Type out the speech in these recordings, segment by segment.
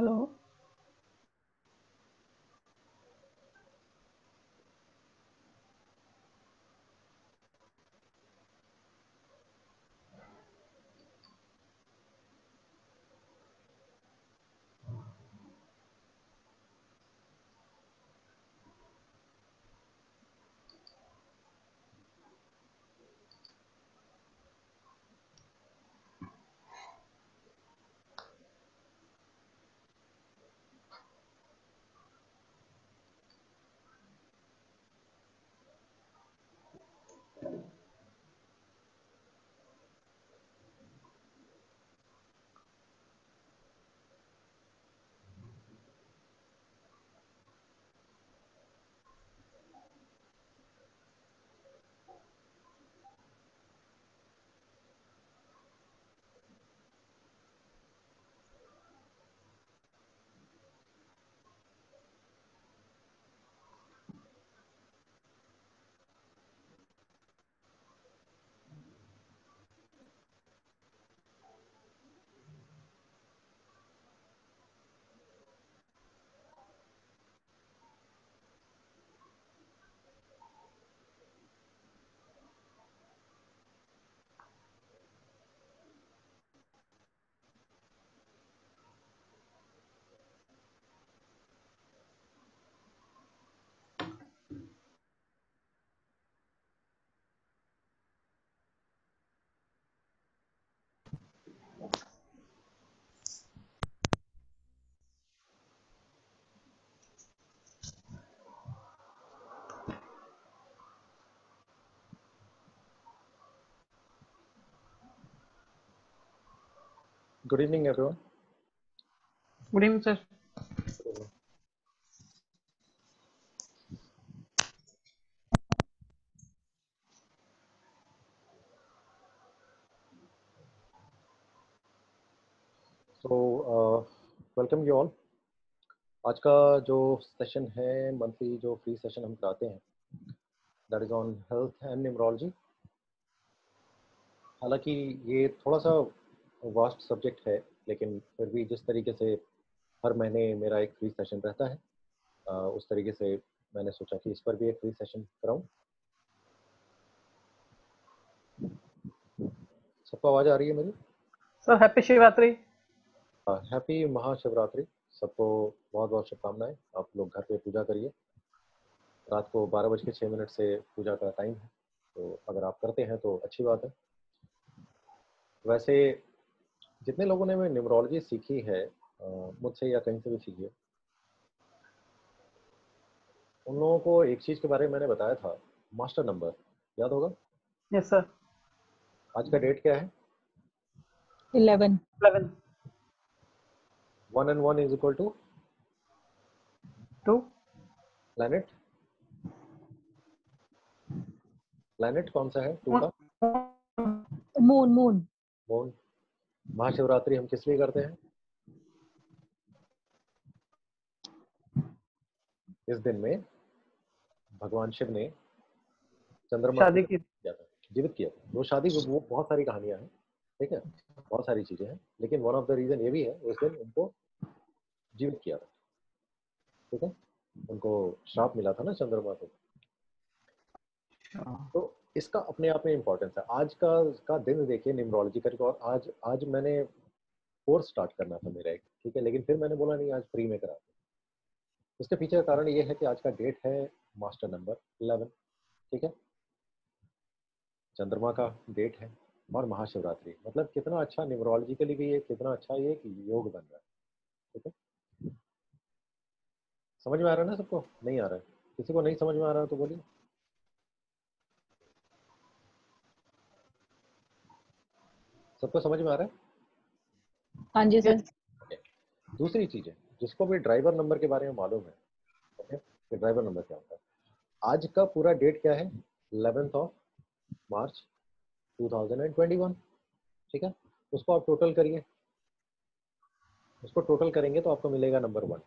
Hello Good evening, everyone. Good evening sir So, uh, welcome you all. आज का जो session है monthly जो फ्री सेशन हम कराते हैं that is on health and numerology हालाँकि ये थोड़ा सा वास्ट सब्जेक्ट है लेकिन फिर भी जिस तरीके से हर महीने मेरा एक फ्री सेशन रहता है उस तरीके से मैंने सोचा कि इस पर भी एक फ्री सेशन कराऊं। सबको आवाज़ आ रही है मेरी? Sir happy Shivratri. Happy Mahashivratri. सबको बहुत बहुत शुभकामनाएँ। आप लोग घर पे पूजा करिए। रात को बारह बज के छः मिनट से पूजा का टाइम है तो अगर आप करते हैं तो अच्छी बात है। वैसे जितने लोगों ने न्यूमरोलॉजी सीखी है मुझसे या कहीं से भी सीखी है उन लोगों को एक चीज़ के बारे में मैंने बताया था मास्टर नंबर याद होगा? यस सर आज का डेट क्या है? 11 11 one and one is equal to two planet planet कौन सा है? टू का? मून मून मून महाशिवरात्रि हम किस लिए करते हैं? इस दिन में भगवान शिव ने चंद्रमा शादी की किया था जीवित किया था। वो शादी वो बहुत सारी कहानियाँ हैं ठीक है? बहुत सारी चीज़ें हैं लेकिन वन ऑफ़ द रीजन ये भी है उस दिन उनको जीवित किया था ठीक है? उनको श्राप मिला था ना चंद्रमा को। तो इसका अपने आप में इम्पोर्टेंस है। आज का का दिन देखिए न्यूमरोलॉजी करके और आज आज मैंने कोर्स स्टार्ट करना था मेरा एक, ठीक है? लेकिन फिर मैंने बोला, नहीं, आज फ्री में करा उसके पीछे का कारण ये है कि आज का डेट है मास्टर नंबर 11 ठीक है? चंद्रमा का डेट है और महाशिवरात्रि। मतलब कितना अच्छा न्यूमरोलॉजिकली भी ये, कितना अच्छा ये कि योग बन रहा है, ठीक है? समझ में आ रहा है ना सबको? नहीं आ रहा है। किसी को नहीं समझ में आ रहा है तो बोलिए। सबको समझ में आ रहा है? हाँ जी सर। दूसरी चीज़ है जिसको भी ड्राइवर नंबर के बारे में मालूम है ओके कि ड्राइवर नंबर क्या होता है। आज का पूरा डेट क्या है? 11th ऑफ़ मार्च 2021 ठीक है? उसको आप टोटल करिए। उसको टोटल करेंगे तो आपको मिलेगा नंबर वन।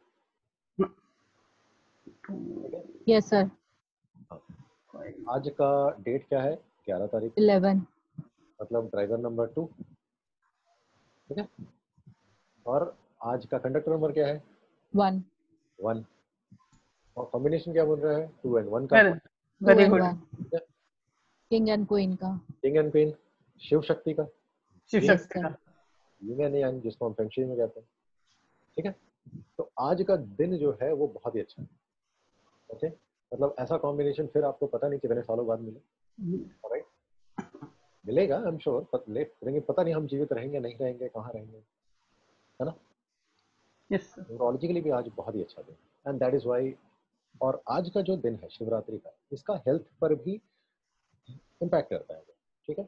यस सर आज का डेट क्या है? 11 तारीख। 11 मतलब ड्राइवर नंबर टू ठीक है? और आज का कंडक्टर नंबर क्या है? One. वन और कॉम्बिनेशन क्या बन रहा है? टू एंड वन का। Very good. King and queen का. King and queen Shiv Shakti का। शिव शक्ति का। एंड yang जिसको हम फेंगशुई में कहते हैं। ठीक है? तो आज का दिन जो है वो बहुत ही अच्छा है। ओके मतलब ऐसा कॉम्बिनेशन फिर आपको पता नहीं कितने सालों बाद मिले। राइट मिलेगा आई एम श्योर लेकिन पता नहीं हम जीवित रहेंगे नहीं रहेंगे कहाँ रहेंगे है ना? यस न्यूरोलॉजिकली भी आज बहुत ही अच्छा दिन एंड दैट इज़ वाई और आज का जो दिन है शिवरात्रि का इसका हेल्थ पर भी इम्पैक्ट करता है ठीक है?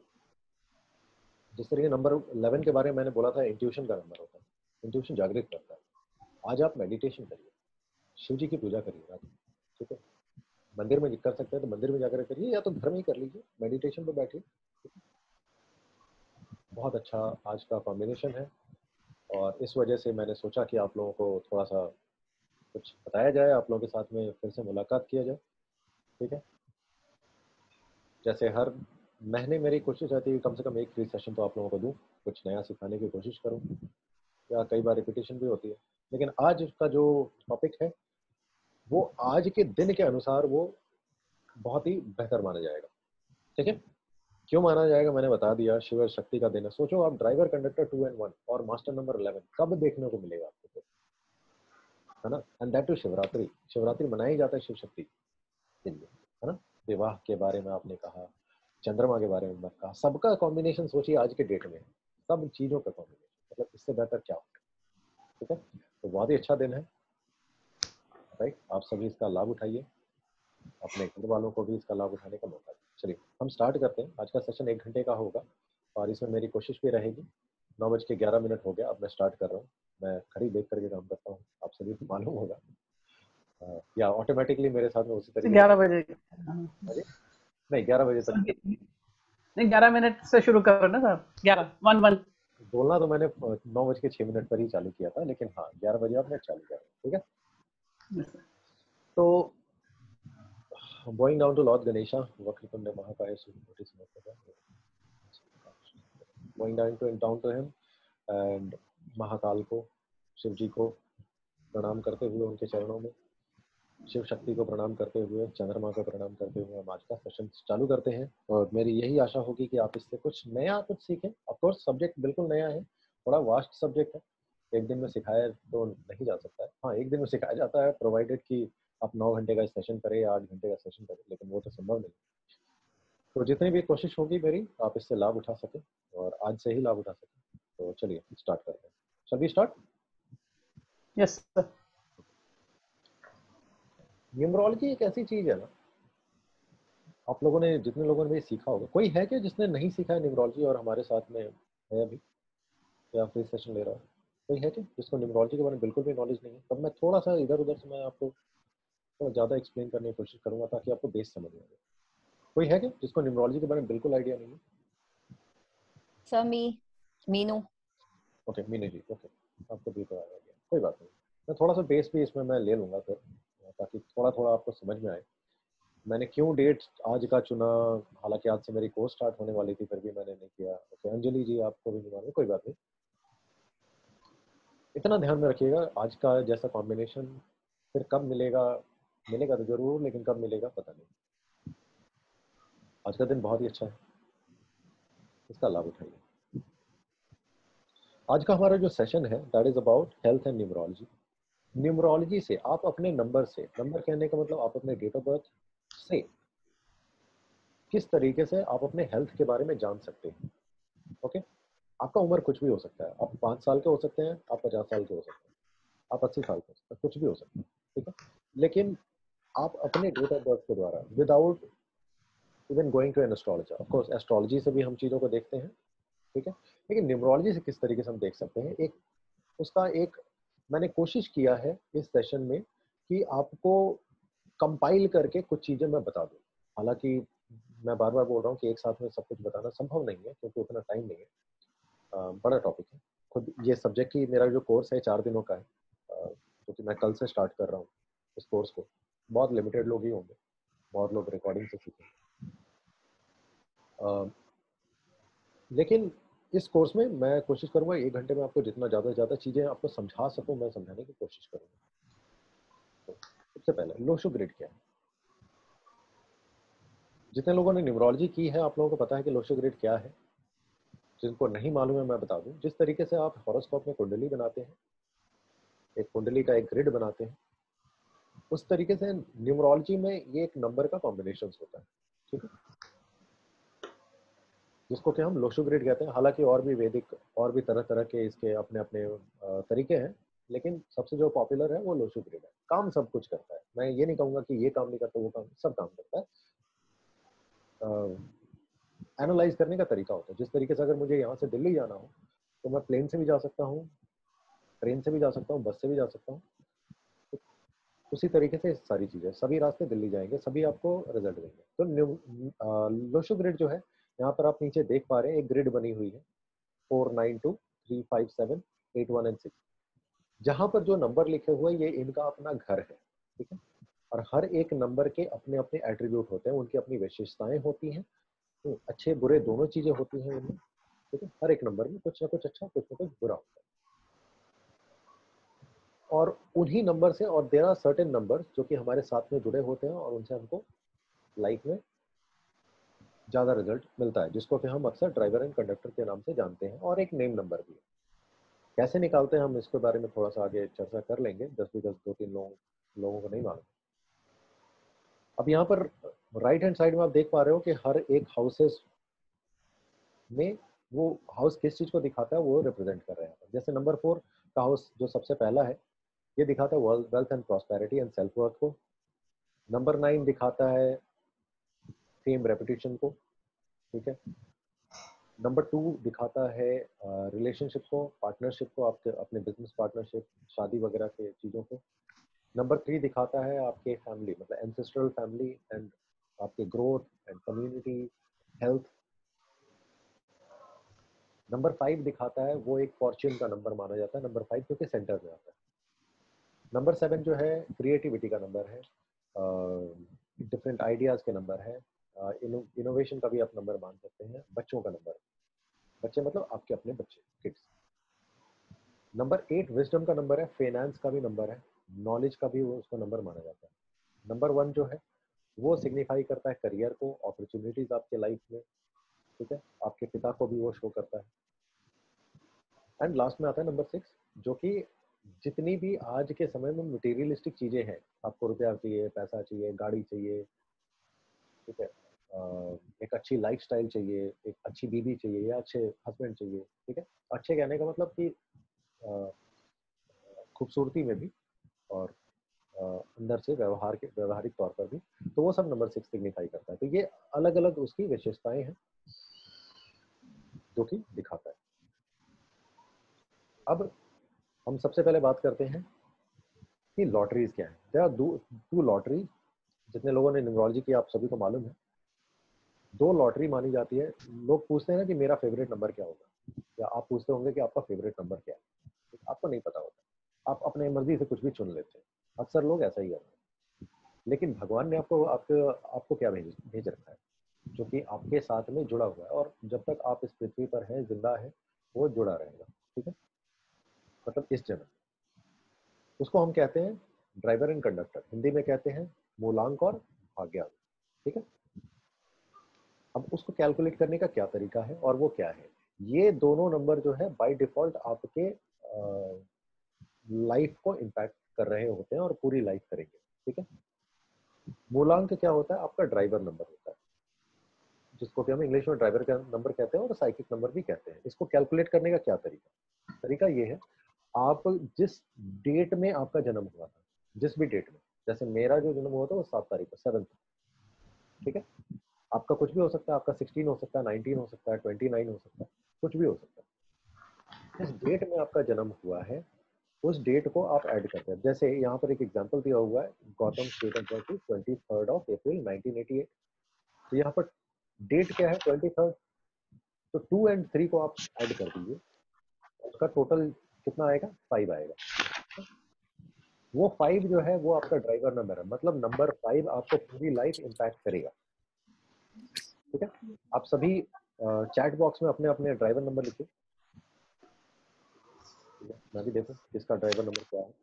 जिस तरीके नंबर 11 के बारे में मैंने बोला था इंट्यूशन का नंबर होता है। इंट्यूशन जागृत करता है। आज आप मेडिटेशन करिए। शिव जी की पूजा करिए रात ठीक है? मंदिर में कर सकते हैं तो मंदिर में जाकर करिए या तो घर में ही कर लीजिए। मेडिटेशन पर बैठिए? बहुत अच्छा आज का कॉम्बिनेशन है। और इस वजह से मैंने सोचा कि आप लोगों को थोड़ा सा कुछ बताया जाए, आप लोगों के साथ में फिर से मुलाकात किया जाए। ठीक है? जैसे हर महीने मेरी कोशिश रहती है कम से कम एक फ्री सेशन तो आप लोगों को दूँ। कुछ नया सिखाने की कोशिश करूँ। या कई बार रिपीटेशन भी होती है। लेकिन आज का जो टॉपिक है, वो आज के दिन के अनुसार वो बहुत ही बेहतर माना जाएगा। ठीक है? क्यों माना जाएगा? मैंने बता दिया, शिव शक्ति का दिन। है सोचो, आप driver conductor two and one और मास्टर नंबर इलेवन कब देखने को मिलेगा आपको? है ना? And that too Shivratri. Shivratri मनाई जाता है शिव शक्ति के लिए, है ना? विवाह के बारे में आपने कहा, चंद्रमा के बारे में मत कहा। सबका कॉम्बिनेशन सोचिए आज के डेट में। सब चीज़ों का कॉम्बिनेशन मतलब इससे बेहतर क्या होगा? ठीक है? तो बहुत ही अच्छा दिन है। राइट आप सभी इसका लाभ उठाइए। अपने घर वालों को भी इसका लाभ उठाने का मौका दें चलिए हम स्टार्ट करते हैं। आज का सेशन एक घंटे का होगा और इसमें मेरी कोशिश भी रहेगी। नौ बज के ग्यारह मिनट हो गया अब मैं स्टार्ट कर रहा हूँ। मैं खड़ी देख करके काम करता हूँ आप सभी को मालूम होगा। या ऑटोमेटिकली मेरे साथ में उसी तरीके ग्यारह बजे। नहीं ग्यारह बजे तक नहीं ग्यारह मिनट से शुरू करो ना सर ग्यारह वन वन बोलना तो मैंने नौ बज के छः मिनट पर ही चालू किया था लेकिन हाँ ग्यारह बजे आप नेट चालू कर ठीक है? तो going down to Lord Ganesha, Vakripunda Mahakaya Sumati Going down to down to him and Mahakal को शिव जी को प्रणाम करते हुए उनके चरणों में शिव शक्ति को प्रणाम करते हुए चंद्रमा को प्रणाम करते हुए हम आज का सेशन चालू करते हैं और मेरी यही आशा होगी कि आप इससे कुछ नया कुछ सीखें ऑफकोर्स सब्जेक्ट बिल्कुल नया है थोड़ा वास्ट सब्जेक्ट है एक दिन में सिखाया तो नहीं जा सकता है हाँ एक दिन में सिखाया जाता है प्रोवाइडेड कि आप नौ घंटे का सेशन करें या आठ घंटे का सेशन करें लेकिन वो तो संभव नहीं तो जितनी भी कोशिश होगी मेरी आप इससे लाभ उठा सकें और आज से ही लाभ उठा सकें। तो चलिए स्टार्ट करते हैं। Shall we start yes numerology एक ऐसी चीज़ है ना आप लोगों ने जितने लोगों ने भी सीखा होगा कोई है क्या जिसने नहीं सीखा है न्यूमरोलॉजी और हमारे साथ में है अभी? या फ्री सेशन ले रहा है? कोई है क्या जिसको न्यूमरोलॉजी के बारे में बिल्कुल भी नॉलेज नहीं है? तब मैं थोड़ा सा इधर उधर से मैं आपको थोड़ा ज़्यादा एक्सप्लेन करने की कोशिश करूँगा ताकि आपको बेस समझ में आए कोई है क्या जिसको न्यूमरोलॉजी के बारे में बिल्कुल आइडिया नहीं है? Sir, me, Meenu. Okay Meenu ji okay आपको भी तो आइडिया कोई बात नहीं। मैं थोड़ा सा बेस भी इसमें मैं ले लूँगा फिर ताकि थोड़ा थोड़ा आपको समझ में आए। मैंने क्यों डेट आज का चुना? हालाँकि आज से मेरी कोर्स स्टार्ट होने वाली थी फिर भी मैंने नहीं किया। ओके अंजलि जी आपको भी नहीं मालूम कोई बात नहीं। इतना ध्यान में रखिएगा आज का जैसा कॉम्बिनेशन फिर कब मिलेगा? मिलेगा तो ज़रूर, लेकिन कब मिलेगा, पता नहीं। आज का दिन बहुत ही अच्छा है। इसका लाभ उठाइए। आज का हमारा जो सेशन है that is about health and numerology numerology से आप अपने नंबर से नंबर कहने का मतलब आप अपने डेट ऑफ़ बर्थ से किस तरीके से आप अपने हेल्थ के बारे में जान सकते हैं। Okay okay? आपका उम्र कुछ भी हो सकता है। आप पाँच साल के हो सकते हैं, आप पचास साल के हो सकते हैं, आप अस्सी साल के हो सकते हैं, कुछ भी हो सकता है। ठीक है? लेकिन आप अपने डेट ऑफ़ बर्थ के द्वारा without even going to an astrologer of course astrology से भी हम चीज़ों को देखते हैं, ठीक है? लेकिन न्यूमरोलॉजी से किस तरीके से हम देख सकते हैं? एक, उसका एक, मैंने कोशिश किया है इस सेशन में कि आपको कंपाइल करके कुछ चीज़ें मैं बता दूँ। हालाँकि मैं बार बार बोल रहा हूँ कि एक साथ में सब कुछ बताना संभव नहीं है, क्योंकि उतना टाइम नहीं है। बड़ा टॉपिक है। खुद ये सब्जेक्ट की मेरा जो कोर्स है, चार दिनों का है। क्योंकि मैं कल से स्टार्ट कर रहा हूँ इस कोर्स को। बहुत लिमिटेड लोग ही होंगे, बहुत लोग रिकॉर्डिंग से सीखेंगे। लेकिन इस कोर्स में मैं कोशिश करूँगा एक घंटे में आपको जितना ज़्यादा से ज़्यादा चीज़ें आपको समझा सकूँ, मैं समझाने की कोशिश करूँगा। तो सबसे पहले, लोशो ग्रिड क्या है? जितने लोगों ने न्यूमरोलॉजी की है, आप लोगों को पता है कि लोशो ग्रिड क्या है। जिनको नहीं मालूम है, मैं बता दूँ। जिस तरीके से आप हॉरोस्कोप में कुंडली बनाते हैं, एक कुंडली का एक ग्रिड बनाते हैं उस तरीके से न्यूमरोलॉजी में ये एक नंबर का कॉम्बिनेशन होता है, ठीक है? जिसको कि हम लोशो ग्रिड कहते हैं। हालाँकि और भी वैदिक, और भी तरह तरह के इसके अपने अपने तरीके हैं, लेकिन सबसे जो पॉपुलर है वो लोशो ग्रिड है। काम सब कुछ करता है। मैं ये नहीं कहूँगा कि ये काम नहीं करता, वो काम सब काम करता है। एनालाइज करने का तरीका होता है। जिस तरीके से अगर मुझे यहाँ से दिल्ली जाना हो तो मैं प्लेन से भी जा सकता हूँ ट्रेन से भी जा सकता हूँ बस से भी जा सकता हूँ। उसी तरीके से सारी चीज़ें, सभी रास्ते दिल्ली जाएँगे, सभी आपको रिज़ल्ट देंगे। तो लोशो ग्रिड जो है, यहाँ पर आप नीचे देख पा रहे हैं, एक ग्रिड बनी हुई है four nine two three five seven eight one and six जहाँ पर जो नंबर लिखे हुए ये इनका अपना घर है, ठीक है? और हर एक नंबर के अपने अपने एट्रीब्यूट होते हैं, उनकी अपनी विशेषताएँ होती हैं तो अच्छे बुरे दोनों चीज़ें होती हैं उनमें, ठीक है? हर एक नंबर में कुछ ना कुछ अच्छा कुछ ना कुछ बुरा होता है। और उन्हीं नंबर से, और देर आर सर्टेन नंबर जो कि हमारे साथ में जुड़े होते हैं और उनसे हमको लाइफ में ज़्यादा रिज़ल्ट मिलता है, जिसको कि हम अक्सर ड्राइवर एंड कंडक्टर के नाम से जानते हैं और एक नेम नंबर भी है। कैसे निकालते हैं हम इसके बारे में थोड़ा सा आगे चर्चा कर लेंगे, दस बिकॉज़ दो तीन लोग, लोगों को नहीं मालूम। अब यहाँ पर राइट हैंड साइड में आप देख पा रहे हो कि हर एक हाउसेस में वो हाउस किस चीज़ को दिखाता है, वो रिप्रेजेंट कर रहे हैं। जैसे नंबर फोर का हाउस जो सबसे पहला है ये दिखाता है wealth and prosperity and self worth को। नंबर नाइन दिखाता है सेम रेपुटेशन को ठीक है? नंबर टू दिखाता है रिलेशनशिप uh, को पार्टनरशिप को आपके अपने बिज़नेस पार्टनरशिप शादी वगैरह के चीज़ों को। नंबर थ्री दिखाता है आपके फैमिली मतलब एंसेस्ट्रल फैमिली एंड आपके growth and community health number five दिखाता है वो एक फॉर्च्यून का नंबर माना जाता है नंबर फाइव क्योंकि सेंटर में आता है। नंबर सेवन जो है क्रिएटिविटी का नंबर है डिफरेंट uh, आइडियाज़ के नंबर है इनोवेशन uh, का भी आप नंबर मान सकते हैं बच्चों का नंबर बच्चे मतलब आपके अपने बच्चे किड्स नंबर एट विजडम का नंबर है फाइनेंस का भी नंबर है नॉलेज का भी वो उसका नंबर माना जाता है। नंबर वन जो है वो सिग्निफाई करता है करियर को अपॉर्चुनिटीज़ आपके लाइफ में ठीक है? आपके पिता को भी वो शो करता है। एंड लास्ट में आता है नंबर सिक्स जो कि जितनी भी आज के समय में मटेरियलिस्टिक चीज़ें हैं, आपको रुपया चाहिए, पैसा चाहिए, गाड़ी चाहिए, ठीक है? एक अच्छी लाइफ स्टाइल चाहिए, एक अच्छी बीबी चाहिए या अच्छे हस्बैंड चाहिए, ठीक है? अच्छे कहने का मतलब कि खूबसूरती में भी और अंदर से व्यवहार के, व्यवहारिक तौर पर भी तो वो सब नंबर सिक्स सिग्निफाई करता है। तो ये अलग अलग उसकी विशेषताएँ हैं जो कि दिखाता है। अब हम सबसे पहले बात करते हैं कि लॉटरीज क्या है। देर आर टू लॉटरीज जितने लोगों ने न्यूमरोलॉजी की, आप सभी को मालूम है। दो लॉटरी मानी जाती है। लोग पूछते हैं ना कि मेरा फेवरेट नंबर क्या होगा? या आप पूछते होंगे कि आपका फेवरेट नंबर क्या है? आपको नहीं पता होता। आप अपने मर्ज़ी से कुछ भी चुन लेते हैं। अक्सर लोग ऐसा ही करते हैं। लेकिन भगवान ने आपको आपको आपको क्या भेज भेज रखा है? जो कि आपके साथ में जुड़ा हुआ है। और जब तक आप इस पृथ्वी पर हैं, ज़िंदा है, वो जुड़ा रहेगा। ठीक है? मतलब इस जन्म उसको हम कहते हैं ड्राइवर एंड कंडक्टर हिंदी में कहते हैं मूलांक और भाग्या ठीक है? अब उसको कैलकुलेट करने का क्या तरीका है और वो क्या है? ये दोनों नंबर जो है बाय डिफ़ॉल्ट आपके लाइफ को इम्पैक्ट कर रहे होते हैं और पूरी लाइफ करेंगे। ठीक है? मूलांक क्या होता है? आपका ड्राइवर नंबर होता है। जिसको कि हम इंग्लिश में ड्राइवर का नंबर कहते हैं और साइकिक नंबर भी कहते हैं। इसको कैलकुलेट करने का क्या तरीका? तरीका ये है आप जिस डेट में आपका जन्म हुआ था, जिस भी डेट में, जैसे मेरा जो जन्म हुआ था वो सात तारीख को सेवंथ ठीक है? आपका कुछ भी हो सकता है, आपका सिक्सटीन हो सकता है नाइनटीन हो सकता है ट्वेंटी नाइन हो सकता है, कुछ भी हो सकता है। जिस डेट में आपका जन्म हुआ है, उस डेट को आप ऐड करते हैं। जैसे यहाँ पर एक एग्ज़ाम्पल दिया हुआ है Gautam state twenty third of April 1988 तो यहाँ पर डेट क्या है ट्वेंटी थर्ड तो टू एंड थ्री को आप ऐड कर दीजिए। उसका टोटल कितना आएगा? फाइव आएगा। वो फाइव जो है, वो आपका ड्राइवर नंबर है। मतलब नंबर फाइव आपको पूरी लाइफ इम्पैक्ट करेगा। ठीक है? आप सभी चैट बॉक्स में अपने अपने ड्राइवर नंबर लिखिए। मैं भी देखूँ किसका ड्राइवर नंबर क्या है।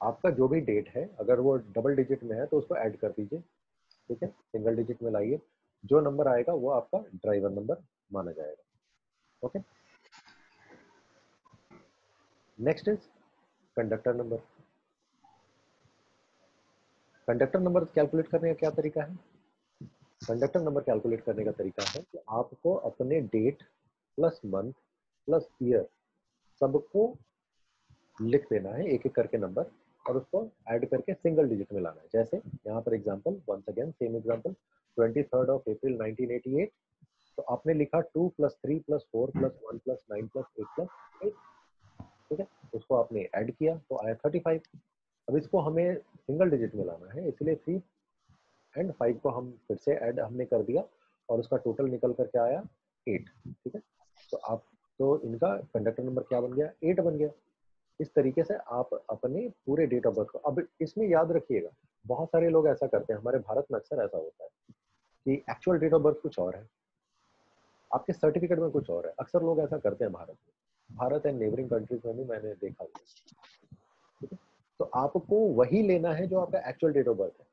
आपका जो भी डेट है, अगर वो डबल डिजिट में है तो उसको ऐड कर दीजिए। ठीक है? सिंगल डिजिट में लाइए। जो नंबर आएगा, वो आपका ड्राइवर नंबर माना जाएगा। Okay next is conductor number conductor number calculate करने का क्या तरीका है? कंडक्टर नंबर कैलकुलेट करने का तरीका है कि आपको अपने date plus month plus year सबको लिख देना है एक एक करके नंबर और उसको ऐड करके सिंगल डिजिट में लाना है। जैसे यहाँ पर example once again same example twenty third of April 1988 तो आपने लिखा two plus three plus four plus one plus nine plus eight plus eight ठीक है? उसको आपने ऐड किया तो आया थर्टी फाइव अब इसको हमें सिंगल डिजिट में लाना है, इसलिए थ्री एंड फाइव को हम फिर से ऐड हमने कर दिया और उसका टोटल निकल करके आया एट ठीक है? तो आप तो इनका कंडक्टर नंबर क्या बन गया? एट बन गया। इस तरीके से आप अपने पूरे डेट ऑफ़ बर्थ को, अब इसमें याद रखिएगा, बहुत सारे लोग ऐसा करते हैं, हमारे भारत में अक्सर ऐसा होता है कि एक्चुअल डेट ऑफ़ बर्थ कुछ और है, आपके सर्टिफिकेट में कुछ और है, अक्सर लोग ऐसा करते हैं भारत में। भारत एंड नेबरिंग कंट्रीज़ में भी मैंने देखा हुआ तो आपको वही लेना है जो आपका एक्चुअल डेट ऑफ़ बर्थ है।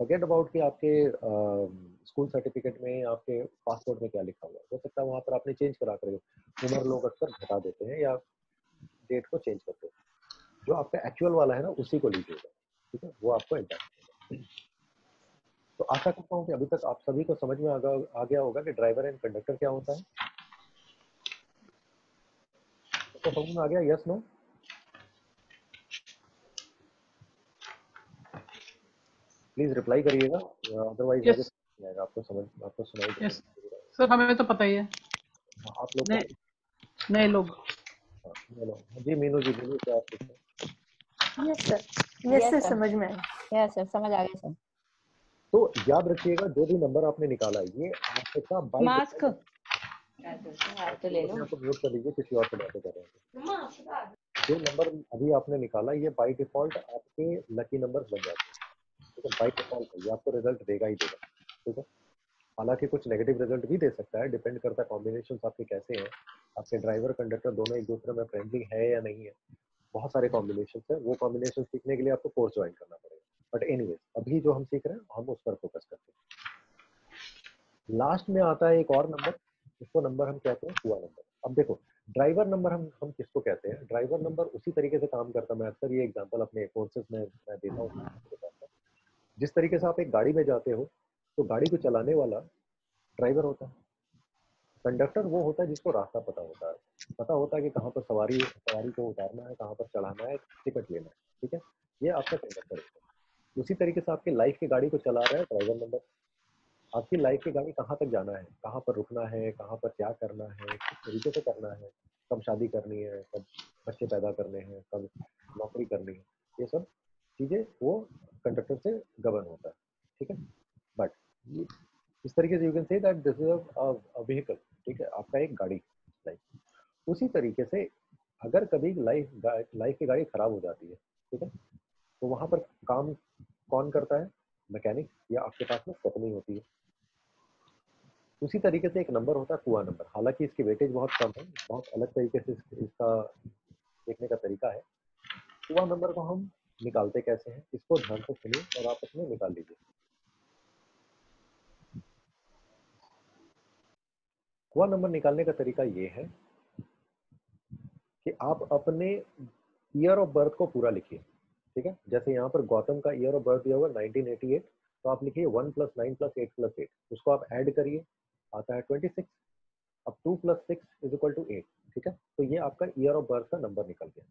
फॉरगेट अबाउट कि आपके स्कूल uh, सर्टिफिकेट में आपके पासपोर्ट में क्या लिखा हुआ है। हो सकता है वहाँ पर आपने चेंज करा कर उम्र लोग अक्सर घटा देते हैं या डेट को चेंज करते हैं। जो आपका एक्चुअल वाला है ना उसी को लीजिएगा। ठीक है? वो आपको इंटरेस्ट तो आशा करता हूँ कि अभी तक आप सभी को समझ में आ गया होगा कि ड्राइवर एंड कंडक्टर क्या होता है। तो समझ में आ गया यस नो प्लीज़ रिप्लाई करिएगा अदरवाइज़ Yes. आएगा आपको समझ आपको सुनाई देगा Yes. सर हमें तो पता ही है। हाँ, आप लोग नए नए लोग। हाँ, जी मीनू जी मीनू क्या हैं? यस सर यस सर समझ में आया। यस सर समझ आ गया सर तो याद रखिएगा जो भी नंबर आपने निकाला ये आपका मास्क तो ले लो म्यूट कर लीजिए किसी और से बातें कर रहे हैं। जो नंबर अभी आपने निकाला ये बाई डिफ़ॉल्ट आपके लकी नंबर बन जाते हैं। ठीक है बाई डिफ़ॉल्ट ये आपको रिज़ल्ट देगा ही देगा। ठीक है? हालाँकि कुछ नेगेटिव रिज़ल्ट भी दे सकता है डिपेंड करता है कॉम्बिनेशन आपके कैसे हैं। आपके ड्राइवर कंडक्टर दोनों एक दूसरे में फ्रेंडली है या नहीं है। बहुत सारे कॉम्बिनेशन है वो कॉम्बिनेशन सीखने के लिए आपको कोर्स ज्वाइन करना पड़ेगा। बट एनीवेज अभी जो हम सीख रहे हैं हम उस पर फोकस करते हैं। लास्ट में आता है एक और नंबर इसको नंबर हम कहते हैं? हुआ नंबर अब देखो ड्राइवर नंबर हम हम किसको कहते हैं? ड्राइवर नंबर उसी तरीके से काम करता मैं अक्सर ये एग्जांपल अपने कोर्सेज में, मैं देता हूँ। जिस तरीके से आप एक गाड़ी में जाते हो तो गाड़ी को चलाने वाला ड्राइवर होता है। कंडक्टर वो होता है जिसको रास्ता पता होता है। पता होता है कि कहाँ पर सवारी सवारी को उतारना है, कहाँ पर चढ़ाना है टिकट लेना है। ठीक है? ये आपका कंडक्टर होता है। उसी तरीके से आपके लाइफ की गाड़ी को चला रहा है ड्राइवर नंबर आपकी लाइफ की गाड़ी कहाँ तक जाना है? कहाँ पर रुकना है? कहाँ पर क्या करना है? किस तरीके से करना है? कब शादी करनी है? कब बच्चे पैदा करने हैं? कब नौकरी करनी है? ये सब चीज़ें वो कंडक्टर से गवर्न होता है, ठीक है? बट इस तरीके से you can say that this is vehicle ठीक है? आपका एक गाड़ी लाइफ उसी तरीके से अगर कभी लाइफ लाइफ की गाड़ी खराब हो जाती है, ठीक है? तो वहाँ पर काम कौन करता है? मैकेनिक या आपके पास में कंपनी होती है। उसी तरीके से एक नंबर होता है, कुआ नंबर हालाँकि इसकी वेटेज बहुत कम है, बहुत अलग तरीके से इसका देखने का तरीका है। कुआ नंबर को हम निकालते कैसे हैं, इसको ध्यान से सुनिए और आप इसमें निकाल लीजिए। कुआ नंबर निकालने का तरीका ये है कि आप अपने ईयर ऑफ़ बर्थ को पूरा लिखिए, ठीक है? जैसे यहाँ पर गौतम का ईयर ऑफ़ बर्थ दिया हुआ 1988 तो आप लिखिए one plus nine plus eight plus eight उसको आप ऐड करिए आता है 26 अब two plus six is equal to eight ठीक है? तो ये आपका ईयर ऑफ़ बर्थ का नंबर निकल गया।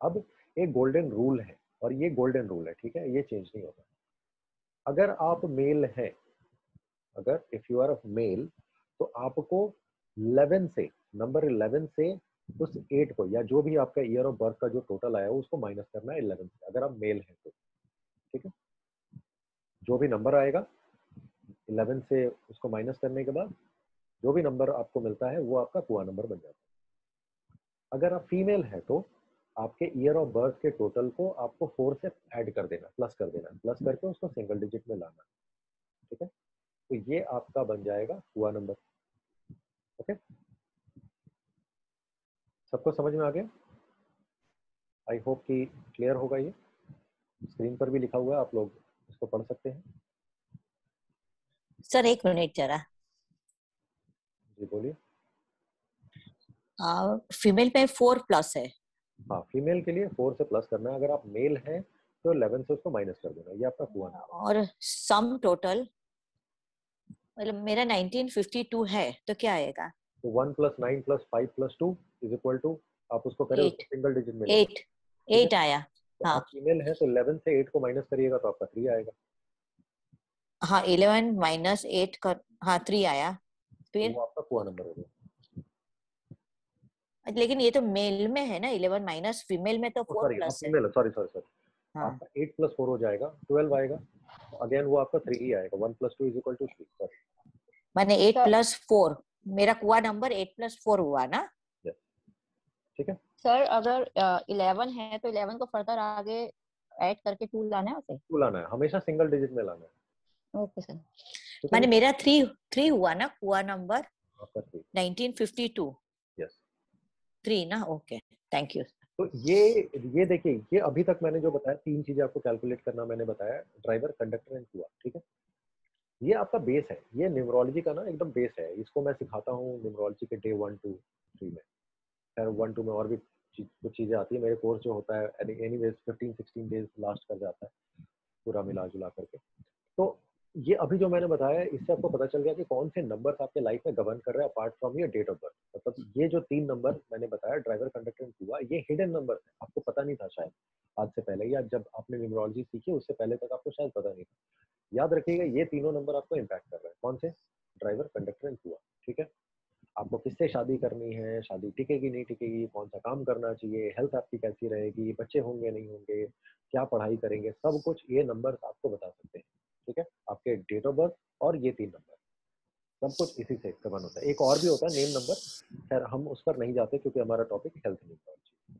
अब एक गोल्डन रूल है और ये गोल्डन रूल है, ठीक है? ये चेंज नहीं होता अगर आप मेल हैं, अगर if you are a male तो आपको 11 से नंबर 11 से उस 8 को, या जो भी आपका ईयर ऑफ़ बर्थ का जो टोटल आया हो उसको माइनस करना है 11 से, अगर आप मेल हैं तो ठीक है? जो भी नंबर आएगा 11 से उसको माइनस करने के बाद जो भी नंबर आपको मिलता है, वो आपका कुआ नंबर बन जाता है। अगर आप फीमेल है तो आपके ईयर ऑफ़ बर्थ के टोटल को आपको फोर से ऐड कर देना, प्लस कर देना, प्लस करके उसको सिंगल डिजिट में लाना, ठीक है? तो ये आपका बन जाएगा कुआ नंबर, ओके? सबको समझ में आ गया? आई होप कि क्लियर होगा ये। स्क्रीन पर भी लिखा हुआ है, आप लोग इसको पढ़ सकते हैं। सर एक मिनट जरा। जी बोलिए। फीमेल में फोर प्लस है। हाँ फीमेल के लिए फोर से प्लस करना है। अगर आप मेल हैं तो 11 से उसको माइनस कर देना। ये आपका नंबर और सम टोटल मतलब मेरा 1952 है तो क्या आएगा? तो one plus nine plus five plus two is equal to आप उसको करें Eight. सिंगल डिजिट में एट। एट आया। तो हाँ। फीमेल है तो 11 से 8 को माइनस करिएगा तो आपका थ्री आएगा। हाँ इलेवन माइनस एट कर हाँ थ्री आया। फिर? आपका कुआ नंबर हो गया। लेकिन ये तो मेल में है ना इलेवन माइनस फीमेल में तो four plus female sorry sorry sorry आपका 8 प्लस 4 हो जाएगा 12 आएगा अगेन वो आपका 3 ही आएगा 1 plus 2 is equal to 3 sorry मैंने एट प्लस फोर मेरा kua number eight plus four हुआ ना? ठीक है? सर अगर इलेवन है तो इलेवन को फर्दर आगे ऐड करके टू लाना है उसे? टू लाना है हमेशा सिंगल डिजिट में लाना है। Okay sir. ठीक मैंने मेरा थ्री थ्री हुआ ना? कुआ नंबर 1952 यस थ्री ना? ओके। थैंक यू तो ये ये देखिए ये अभी तक मैंने जो बताया तीन चीज़ें आपको कैलकुलेट करना मैंने बताया ड्राइवर कंडक्टर एंड कुआ ठीक है? ये आपका बेस है। ये न्यूमरोलॉजी का ना एकदम बेस है। इसको मैं सिखाता हूँ न्यूमरोलॉजी के डे वन टू थ्री में। खैर वन टू में और भी चीज- कुछ चीज़ें आती है मेरे कोर्स जो होता है anyways fifteen sixteen days last कर जाता है पूरा मिला जुला करके। तो ये अभी जो मैंने बताया इससे आपको पता चल गया कि कौन से नंबर आपके लाइफ में गवर्न कर रहे हैं apart from your date of birth मतलब ये जो तीन नंबर मैंने बताया ड्राइवर कंडक्टर हुआ ये हिडन नंबर है। आपको पता नहीं था शायद आज से पहले या जब आपने न्यूमरोलॉजी सीखी उससे पहले तक आपको शायद पता नहीं था। याद रखिएगा ये तीनों नंबर आपको इम्पैक्ट कर रहे हैं। कौन से? ड्राइवर कंडक्टर एंड हुआ ठीक है? आपको किससे शादी करनी है शादी टिकेगी नहीं टिकेगी कौन सा काम करना चाहिए हेल्थ आपकी कैसी रहेगी बच्चे होंगे नहीं होंगे क्या पढ़ाई करेंगे सब कुछ ये नंबर आपको बता सकते हैं। ठीक है? आपके डेट ऑफ़ बर्थ और ये तीन नंबर सब कुछ इसी से कवन होता है। एक और भी होता है नेम नंबर खैर हम उस पर नहीं जाते क्योंकि हमारा टॉपिक हेल्थ न्यूमरोलॉजी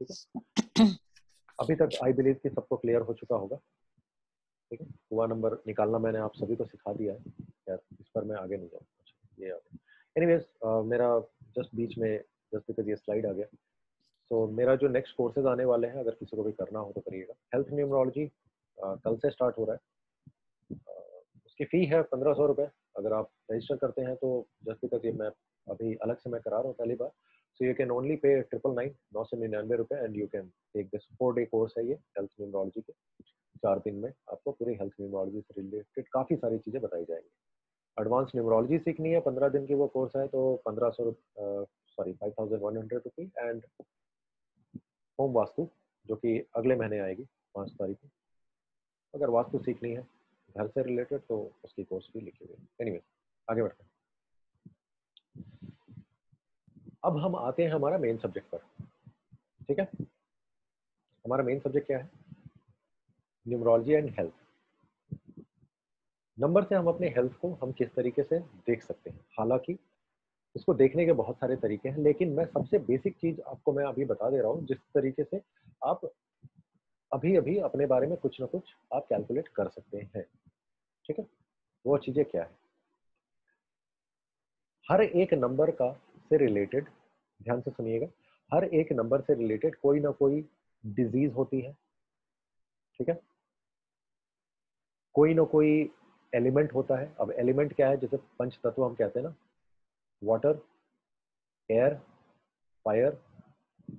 ठीक है? अभी तक आई बिलीव कि सबको क्लियर हो चुका होगा। ठीक है? हुआ नंबर निकालना मैंने आप सभी को सिखा दिया है। यार इस पर मैं आगे नहीं जाऊँगा। अच्छा, ये एनीवेज मेरा जस्ट बीच में जस्ट बिकॉज़ ये स्लाइड आ गया। तो मेरा जो नेक्स्ट कोर्सेज आने वाले हैं अगर किसी को भी करना हो तो करिएगा। हेल्थ न्यूमरोलॉजी कल से स्टार्ट हो रहा है। उसकी फ़ी है पंद्रह सौ रुपये अगर आप रजिस्टर करते हैं तो जस्ट बिकॉज़ ये मैं अभी अलग से मैं करा रहा हूँ पहली बार so you can only pay triple nine नौ सौ निन्यानवे रुपये and you can take this four day course है ये हेल्थ न्यूमरोलॉजी के। चार दिन में आपको पूरी हेल्थ न्यूमरोलॉजी से रिलेटेड काफ़ी सारी चीज़ें बताई जाएँगी। एडवांस न्यूमरोलॉजी सीखनी है, पंद्रह दिन की वो कोर्स है तो पंद्रह सौ sorry five thousand one hundred rupee and home vastu, जो कि अगले महीने आएगी, पाँच तारीख को। अगर वास्तु सीखनी है घर से रिलेटेड तो उसकी कोर्स भी लिखी हुई है। एनीवे आगे बढ़ते हैं। अब हम आते हैं हमारा मेन सब्जेक्ट पर। ठीक है? हमारा मेन सब्जेक्ट क्या है? न्यूमरोलॉजी एंड हेल्थ नंबर से हम अपने हेल्थ को हम किस तरीके से देख सकते हैं? हालाँकि, इसको देखने के बहुत सारे तरीके हैं, लेकिन मैं सबसे बेसिक चीज़ आपको मैं अभी बता दे रहा हूँ, जिस तरीके से आप अभी अभी अपने बारे में कुछ ना कुछ आप कैलकुलेट कर सकते हैं। ठीक है? वो चीज़ें क्या है? हर एक नंबर का से रिलेटेड ध्यान से सुनिएगा, हर एक नंबर से रिलेटेड कोई ना कोई डिज़ीज़ होती है, ठीक है? कोई ना कोई एलिमेंट होता है। अब एलिमेंट क्या है? जैसे पंच तत्व हम कहते हैं ना water air fire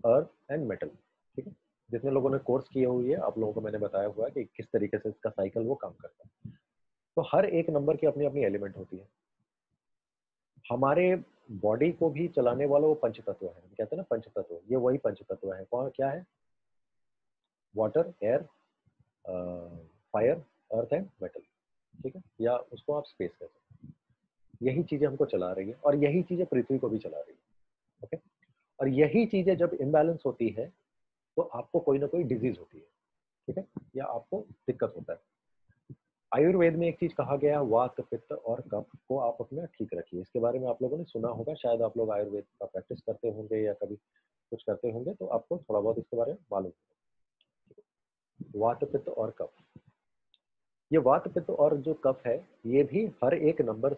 earth and metal ठीक है? जितने लोगों ने कोर्स किए हुई है, आप लोगों को मैंने बताया हुआ है कि किस तरीके से इसका साइकिल वो काम करता है। तो हर एक नंबर की अपनी अपनी एलिमेंट होती है। हमारे बॉडी को भी चलाने वाला वो पंच तत्व है कहते हैं ना पंच तत्व ये वही पंच तत्व है। कौन, क्या है? Water air fire earth and metal ठीक है? या उसको आप स्पेस कहते हैं। यही चीज़ें हमको चला रही है और यही चीज़ें पृथ्वी को भी चला रही है, ओके? और यही चीज़ें जब इम्बैलेंस होती है तो आपको कोई ना कोई डिज़ीज़ होती है, ठीक है? या आपको दिक्कत होता है। आयुर्वेद में एक चीज़ कहा गया वात, पित्त और कफ को आप अपना ठीक रखिए। इसके बारे में आप लोगों ने सुना होगा, शायद आप लोग आयुर्वेद का प्रैक्टिस करते होंगे या कभी कुछ करते होंगे तो आपको थोड़ा बहुत इसके बारे में मालूम होगा। वात, पित्त और कफ। ये वात, पित्त और जो कफ है, ये भी हर एक नंबर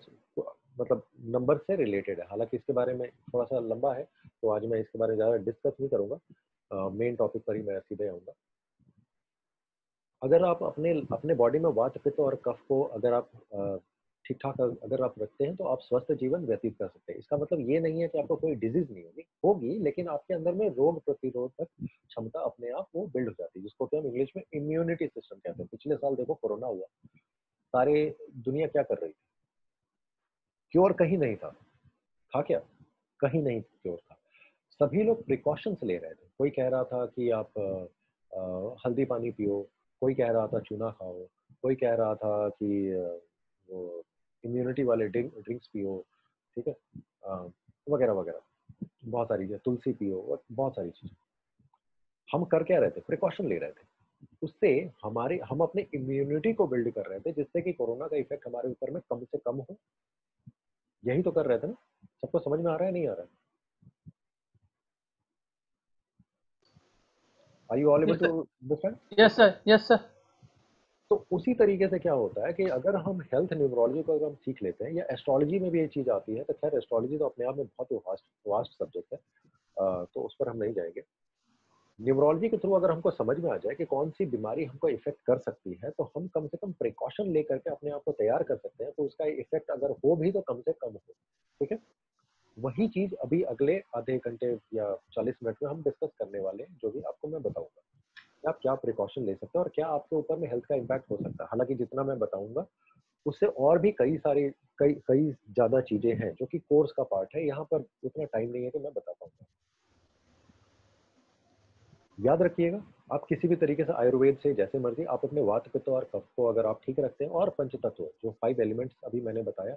मतलब नंबर से रिलेटेड है। हालाँकि इसके बारे में थोड़ा सा लंबा है तो आज मैं इसके बारे में ज़्यादा डिस्कस नहीं करूँगा। मेन टॉपिक पर ही मैं सीधे आऊँगा। अगर आप अपने अपने बॉडी में वात पित्त और कफ को अगर आप ठीक ठाक अगर आप रखते हैं तो आप स्वस्थ जीवन व्यतीत कर सकते हैं। इसका मतलब ये नहीं है कि आपको कोई डिज़ीज़ नहीं होगी होगी लेकिन आपके अंदर में रोग प्रतिरोधक क्षमता अपने आप वो बिल्ड हो जाती है जिसको कि हम इंग्लिश में इम्यूनिटी सिस्टम कहते हैं। पिछले साल देखो कोरोना हुआ सारे दुनिया क्या कर रही थी? क्योर कहीं नहीं था। था क्या? कहीं नहीं क्योर था। सभी लोग प्रिकॉशंस ले रहे थे। कोई कह रहा था कि आप आ, हल्दी पानी पियो कोई कह रहा था चूना खाओ, कोई कह रहा था कि वो इम्यूनिटी वाले ड्रिंक ड्रिंक्स पियो, ठीक है? वगैरह वगैरह। बहुत सारी चीज़ें, तुलसी पियो बहुत सारी चीज़ें। हम कर क्या रहे थे? प्रिकॉशन ले रहे थे। उससे हमारे, हम अपने इम्यूनिटी को बिल्ड कर रहे थे, जिससे कि कोरोना का इफ़ेक्ट हमारे ऊपर में कम से कम हो। यही तो कर रहे थे ना? सबको समझ में आ रहा है नहीं आ रहा है? Are you all able to understand? Yes, sir. Yes, sir. तो उसी तरीके से क्या होता है कि अगर हम हेल्थ न्यूमरोलॉजी को अगर हम सीख लेते हैं या एस्ट्रोलॉजी में भी ये चीज़ आती है तो खैर एस्ट्रोलॉजी तो अपने आप में बहुत वास्ट वास्ट सब्जेक्ट है तो उस पर हम नहीं जाएँगे न्यूमरोलॉजी के थ्रू अगर हमको समझ में आ जाए कि कौन सी बीमारी हमको इफ़ेक्ट कर सकती है तो हम कम से कम प्रिकॉशन लेकर के अपने आप को तैयार कर सकते हैं तो उसका इफ़ेक्ट अगर हो भी तो कम से कम हो ठीक है वही चीज़ अभी अगले आधे घंटे या चालीस मिनट में हम डिस्कस करने वाले हैं, जो भी आपको मैं बताऊँगा। आप क्या प्रिकॉशन ले सकते हैं और क्या आपके ऊपर में हेल्थ का इम्पैक्ट हो सकता है। हालाँकि जितना मैं बताऊँगा, उससे और भी कई सारी, कई कई ज़्यादा चीज़ें हैं, जो कि कोर्स का पार्ट है। यहाँ पर उतना टाइम नहीं है कि मैं बता पाऊँगा। याद रखिएगा, आप किसी भी तरीके से आयुर्वेद से, जैसे मर्ज़ी, आप अपने वात पित्त और कफ को अगर आप ठीक रखते हैं, और पंच तत्व जो फाइव एलिमेंट्स अभी मैंने बताया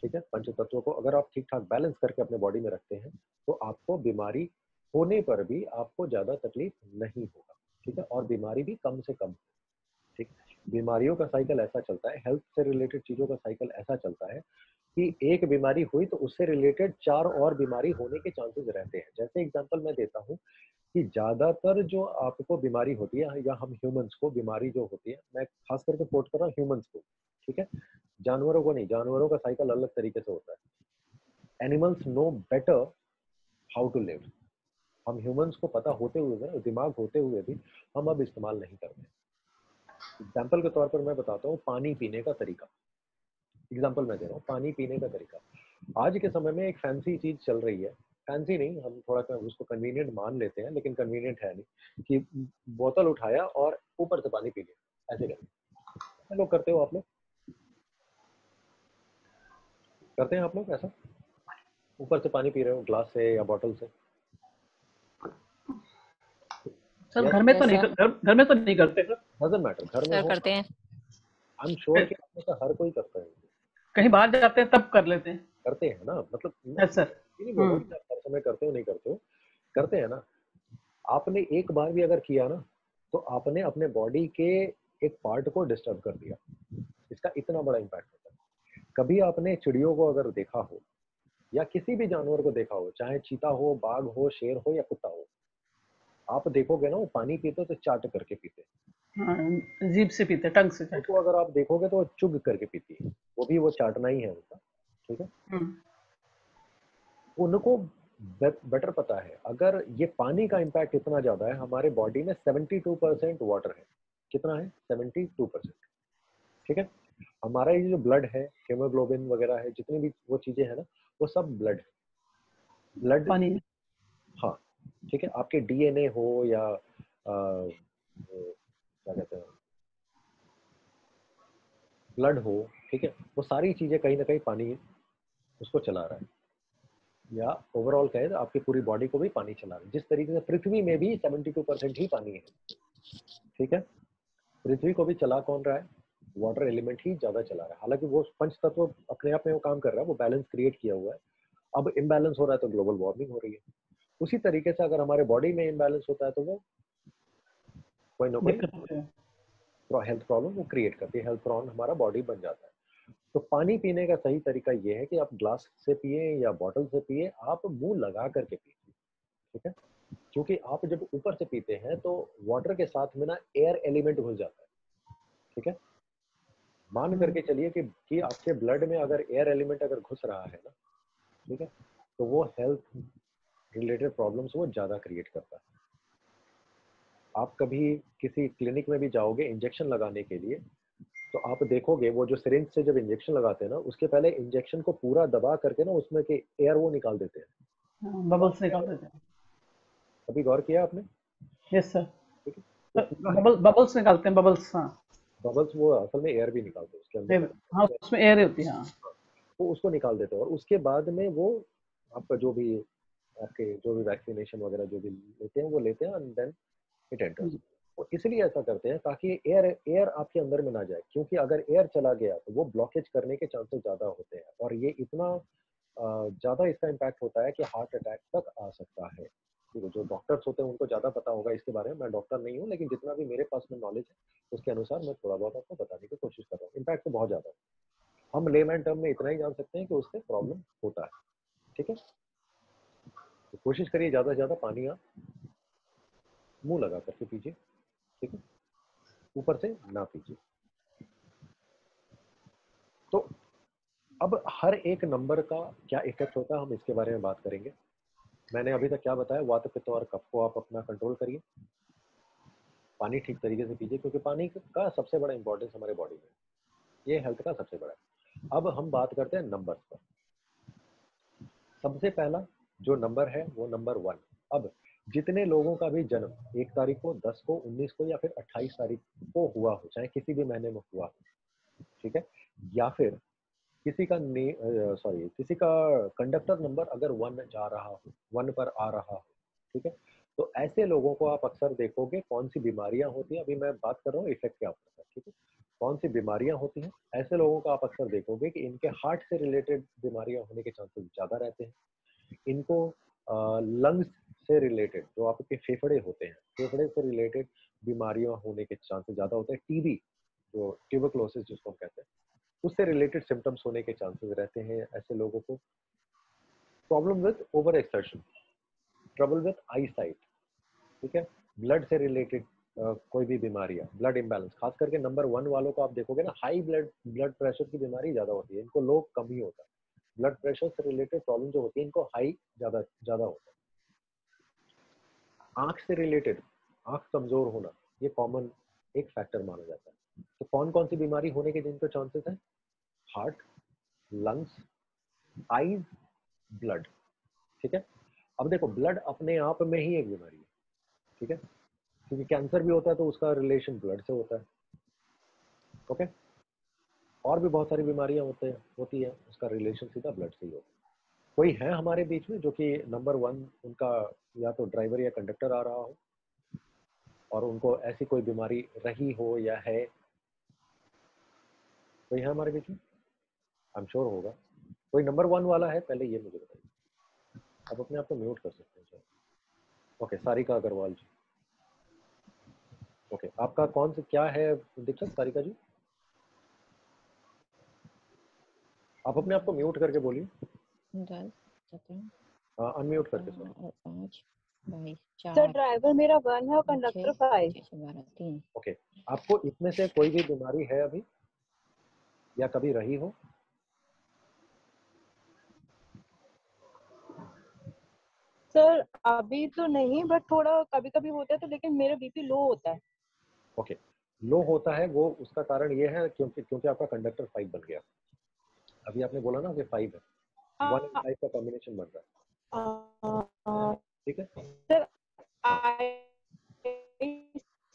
ठीक है पंच तत्वों को अगर आप ठीक ठाक बैलेंस करके अपने बॉडी में रखते हैं तो आपको बीमारी होने पर भी आपको ज़्यादा तकलीफ़ नहीं होगा, ठीक है? और बीमारी भी कम से कम ठीक बीमारियों का साइकिल ऐसा चलता है हेल्थ से रिलेटेड चीज़ों का साइकिल ऐसा चलता है कि एक बीमारी हुई तो उससे रिलेटेड चार और बीमारी होने के चांसेस रहते हैं। जैसे एग्जांपल मैं देता हूँ कि ज़्यादातर जो आपको बीमारी होती है, या हम ह्यूमंस को, बीमारी जो होती है, मैं खास करके कोट कर रहा हूँ ह्यूमंस को, ठीक है? जानवरों को नहीं, जानवरों का साइकिल अलग तरीके से होता है। Animals know better how to live हम ह्यूमंस को पता होते हुए भी, दिमाग होते हुए भी हम अब इस्तेमाल नहीं करते एग्ज़ाम्पल के तौर पर मैं बताता हूँ पानी पीने का तरीका। एग्ज़ाम्पल मैं दे रहा हूँ, पानी पीने का तरीका। आज के समय में एक फैंसी चीज़ चल रही है। फैंसी नहीं, हम थोड़ा उसको कन्वीनियंट मान लेते हैं, लेकिन कन्वीनियंट है नहीं कि बोतल उठाया और ऊपर से पानी पी लिया। ऐसे करते लोग करते हो आप लोग? करते हैं आप लोग ऐसा? ऊपर से पानी पी रहे हो ग्लास से या बोतल से? सर घर में तो नहीं घर, घर में तो नहीं करते सर। डजंट मैटर घर में करते हैं। आई एम श्योर कि आप में से हर कोई करता है। कहीं बाहर जाते हैं तब कर लेते हैं। करते हैं ना मतलब यस सर रहा हर समय करते हो नहीं करते हो। करते हैं ना। आपने एक बार भी अगर किया ना तो आपने अपने बॉडी के एक पार्ट को डिस्टर्ब कर दिया। इसका इतना बड़ा इम्पैक्ट है। कभी आपने चिड़ियों को अगर देखा हो या किसी भी जानवर को देखा हो चाहे चीता हो बाघ हो शेर हो या कुत्ता हो आप देखोगे ना वो पानी पीते तो चाट करके पीते। हाँ, जीप से पीते टंग से तो अगर आप देखोगे तो चुग करके पीती है। वो भी वो चाटना ही है उनका ठीक है? हम्म। उनको बेटर पता है अगर ये पानी का इम्पैक्ट इतना ज़्यादा है हमारे बॉडी में 72 परसेंट वाटर है। कितना है? 72 परसेंट ठीक है? हमारा ये जो ब्लड है हेमोग्लोबिन वगैरह है जितनी भी वो चीज़ें है ना वो सब ब्लड है। ब्लड पानी हाँ ठीक है? आपके डीएनए हो या आ, क्या कहते हैं? ब्लड हो ठीक है? वो सारी चीज़ें कहीं ना कहीं पानी उसको चला रहा है। या ओवरऑल कहे तो आपकी पूरी बॉडी को भी पानी चला रहा है। जिस तरीके से पृथ्वी में भी 72 परसेंट ही पानी है ठीक है? पृथ्वी को भी चला कौन रहा है? वाटर एलिमेंट ही ज़्यादा चला रहा है। हालाँकि वो पंच तत्व अपने आप में वो काम कर रहा है वो बैलेंस क्रिएट किया हुआ है। अब इम्बैलेंस हो रहा है तो ग्लोबल वार्मिंग हो रही है। उसी तरीके से अगर हमारे बॉडी में इम्बैलेंस होता है तो वो कोई ना कोई हेल्थ प्रॉब्लम वो क्रिएट करती है। हेल्थ प्रॉब्लम हमारा बॉडी बन जाता है। तो पानी पीने का सही तरीका ये है कि आप ग्लास से पिए या बॉटल से पिए आप मुँह लगा करके पिए ठीक है? क्योंकि आप जब ऊपर से पीते हैं तो वाटर के साथ में ना एयर एलिमेंट घुस जाता है। ठीक है? मान करके चलिए कि कि आपके ब्लड में अगर एयर एलिमेंट अगर घुस रहा है ना ठीक है तो वो हेल्थ रिलेटेड प्रॉब्लम्स वो ज़्यादा क्रिएट करता है। आप कभी किसी क्लिनिक में भी जाओगे इंजेक्शन लगाने के लिए तो आप देखोगे वो जो सिरिंज से जब इंजेक्शन लगाते हैं ना उसके पहले इंजेक्शन को पूरा दबा करके ना उसमें के एयर वो निकाल देते हैं। बबल्स निकाल देते हैं। कभी गौर किया आपने? यस सर है। बबल्स निकालते हैं बबल्स हाँ। बबल्स वो असल में एयर भी निकालते हैं उसके अंदर। हाँ उसमें एयर होती है हाँ। वो उसको निकाल देते हैं और उसके बाद में वो आपका जो भी आपके जो भी वैक्सीनेशन वगैरह जो भी लेते हैं वो लेते हैं एंड देन इट एंटर्स वो इसलिए ऐसा करते हैं ताकि एयर एयर आपके अंदर में ना जाए क्योंकि अगर एयर चला गया तो वो ब्लॉकेज करने के चांसेस ज़्यादा होते हैं। और ये इतना ज़्यादा इसका इम्पैक्ट होता है कि हार्ट अटैक तक आ सकता है। है जो डॉक्टर्स होते हैं, उनको ज़्यादा पता होगा इसके बारे में। मैं डॉक्टर नहीं हूँ, लेकिन जितना भी मेरे पास में नॉलेज है, उसके अनुसार मैं थोड़ा बहुत आपको बताने की कोशिश कर रहा हूँ। इम्पैक्ट तो बहुत ज़्यादा है। हम लेमैन टर्म में इतना ही जान सकते हैं कि उससे प्रॉब्लम होता है। ठीक है? तो कोशिश करिए ज़्यादा से ज़्यादा पानी आप मुँह लगा करके पीजिए। ठीक है? ऊपर से ना पीजिए। तो अब हर एक नंबर का क्या इफ़ेक्ट होता है, हम इसके बारे में बात करेंगे। मैंने अभी तक क्या बताया, वात पित्त और कफ को आप अपना कंट्रोल करिए। पानी ठीक तरीके से पीजिए, क्योंकि पानी का सबसे बड़ा इंपॉर्टेंस हमारे बॉडी में ये हेल्थ का सबसे बड़ा अब हम बात करते हैं नंबर पर। सबसे पहला जो नंबर है, वो नंबर वन अब जितने लोगों का भी जन्म एक तारीख को, दस को, उन्नीस को या फिर अट्ठाईस तारीख को हुआ हो, चाहे किसी भी महीने में हुआ हो, ठीक है? या फिर किसी का ने सॉरी किसी का कंडक्टर नंबर अगर वन जा रहा हो वन पर आ रहा हो, ठीक है? तो ऐसे लोगों को आप अक्सर देखोगे कौन सी बीमारियाँ होती हैं। अभी मैं बात कर रहा हूँ इफ़ेक्ट क्या होता है, ठीक है? कौन सी बीमारियाँ होती हैं? ऐसे लोगों को आप अक्सर देखोगे कि इनके हार्ट से रिलेटेड बीमारियाँ होने के चांसेस ज़्यादा रहते हैं। इनको लंग्स से रिलेटेड जो आपके फेफड़े होते हैं, फेफड़े से रिलेटेड बीमारियाँ होने के चांसेस ज़्यादा होते हैं। टीबी जो ट्यूबरक्लोसिस जिसको हम कहते हैं। उससे रिलेटेड सिम्टम्स होने के चांसेस रहते हैं ऐसे लोगों को। Problem with over exertion trouble with eye sight ठीक है? ब्लड से रिलेटेड uh, कोई भी बीमारियाँ ब्लड इम्बैलेंस खास करके नंबर वन वालों को आप देखोगे ना हाई ब्लड ब्लड प्रेशर की बीमारी ज़्यादा होती है इनको लो कम ही होता है। ब्लड प्रेशर से रिलेटेड प्रॉब्लम जो होती है इनको हाई ज़्यादा ज़्यादा होता है। आँख से रिलेटेड आँख कमज़ोर होना ये कॉमन एक फैक्टर माना जाता है। तो कौन कौन सी बीमारी होने के जिनके चांसेस हैं? हार्ट लंग्स आईज ब्लड ठीक है? अब देखो ब्लड अपने आप में ही एक बीमारी है। ठीक है? क्योंकि कैंसर भी होता है तो उसका रिलेशन ब्लड से होता है। ओके और भी बहुत सारी बीमारियाँ होते हैं, होती है, उसका रिलेशन सीधा ब्लड से ही होता है। कोई है हमारे बीच में जो कि नंबर वन उनका या तो ड्राइवर या कंडक्टर आ रहा हो, और उनको ऐसी कोई बीमारी रही हो या है कोई है हमारे बीच में आई एम श्योर होगा। कोई नंबर वन वाला है पहले ये मुझे बताइए। आप अपने आप को म्यूट कर सकते हैं sir okay Sarika Agarwal ji. Okay आपका कौन सा क्या है दिक्कत सारिका जी? आप अपने आप को म्यूट करके बोलिए। अनम्यूट करके सर और पाँच बाईस सर ड्राइवर मेरा वन है और कंडक्टर फाइव ओके आपको इसमें से कोई भी बीमारी है अभी? या कभी रही हो? सर अभी तो नहीं बट थोड़ा कभी कभी होता है तो लेकिन मेरा बीपी लो होता है। ओके लो होता है वो उसका कारण ये है क्योंकि क्योंकि आपका कंडक्टर फाइव बन गया। अभी आपने बोला ना कि फाइव है। वन एंड फाइव का कॉम्बिनेशन बन रहा है। ठीक है? सर साइड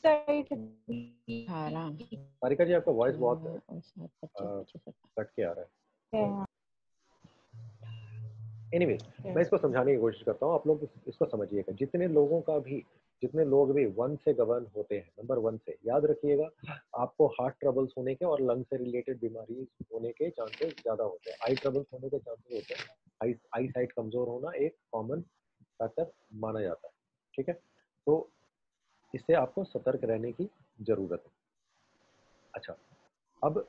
अठारह सारिका जी आपका वॉइस बहुत कट के आ रहा है। है एनीवे मैं इसको समझाने की कोशिश करता हूँ। आप लोग इसको समझिएगा जितने लोगों का भी जितने लोग भी वन से गवर्न होते हैं नंबर वन से याद रखिएगा आपको हार्ट ट्रबल्स होने के और लंग से रिलेटेड बीमारी होने के चांसेस ज़्यादा होते हैं। आई ट्रबल्स होने के चांसेस होते हैं। आई आई साइट कमज़ोर होना एक कॉमन फैक्टर माना जाता है। ठीक है? तो इससे आपको सतर्क रहने की ज़रूरत है। अच्छा अब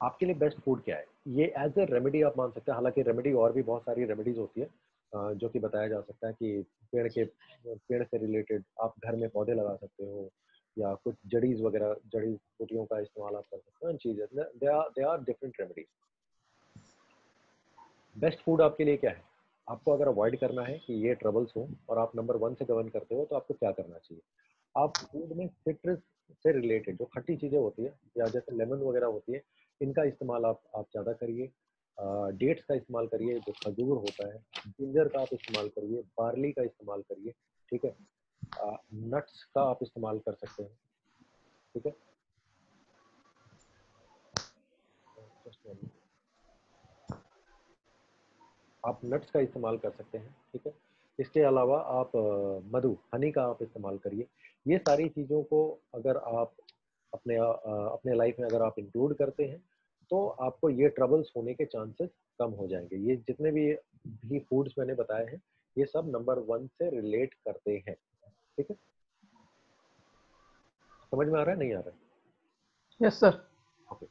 आपके लिए बेस्ट फ़ूड क्या है? ये एज ए रेमेडी आप मान सकते हैं, हालाँकि रेमेडी और भी बहुत सारी रेमेडीज होती है जो कि बताया जा सकता है कि पेड़ के, पेड़ से रिलेटेड आप घर में पौधे लगा सकते हो, या कुछ जड़ीज वगैरह, जड़ी बूटियों का इस्तेमाल आप कर सकते हैं चीज़ें। They are different remedies best food आपके लिए क्या है? आपको अगर अवॉइड करना है कि ये ट्रबल्स हो और आप नंबर वन से गवर्न करते हो तो आपको क्या करना चाहिए? आप फ़ूड में सिट्रस से रिलेटेड जो खट्टी चीज़ें होती है, या जैसे लेमन वगैरह होती है, इनका इस्तेमाल आप आप ज़्यादा करिए। डेट्स का इस्तेमाल करिए, जो खजूर होता है जिंजर का आप इस्तेमाल करिए बार्ली का इस्तेमाल करिए, ठीक है? नट्स का आप इस्तेमाल कर सकते हैं, ठीक है? आप नट्स का इस्तेमाल कर सकते हैं ठीक है? इसके अलावा आप मधु हनी का आप इस्तेमाल करिए। ये सारी चीज़ों को अगर आप अपने अ, अपने लाइफ में अगर आप इंक्लूड करते हैं तो आपको ये ट्रबल्स होने के चांसेस कम हो जाएँगे। ये जितने भी भी फूड्स मैंने बताए हैं ये सब नंबर वन से रिलेट करते हैं ठीक है? समझ में आ रहा है? नहीं आ रहा है? यस सर ओके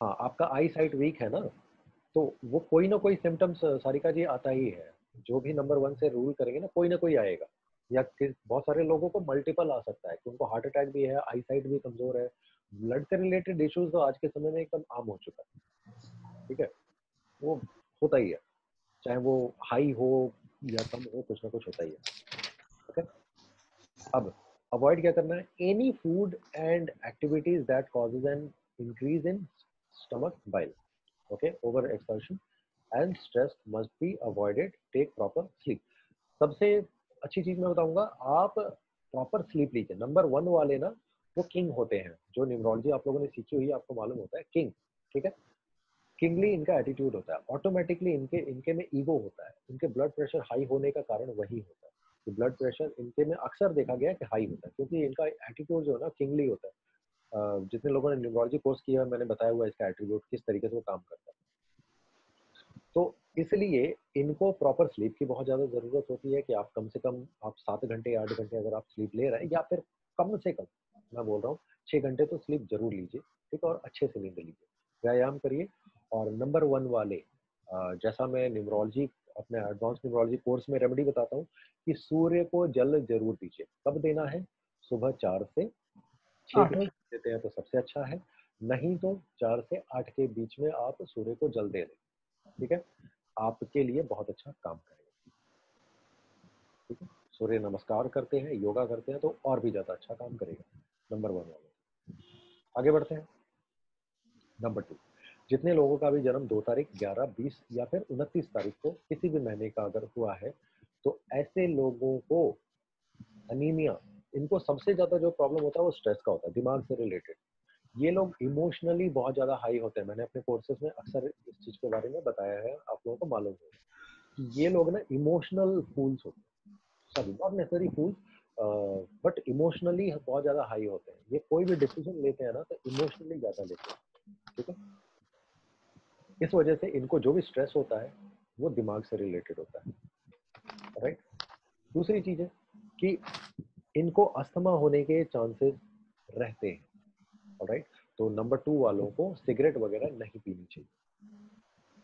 हाँ आपका आई साइट वीक है ना? तो वो कोई ना कोई सिम्टम्स सारिका जी आता ही है। जो भी नंबर वन से रूल करेंगे ना, कोई ना कोई आएगा। या किस, बहुत सारे लोगों को मल्टीपल आ सकता है। कि उनको हार्ट अटैक भी है आई साइट भी कमज़ोर है। ब्लड से रिलेटेड इश्यूज़ तो आज के समय में एकदम आम हो चुका है। ठीक है? वो होता ही है। चाहे वो हाई हो या कम हो, कुछ ना कुछ होता ही है। ओके अब अवॉइड क्या करना है? Any food and activities that causes an increase in stomach bile. Okay, over exertion and stress must be avoided. Take proper sleep. सबसे अच्छी चीज़ मैं बताऊँगा, आप प्रॉपर स्लीप लीजिए। नंबर वन वाले ना, वो किंग होते हैं, जो न्यूमरोलॉजी आप लोगों ने सीखी हुई आपको मालूम होता है किंग ठीक है? किंगली इनका एटीट्यूड होता है। ऑटोमेटिकली इनके इनके में ईगो होता है। इनके ब्लड प्रेशर हाई होने का कारण वही होता है। ब्लड प्रेशर इनके में अक्सर देखा गया कि हाई होता है, क्योंकि इनका एटीट्यूड जो है ना किंगली होता है। जितने लोगों ने न्यूमरोलॉजी कोर्स किया है मैंने बताया हुआ इसका एट्रीब्यूट किस तरीके से वो काम करता है। तो इसलिए इनको प्रॉपर स्लीप की बहुत ज़्यादा ज़रूरत होती है कि आप कम से कम आप सात घंटे आठ घंटे अगर आप स्लीप ले रहे हैं या फिर कम से कम मैं बोल रहा हूँ छः घंटे तो स्लीप ज़रूर लीजिए ठीक है और अच्छे से नींद लीजिए। व्यायाम करिए और नंबर वन वाले जैसा मैं न्यूमरोलॉजी अपने एडवांस न्यूमरोलॉजी कोर्स में रेमेडी बताता हूँ कि सूर्य को जल ज़रूर दीजिए कब देना है? सुबह चार से छः आठ। बजे देते हैं तो सबसे अच्छा है। नहीं तो चार से आठ के बीच में आप सूर्य को जल दे दें, ठीक है? आपके लिए बहुत अच्छा काम करेगा। ठीक है? सूर्य नमस्कार करते हैं, योगा करते हैं तो और भी ज़्यादा अच्छा काम करेगा। नंबर वन वाले। आगे बढ़ते हैं। Number two. जितने लोगों का भी जन्म दो तारीख, ग्यारह, बीस या फिर उनतीस तारीख को किसी भी महीने का अगर हुआ है तो ऐसे लोगों को अनीमिया इनको सबसे ज़्यादा जो प्रॉब्लम होता है, वो स्ट्रेस का होता है दिमाग से रिलेटेड ये लोग इमोशनली बहुत ज़्यादा हाई होते हैं। मैंने अपने कोर्सेज में अक्सर इस चीज़ के बारे में बताया है, आप लोगों को मालूम है ये लोग ना इमोशनल फूल्स होते हैं। Sorry not necessary fools but emotionally बहुत ज़्यादा हाई होते हैं। ये कोई भी डिसीज़न लेते हैं ना तो इमोशनली ज़्यादा लेते हैं। ठीक है? इस वजह से इनको जो भी स्ट्रेस होता है, वो दिमाग से रिलेटेड होता है। Right right? दूसरी चीज़ है कि इनको अस्थमा होने के चांसेस रहते हैं। राइट तो नंबर टू वालों को सिगरेट वगैरह नहीं पीनी चाहिए।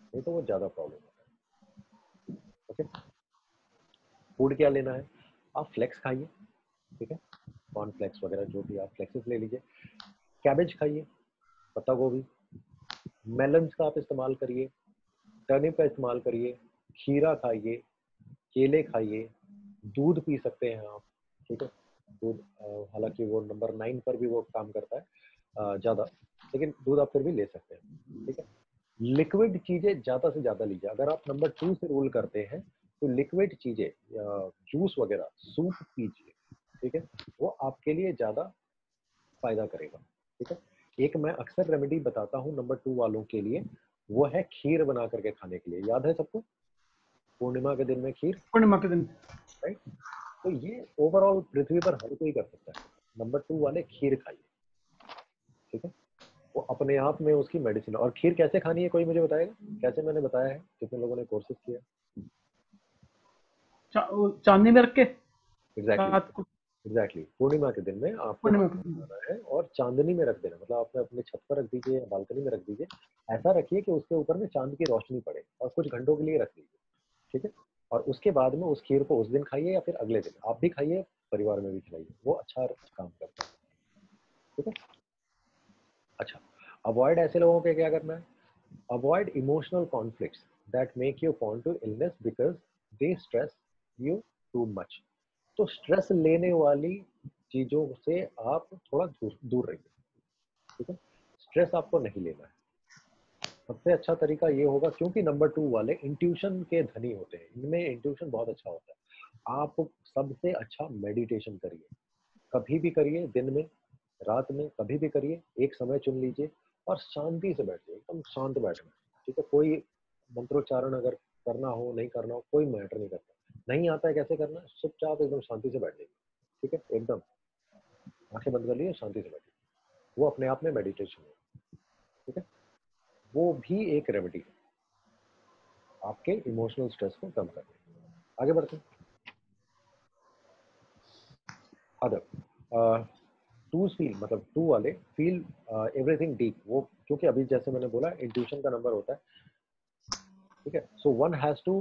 नहीं तो वो ज़्यादा प्रॉब्लम होता है। ओके फ़ूड क्या लेना है? आप फ्लेक्स खाइए, ठीक है? कॉर्न फ्लेक्स वगैरह जो भी आप फ्लेक्सेस ले लीजिए। कैबेज खाइए, पत्ता गोभी। मेलन्स का आप इस्तेमाल करिए टर्निप का इस्तेमाल करिए, खीरा खाइए, केले खाइए, दूध पी सकते हैं आप। ठीक है? दूध हालाँकि वो नंबर नाइन पर भी वो काम करता है ज़्यादा लेकिन दूध आप फिर भी ले सकते हैं ठीक है? लिक्विड चीज़ें ज़्यादा से ज़्यादा लीजिए। अगर आप नंबर टू से रूल करते हैं तो लिक्विड चीज़ें जूस वगैरह सूप पीजिए ठीक है? वो आपके लिए ज़्यादा फ़ायदा करेगा ठीक है? एक मैं अक्सर रेमेडी बताता हूँ नंबर टू वालों के लिए वो है खीर बना करके खाने के लिए। याद है सबको? पूर्णिमा के दिन में खीर? पूर्णिमा के दिन। तो ये ओवरऑल पृथ्वी पर हर कोई कर सकता है। नंबर टू वाले खीर खाइए। ठीक है? वो अपने आप में उसकी मेडिसिन और खीर कैसे खानी है कोई मुझे बताएगा? कैसे मैंने बताया है? कितने लोगों ने कोर्सेज किया? चा, चांदनी में रख के एग्जैक्टली एग्जैक्टली पूर्णिमा के दिन में आपको है और चांदनी में रख देना। मतलब आपने अपने छत पर रख दीजिए या बालकनी में रख दीजिए। ऐसा रखिए कि उसके ऊपर में चाँद की रोशनी पड़े और कुछ घंटों के लिए रख दीजिए। ठीक है? और उसके बाद में उस खीर को उस दिन खाइए या फिर अगले दिन। आप भी खाइए, परिवार में भी खिलाइए। वो अच्छा काम करता है। ठीक है? अच्छा अवॉइड ऐसे लोगों के क्या करना है? Avoid emotional conflicts that make you point to illness because they stress you too much तो स्ट्रेस लेने वाली चीज़ों से आप थोड़ा दूर दूर रहिए। ठीक है? स्ट्रेस आपको नहीं लेना है। सबसे अच्छा तरीका ये होगा, क्योंकि नंबर टू वाले इंट्यूशन के धनी होते हैं। इनमें इंट्यूशन बहुत अच्छा होता है। आप सबसे अच्छा मेडिटेशन करिए। कभी भी करिए, दिन में, रात में, कभी भी करिए, एक समय चुन लीजिए और शांति से बैठिए, एकदम शांत बैठना ठीक है, कोई मंत्रोच्चारण अगर करना हो, नहीं करना हो, कोई मैटर नहीं करता। नहीं आता है कैसे करना चुपचाप एकदम शांति से बैठ जाइए ठीक है, एकदम। आँखें बंद कर लिए शांति से बैठिए। वो अपने आप में मेडिटेशन है। ठीक है? वो भी एक रेमेडी है। आपके इमोशनल स्ट्रेस को कम करने आगे बढ़ते अदर टू फील मतलब टू वाले फील एवरीथिंग डीप वो क्योंकि अभी जैसे मैंने बोला इंट्यूशन का नंबर होता है। ठीक है? So one has to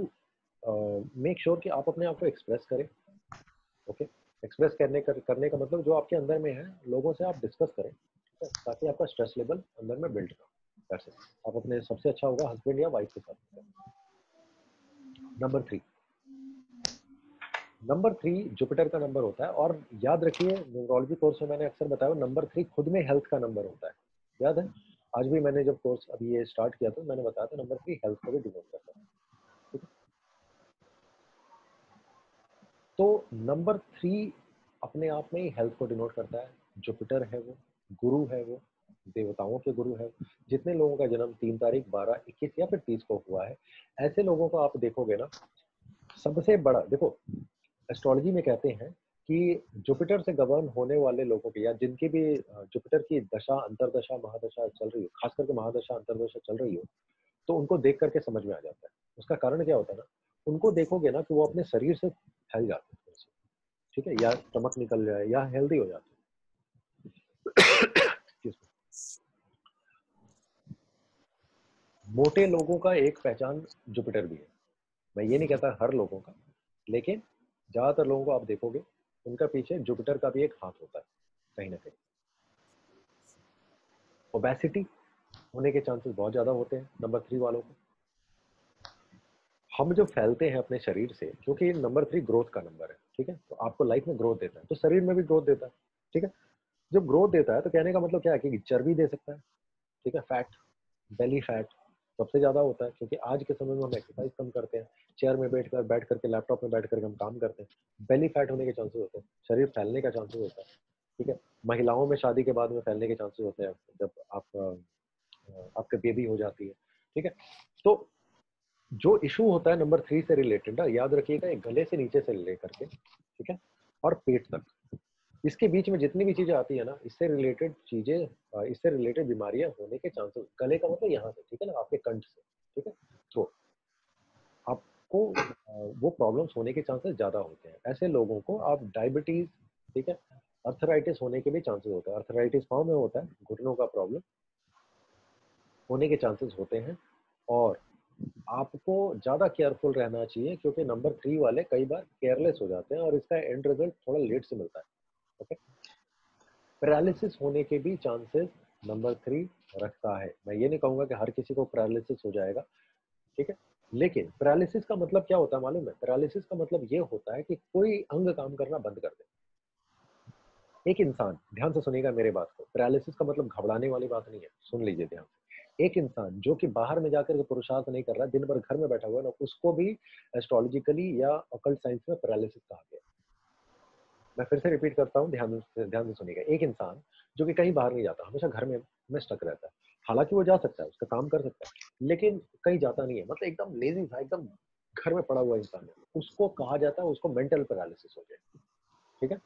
make sure कि आप अपने आप को एक्सप्रेस करें। Okay okay? एक्सप्रेस करने कर, करने का मतलब जो आपके अंदर में है लोगों से आप डिस्कस करें। ठीक है? ताकि आपका स्ट्रेस लेवल अंदर में बिल्ड हो। दैट्स इट आप अपने सबसे अच्छा होगा हस्बैंड या वाइफ के साथ। Number three number three Jupiter का नंबर होता है और याद रखिए न्यूरोलॉजी कोर्स में मैंने अक्सर बताया नंबर थ्री खुद में हेल्थ का नंबर होता है। याद है? आज भी मैंने जब कोर्स अभी ये स्टार्ट किया था, मैंने बताया था नंबर थ्री हेल्थ को भी डिनोट करता है। तो नंबर थ्री अपने आप में ही हेल्थ को डिनोट करता है। जुपिटर है वो गुरु है वो देवताओं के गुरु हैं, जितने लोगों का जन्म तीन तारीख, बारह, इक्कीस या फिर तीस को हुआ है, ऐसे लोगों को आप देखोगे ना, सबसे बड़ा, देखो एस्ट्रोलॉजी में कहते हैं कि जुपिटर से गवर्न होने वाले लोगों के, या जिनकी भी जुपिटर की दशा, अंतरदशा, महादशा चल रही हो खास करके महादशा, अंतरदशा चल रही हो तो उनको देख करके समझ में आ जाता है। उसका कारण क्या होता है ना, उनको देखोगे ना कि वो अपने शरीर से फैल जाते हैं, ठीक है, या चमक निकल जाए, या हेल्दी हो जाते मोटे लोगों का एक पहचान जुपिटर भी है। मैं ये नहीं कहता हर लोगों का, लेकिन ज़्यादातर लोगों को आप देखोगे, उनका पीछे जुपिटर का भी एक हाथ होता है, कहीं ना कहीं। ओबेसिटी होने के चांसेस बहुत ज़्यादा होते हैं नंबर थ्री वालों को। हम जो फैलते हैं अपने शरीर से, क्योंकि नंबर थ्री ग्रोथ का नंबर है, ठीक है? तो आपको लाइफ में ग्रोथ देता है तो शरीर में भी ग्रोथ देता है, ठीक है? जब ग्रोथ देता है तो कहने का मतलब क्या है कि चर्बी दे सकता है, ठीक है? फैट बेली फैट सबसे ज़्यादा होता है, क्योंकि आज के समय में हम एक्सरसाइज कम करते हैं चेयर में बैठ कर बैठ करके लैपटॉप में बैठ करके हम काम करते हैं बेली फैट होने के चांसेस होते हैं, शरीर फैलने का चांसेस होता है, ठीक है? महिलाओं में शादी के बाद में फैलने के चांसेस होते हैं, जब आप आपके बेबी हो जाती है, ठीक है? तो जो इशू होता है नंबर थ्री से रिलेटेड याद रखिएगा गले से नीचे से लेकर के, ठीक है? और पेट तक। इसके बीच में जितनी भी चीज़ें आती है ना, इससे रिलेटेड चीज़ें इससे रिलेटेड बीमारियाँ होने के चांसेस गले का मतलब यहाँ से, ठीक है ना, आपके कंठ से, ठीक है? तो आपको वो प्रॉब्लम्स होने के चांसेस ज़्यादा होते हैं। ऐसे लोगों को आप डायबिटीज़ ठीक है अर्थराइटिस होने के भी चांसेस होते हैं। अर्थराइटिस पाँव में होता है, घुटनों का प्रॉब्लम होने के चांसेस होते हैं। और आपको ज़्यादा केयरफुल रहना चाहिए, क्योंकि नंबर थ्री वाले कई बार केयरलेस हो जाते हैं और इसका एंड रिज़ल्ट थोड़ा लेट से मिलता है। ओके पैरालिसिस होने के भी चांसेस नंबर थ्री रखता है। मैं ये नहीं कहूँगा कि हर किसी को पैरालिसिस हो जाएगा, ठीक है? लेकिन पैरालिसिस का मतलब क्या होता है मालूम है? पैरालिसिस का मतलब ये होता है कि कोई अंग काम करना बंद कर दे। एक इंसान, ध्यान से सुनिएगा मेरे बात को। पैरालिसिस का मतलब घबराने वाली बात नहीं है। सुन लीजिए ध्यान से। एक इंसान जो कि बाहर में जाकर के पुरुषार्थ नहीं कर रहा, दिन भर घर में बैठा हुआ है ना उसको भी एस्ट्रोलॉजिकली या अकल्ट साइंस में पैरालिसिस कहा गया मैं फिर से रिपीट करता हूँ, ध्यान ध्यान से सुनिएगा। एक इंसान जो कि कहीं बाहर नहीं जाता, हमेशा घर में में स्टक रहता है। हालाँकि वो जा सकता है, उसका काम कर सकता है, लेकिन कहीं जाता नहीं है। मतलब एकदम लेजी था एकदम घर में पड़ा हुआ इंसान है। उसको कहा जाता है, उसको मेंटल पैरालिसिस हो जाए। ठीक है?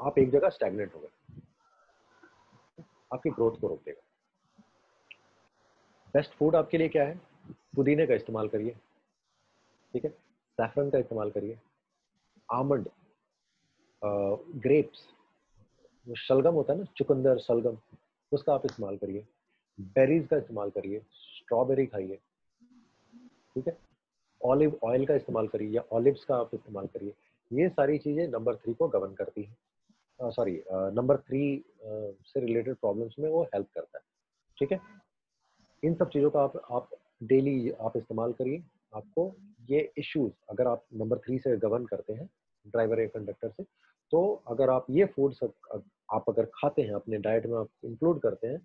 आप एक जगह स्टैगनेट हो गए। आपकी ग्रोथ को रोक देगा। बेस्ट फ़ूड आपके लिए क्या है? पुदीने का इस्तेमाल करिए। ठीक है? सैफरन का इस्तेमाल करिए। आमंड ग्रेप्स जो शलगम होता है ना, चुकंदर शलगम, उसका आप इस्तेमाल करिए। बेरीज का इस्तेमाल करिए स्ट्रॉबेरी खाइए, ठीक है? ऑलिव ऑयल का इस्तेमाल करिए या ऑलिव्स का आप इस्तेमाल करिए। ये सारी चीज़ें नंबर थ्री को गवर्न करती है। सॉरी नंबर थ्री से रिलेटेड प्रॉब्लम्स में वो हेल्प करता है, ठीक है? इन सब चीज़ों का आप आप डेली आप इस्तेमाल करिए। आपको ये इश्यूज़ अगर आप नंबर थ्री से गवर्न करते हैं ड्राइवर या कंडक्टर से तो अगर आप ये फूड्स आप अगर खाते हैं, अपने डाइट में आप इंक्लूड करते हैं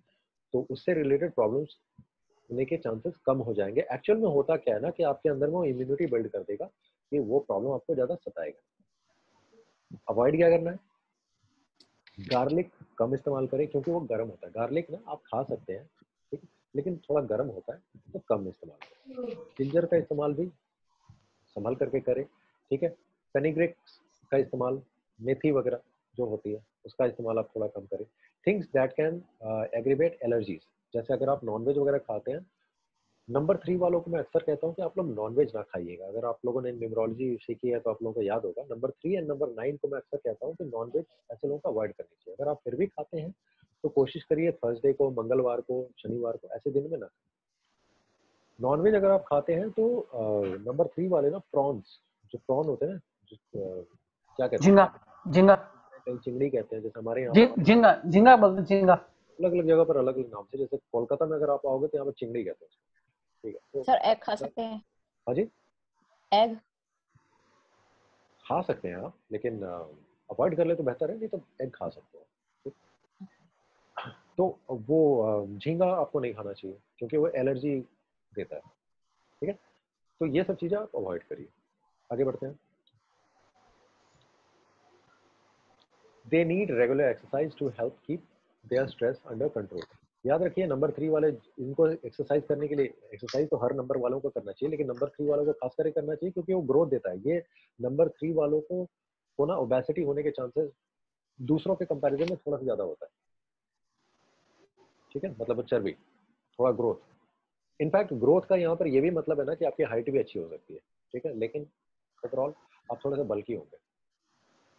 तो उससे रिलेटेड प्रॉब्लम्स होने के चांसेस कम हो जाएँगे। एक्चुअल में होता क्या है ना कि आपके अंदर में वो इम्यूनिटी बिल्ड कर देगा कि वो प्रॉब्लम आपको ज़्यादा सताएगा। अवॉइड क्या करना है? गार्लिक कम इस्तेमाल करें, क्योंकि वो गर्म होता है। गार्लिक ना आप खा सकते हैं, ठीक है? लेकिन थोड़ा गर्म होता है तो कम इस्तेमाल करें। जिंजर का इस्तेमाल भी संभाल करके करें, ठीक है? फेनिग्रिक का इस्तेमाल मेथी वगैरह जो होती है उसका इस्तेमाल आप थोड़ा कम करें। Things that can aggravate allergies जैसे अगर आप नॉनवेज वगैरह खाते हैं नंबर थ्री वालों को मैं अक्सर कहता हूँ कि आप लोग नॉनवेज ना खाइएगा। अगर आप लोगों ने न्यूमरोलॉजी सीखी है तो आप लोगों को याद होगा number three and number nine को मैं अक्सर कहता हूँ कि नॉनवेज ऐसे लोगों को अवॉइड करनी चाहिए। अगर आप फिर भी खाते हैं तो कोशिश करिए थर्सडे को मंगलवार को शनिवार को ऐसे दिन में ना नॉनवेज अगर आप खाते हैं तो नंबर थ्री वाले ना प्रॉन्स जो प्रॉन होते हैं ना जो, क्या कहते झींगा। झींगा। चिंगड़ी कहते हैं जैसे हमारे यहाँ झींगा झींगा बोलते हैं, झींगा। अलग अलग जगह पर अलग अलग नाम से जैसे कोलकाता में अगर आप आओगे तो यहाँ पर चिंगड़ी कहते हैं। ठीक है तो सर एग खा सकते हैं। हाँ जी? एग खा सकते हैं आप लेकिन अवॉइड कर ले तो बेहतर है नहीं तो एग खा सकते हो। तो वो झींगा आपको नहीं खाना चाहिए क्योंकि वो एलर्जी देता है। ठीक है? तो ये सब चीज़ें आप अवॉइड करिए। आगे बढ़ते हैं। They need regular exercise to help keep their stress under control याद रखिए नंबर थ्री वाले, इनको एक्सरसाइज करने के लिए एक्सरसाइज तो हर नंबर वालों को करना चाहिए, लेकिन नंबर थ्री वालों को खास करके करना चाहिए, क्योंकि वो ग्रोथ देता है। ये नंबर थ्री वालों को को ना ओबेसिटी होने के चांसेस दूसरों के कंपैरिजन में थोड़ा सा ज़्यादा होता है। ठीक है? मतलब चर्बी थोड़ा ग्रोथ इनफैक्ट ग्रोथ का यहाँ पर यह भी मतलब है ना कि आपकी हाइट भी अच्छी हो सकती है। ठीक है? लेकिन ओवरऑल आप थोड़े से बल्कि होंगे।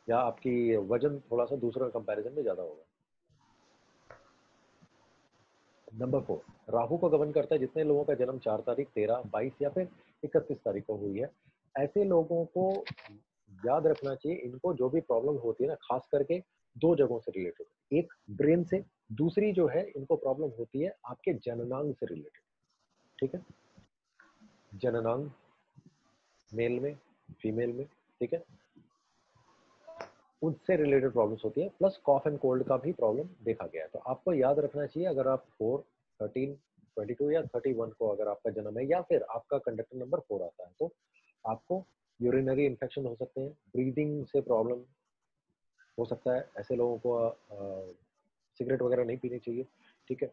या आपकी वज़न थोड़ा सा दूसरों कंपैरिजन में ज़्यादा होगा? नंबर फोर राहु को गवर्न करता है जितने लोगों का जन्म चार तारीख, तेरह, बाईस या फिर इकतीस तारीख को हुई है। ऐसे लोगों को याद रखना चाहिए, इनको जो भी प्रॉब्लम होती है ना, खास करके दो जगहों से रिलेटेड एक, ब्रेन से, दूसरी जो है, इनको प्रॉब्लम होती है आपके जननांग से रिलेटेड ठीक है? जननांग, मेल में, फीमेल में, ठीक है? उससे रिलेटेड प्रॉब्लम्स होती है प्लस कॉफ एंड कोल्ड का भी प्रॉब्लम देखा गया है। तो आपको याद रखना चाहिए, अगर आप फोर थर्टीन ट्वेंटी टू या थर्टी वन को अगर आपका जन्म है, या फिर आपका कंडक्टर नंबर फोर आता है तो आपको यूरिनरी इन्फेक्शन हो सकते हैं ब्रीदिंग से प्रॉब्लम हो सकता है, ऐसे लोगों को सिगरेट वगैरह नहीं पीनी चाहिए, ठीक है?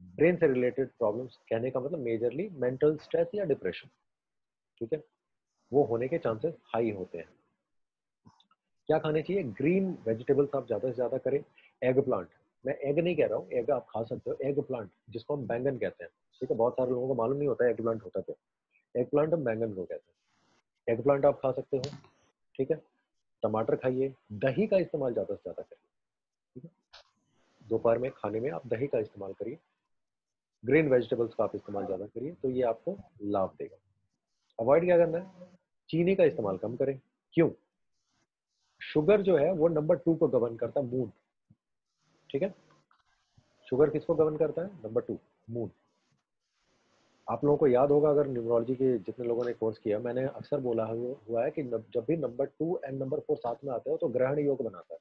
ब्रेन से रिलेटेड प्रॉब्लम्स कहने का मतलब मेजरली मेंटल स्ट्रेस या डिप्रेशन ठीक है? वो होने के चांसेस हाई होते हैं। क्या खाने चाहिए? ग्रीन वेजिटेबल्स आप ज़्यादा से ज़्यादा करें। एग प्लांट मैं एग नहीं कह रहा हूँ एग आप खा सकते हो। एग प्लांट जिसको हम बैंगन कहते हैं। ठीक है, बहुत सारे लोगों को मालूम नहीं होता है एग प्लांट होता क्या। एग प्लांट हम बैंगन को कहते हैं। एग प्लांट आप खा सकते हो। ठीक है, टमाटर खाइए। दही का इस्तेमाल ज़्यादा से ज़्यादा करिए। ठीक है, दोपहर में खाने में आप दही का इस्तेमाल करिए। ग्रीन वेजिटेबल्स का आप इस्तेमाल ज़्यादा करिए तो ये आपको लाभ देगा। अवॉइड क्या करना है? चीनी का इस्तेमाल कम करें। क्यों? शुगर जो है, वो नंबर टू को गवर्न करता है मून ठीक है? शुगर किसको गवर्न करता है? नंबर टू मून आप लोगों को याद होगा, अगर न्यूमरोलॉजी के जितने लोगों ने कोर्स किया, मैंने अक्सर बोला हुआ है कि जब भी number two and number four साथ में आते हो तो ग्रहण योग बनाता है।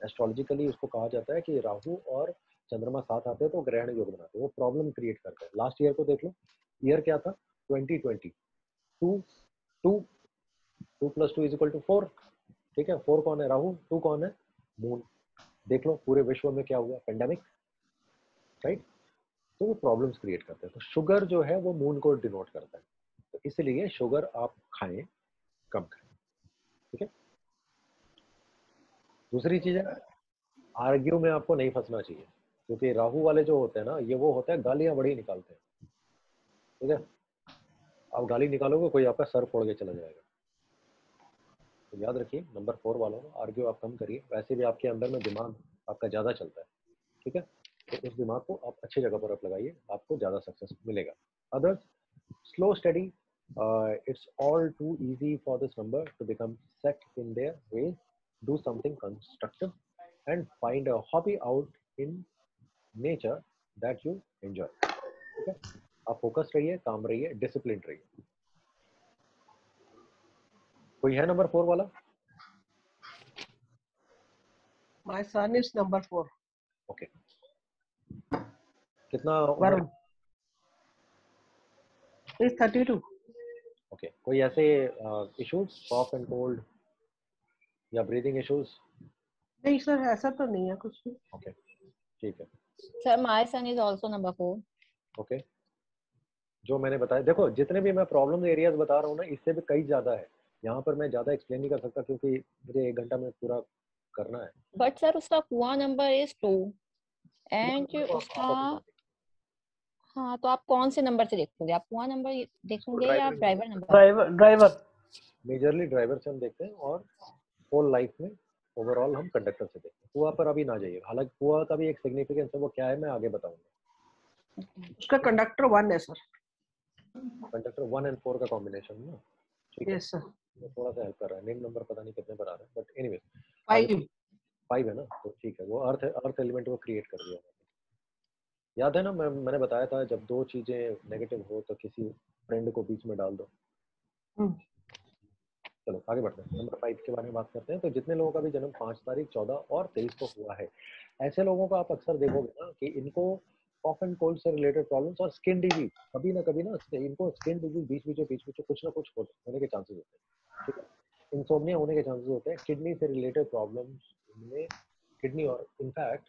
एस्ट्रोलॉजिकली उसको कहा जाता है कि राहु और चंद्रमा साथ आते हैं तो ग्रहण योग बनाते हैं। वो प्रॉब्लम क्रिएट करते हैं। लास्ट ईयर को देख लो। ईयर क्या था? Twenty twenty two two two plus two is equal to four ठीक है? फोर कौन है? राहु टू कौन है? मून देख लो, पूरे विश्व में क्या हुआ? पेंडेमिक राइट तो वो प्रॉब्लम्स क्रिएट करते हैं। तो शुगर जो है, वो मून को डिनोट करता है। तो इसलिए शुगर आप खाएँ, कम खाएँ। ठीक है? दूसरी चीज़ है, आर्ग्यू में आपको नहीं फंसना चाहिए। क्योंकि राहु वाले जो होते हैं ना, ये वो होता है, गालियाँ बड़ी निकालते हैं। ठीक है? आप गाली निकालोगे, कोई आपका सर फोड़ के चला जाएगा। तो याद रखिए नंबर फोर वालों को आर्ग्यू आप कम करिए वैसे भी आपके अंदर में दिमाग आपका ज़्यादा चलता है, ठीक है तो उस दिमाग को आप अच्छी जगह पर आप लगाइए, आपको ज़्यादा सक्सेस मिलेगा others slow study it's all too too for this number to become set in in way. Do something constructive and find a hobby out in nature that you enjoy. आप फोकस रहिए, काम रहिए discipline रहिए कोई है number four वाला? My son is number four. Okay कितना Varun. He's 32. Okay कोई ऐसे इश्यूज़ कॉफ एंड कोल्ड या ब्रीदिंग इश्यूज़ नहीं सर ऐसा तो नहीं है कुछ भी। ओके ठीक है। Sir, my son is also number four. Okay जो मैंने बताया देखो जितने भी मैं प्रॉब्लम एरियाज़ बता रहा हूँ ना इससे भी कई ज़्यादा है। यहाँ पर मैं ज़्यादा एक्सप्लेन नहीं कर सकता क्योंकि मुझे एक घंटा में पूरा करना है। But sir, उसका कुआँ is two. And तो उसका हाँ तो आप कौन से नंबर से देखोगे? आप कुआँ नंबर देखोगे या driver number driver driver majorly driver से हम देखते हैं और होल लाइफ में ओवरऑल हम कंडक्टर से देखते हैं। कुआ पर अभी ना जाइए। हालाँकि कुआ का भी एक सिग्निफिकेंस है वो क्या है मैं आगे बताऊँगा। उसका कंडक्टर वन है sir conductor one and four का कॉम्बिनेशन ना? ठीक है। यस सर थोड़ा सा हेल्प कर रहा है। नेम नंबर पता नहीं कितने पर आ रहा है बट एनीवे फाइव फाइव है ना? तो ठीक है वो अर्थ अर्थ एलिमेंट को क्रिएट कर दिया। याद है ना मैं मैंने बताया था जब दो चीज़ें नेगेटिव हो तो किसी फ्रेंड को बीच में डाल दो। हम्म। चलो आगे बढ़ते हैं। नंबर फाइव के बारे में बात करते हैं। तो जितने लोगों का भी जन्म पाँच तारीख चौदह और तेईस को हुआ है ऐसे लोगों को आप अक्सर देखोगे ना कि इनको कॉफ एंड कोल्ड से रिलेटेड प्रॉब्लम्स और स्किन डिज़ीज़ कभी ना कभी ना इनको स्किन डिज़ीज़ बीच बीच बीच बीच कुछ ना कुछ होने के चांसेस होते हैं, ठीक है? इंसोमनिया होने के चांसेस होते हैं किडनी से रिलेटेड प्रॉब्लम्स में किडनी और इनफैक्ट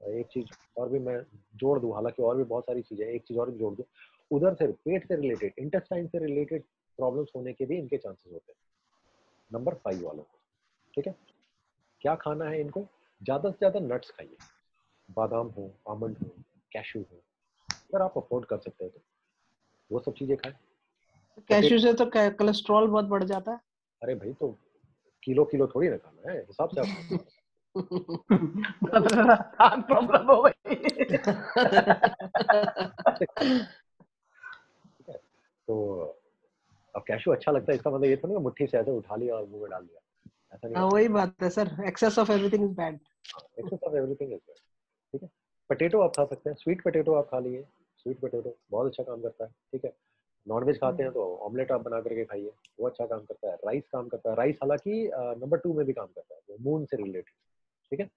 एक चीज़ और भी मैं जोड़ दूँ, हालाँकि और भी बहुत सारी चीज़ें एक चीज़ और भी जोड़ दूँ, उधर से पेट से रिलेटेड इंटेस्टाइन से रिलेटेड प्रॉब्लम्स होने के भी इनके चांसेस होते हैं। नंबर फाइव वालों को, ठीक है? क्या खाना है इनको? ज़्यादा से ज़्यादा नट्स खाइए। बादाम हो आमंड हो कैशू हो। अगर आप अफोर्ड कर सकते हैं तो। वो सब चीज़ें खाएँ। कैशू से तो कोलेस्ट्रॉल बहुत बढ़ जाता है। अरे भाई तो किलो किलो थोड़ी ना खाना है। हिसाब से आप प्रॉब्लम हो। गई तो अब कैशू अच्छा लगता है इसका मतलब ये तो नहीं मुट्ठी से ऐसे उठा लिया और मुँह में डाल दिया। ऐसा नहीं हाँ वही बात है sir. Excess of everything is bad excess of everything is good ठीक है? पोटैटो आप खा सकते हैं। स्वीट पटेटो आप खा लीजिए। स्वीट पटेटो बहुत अच्छा काम करता है ठीक है? नॉन वेज खाते हैं तो ऑमलेट आप बना करके खाइए वो अच्छा काम करता है। राइस काम करता है। राइस हालाँकि नंबर टू में भी काम करता है मून से रिलेटेड ठीक है?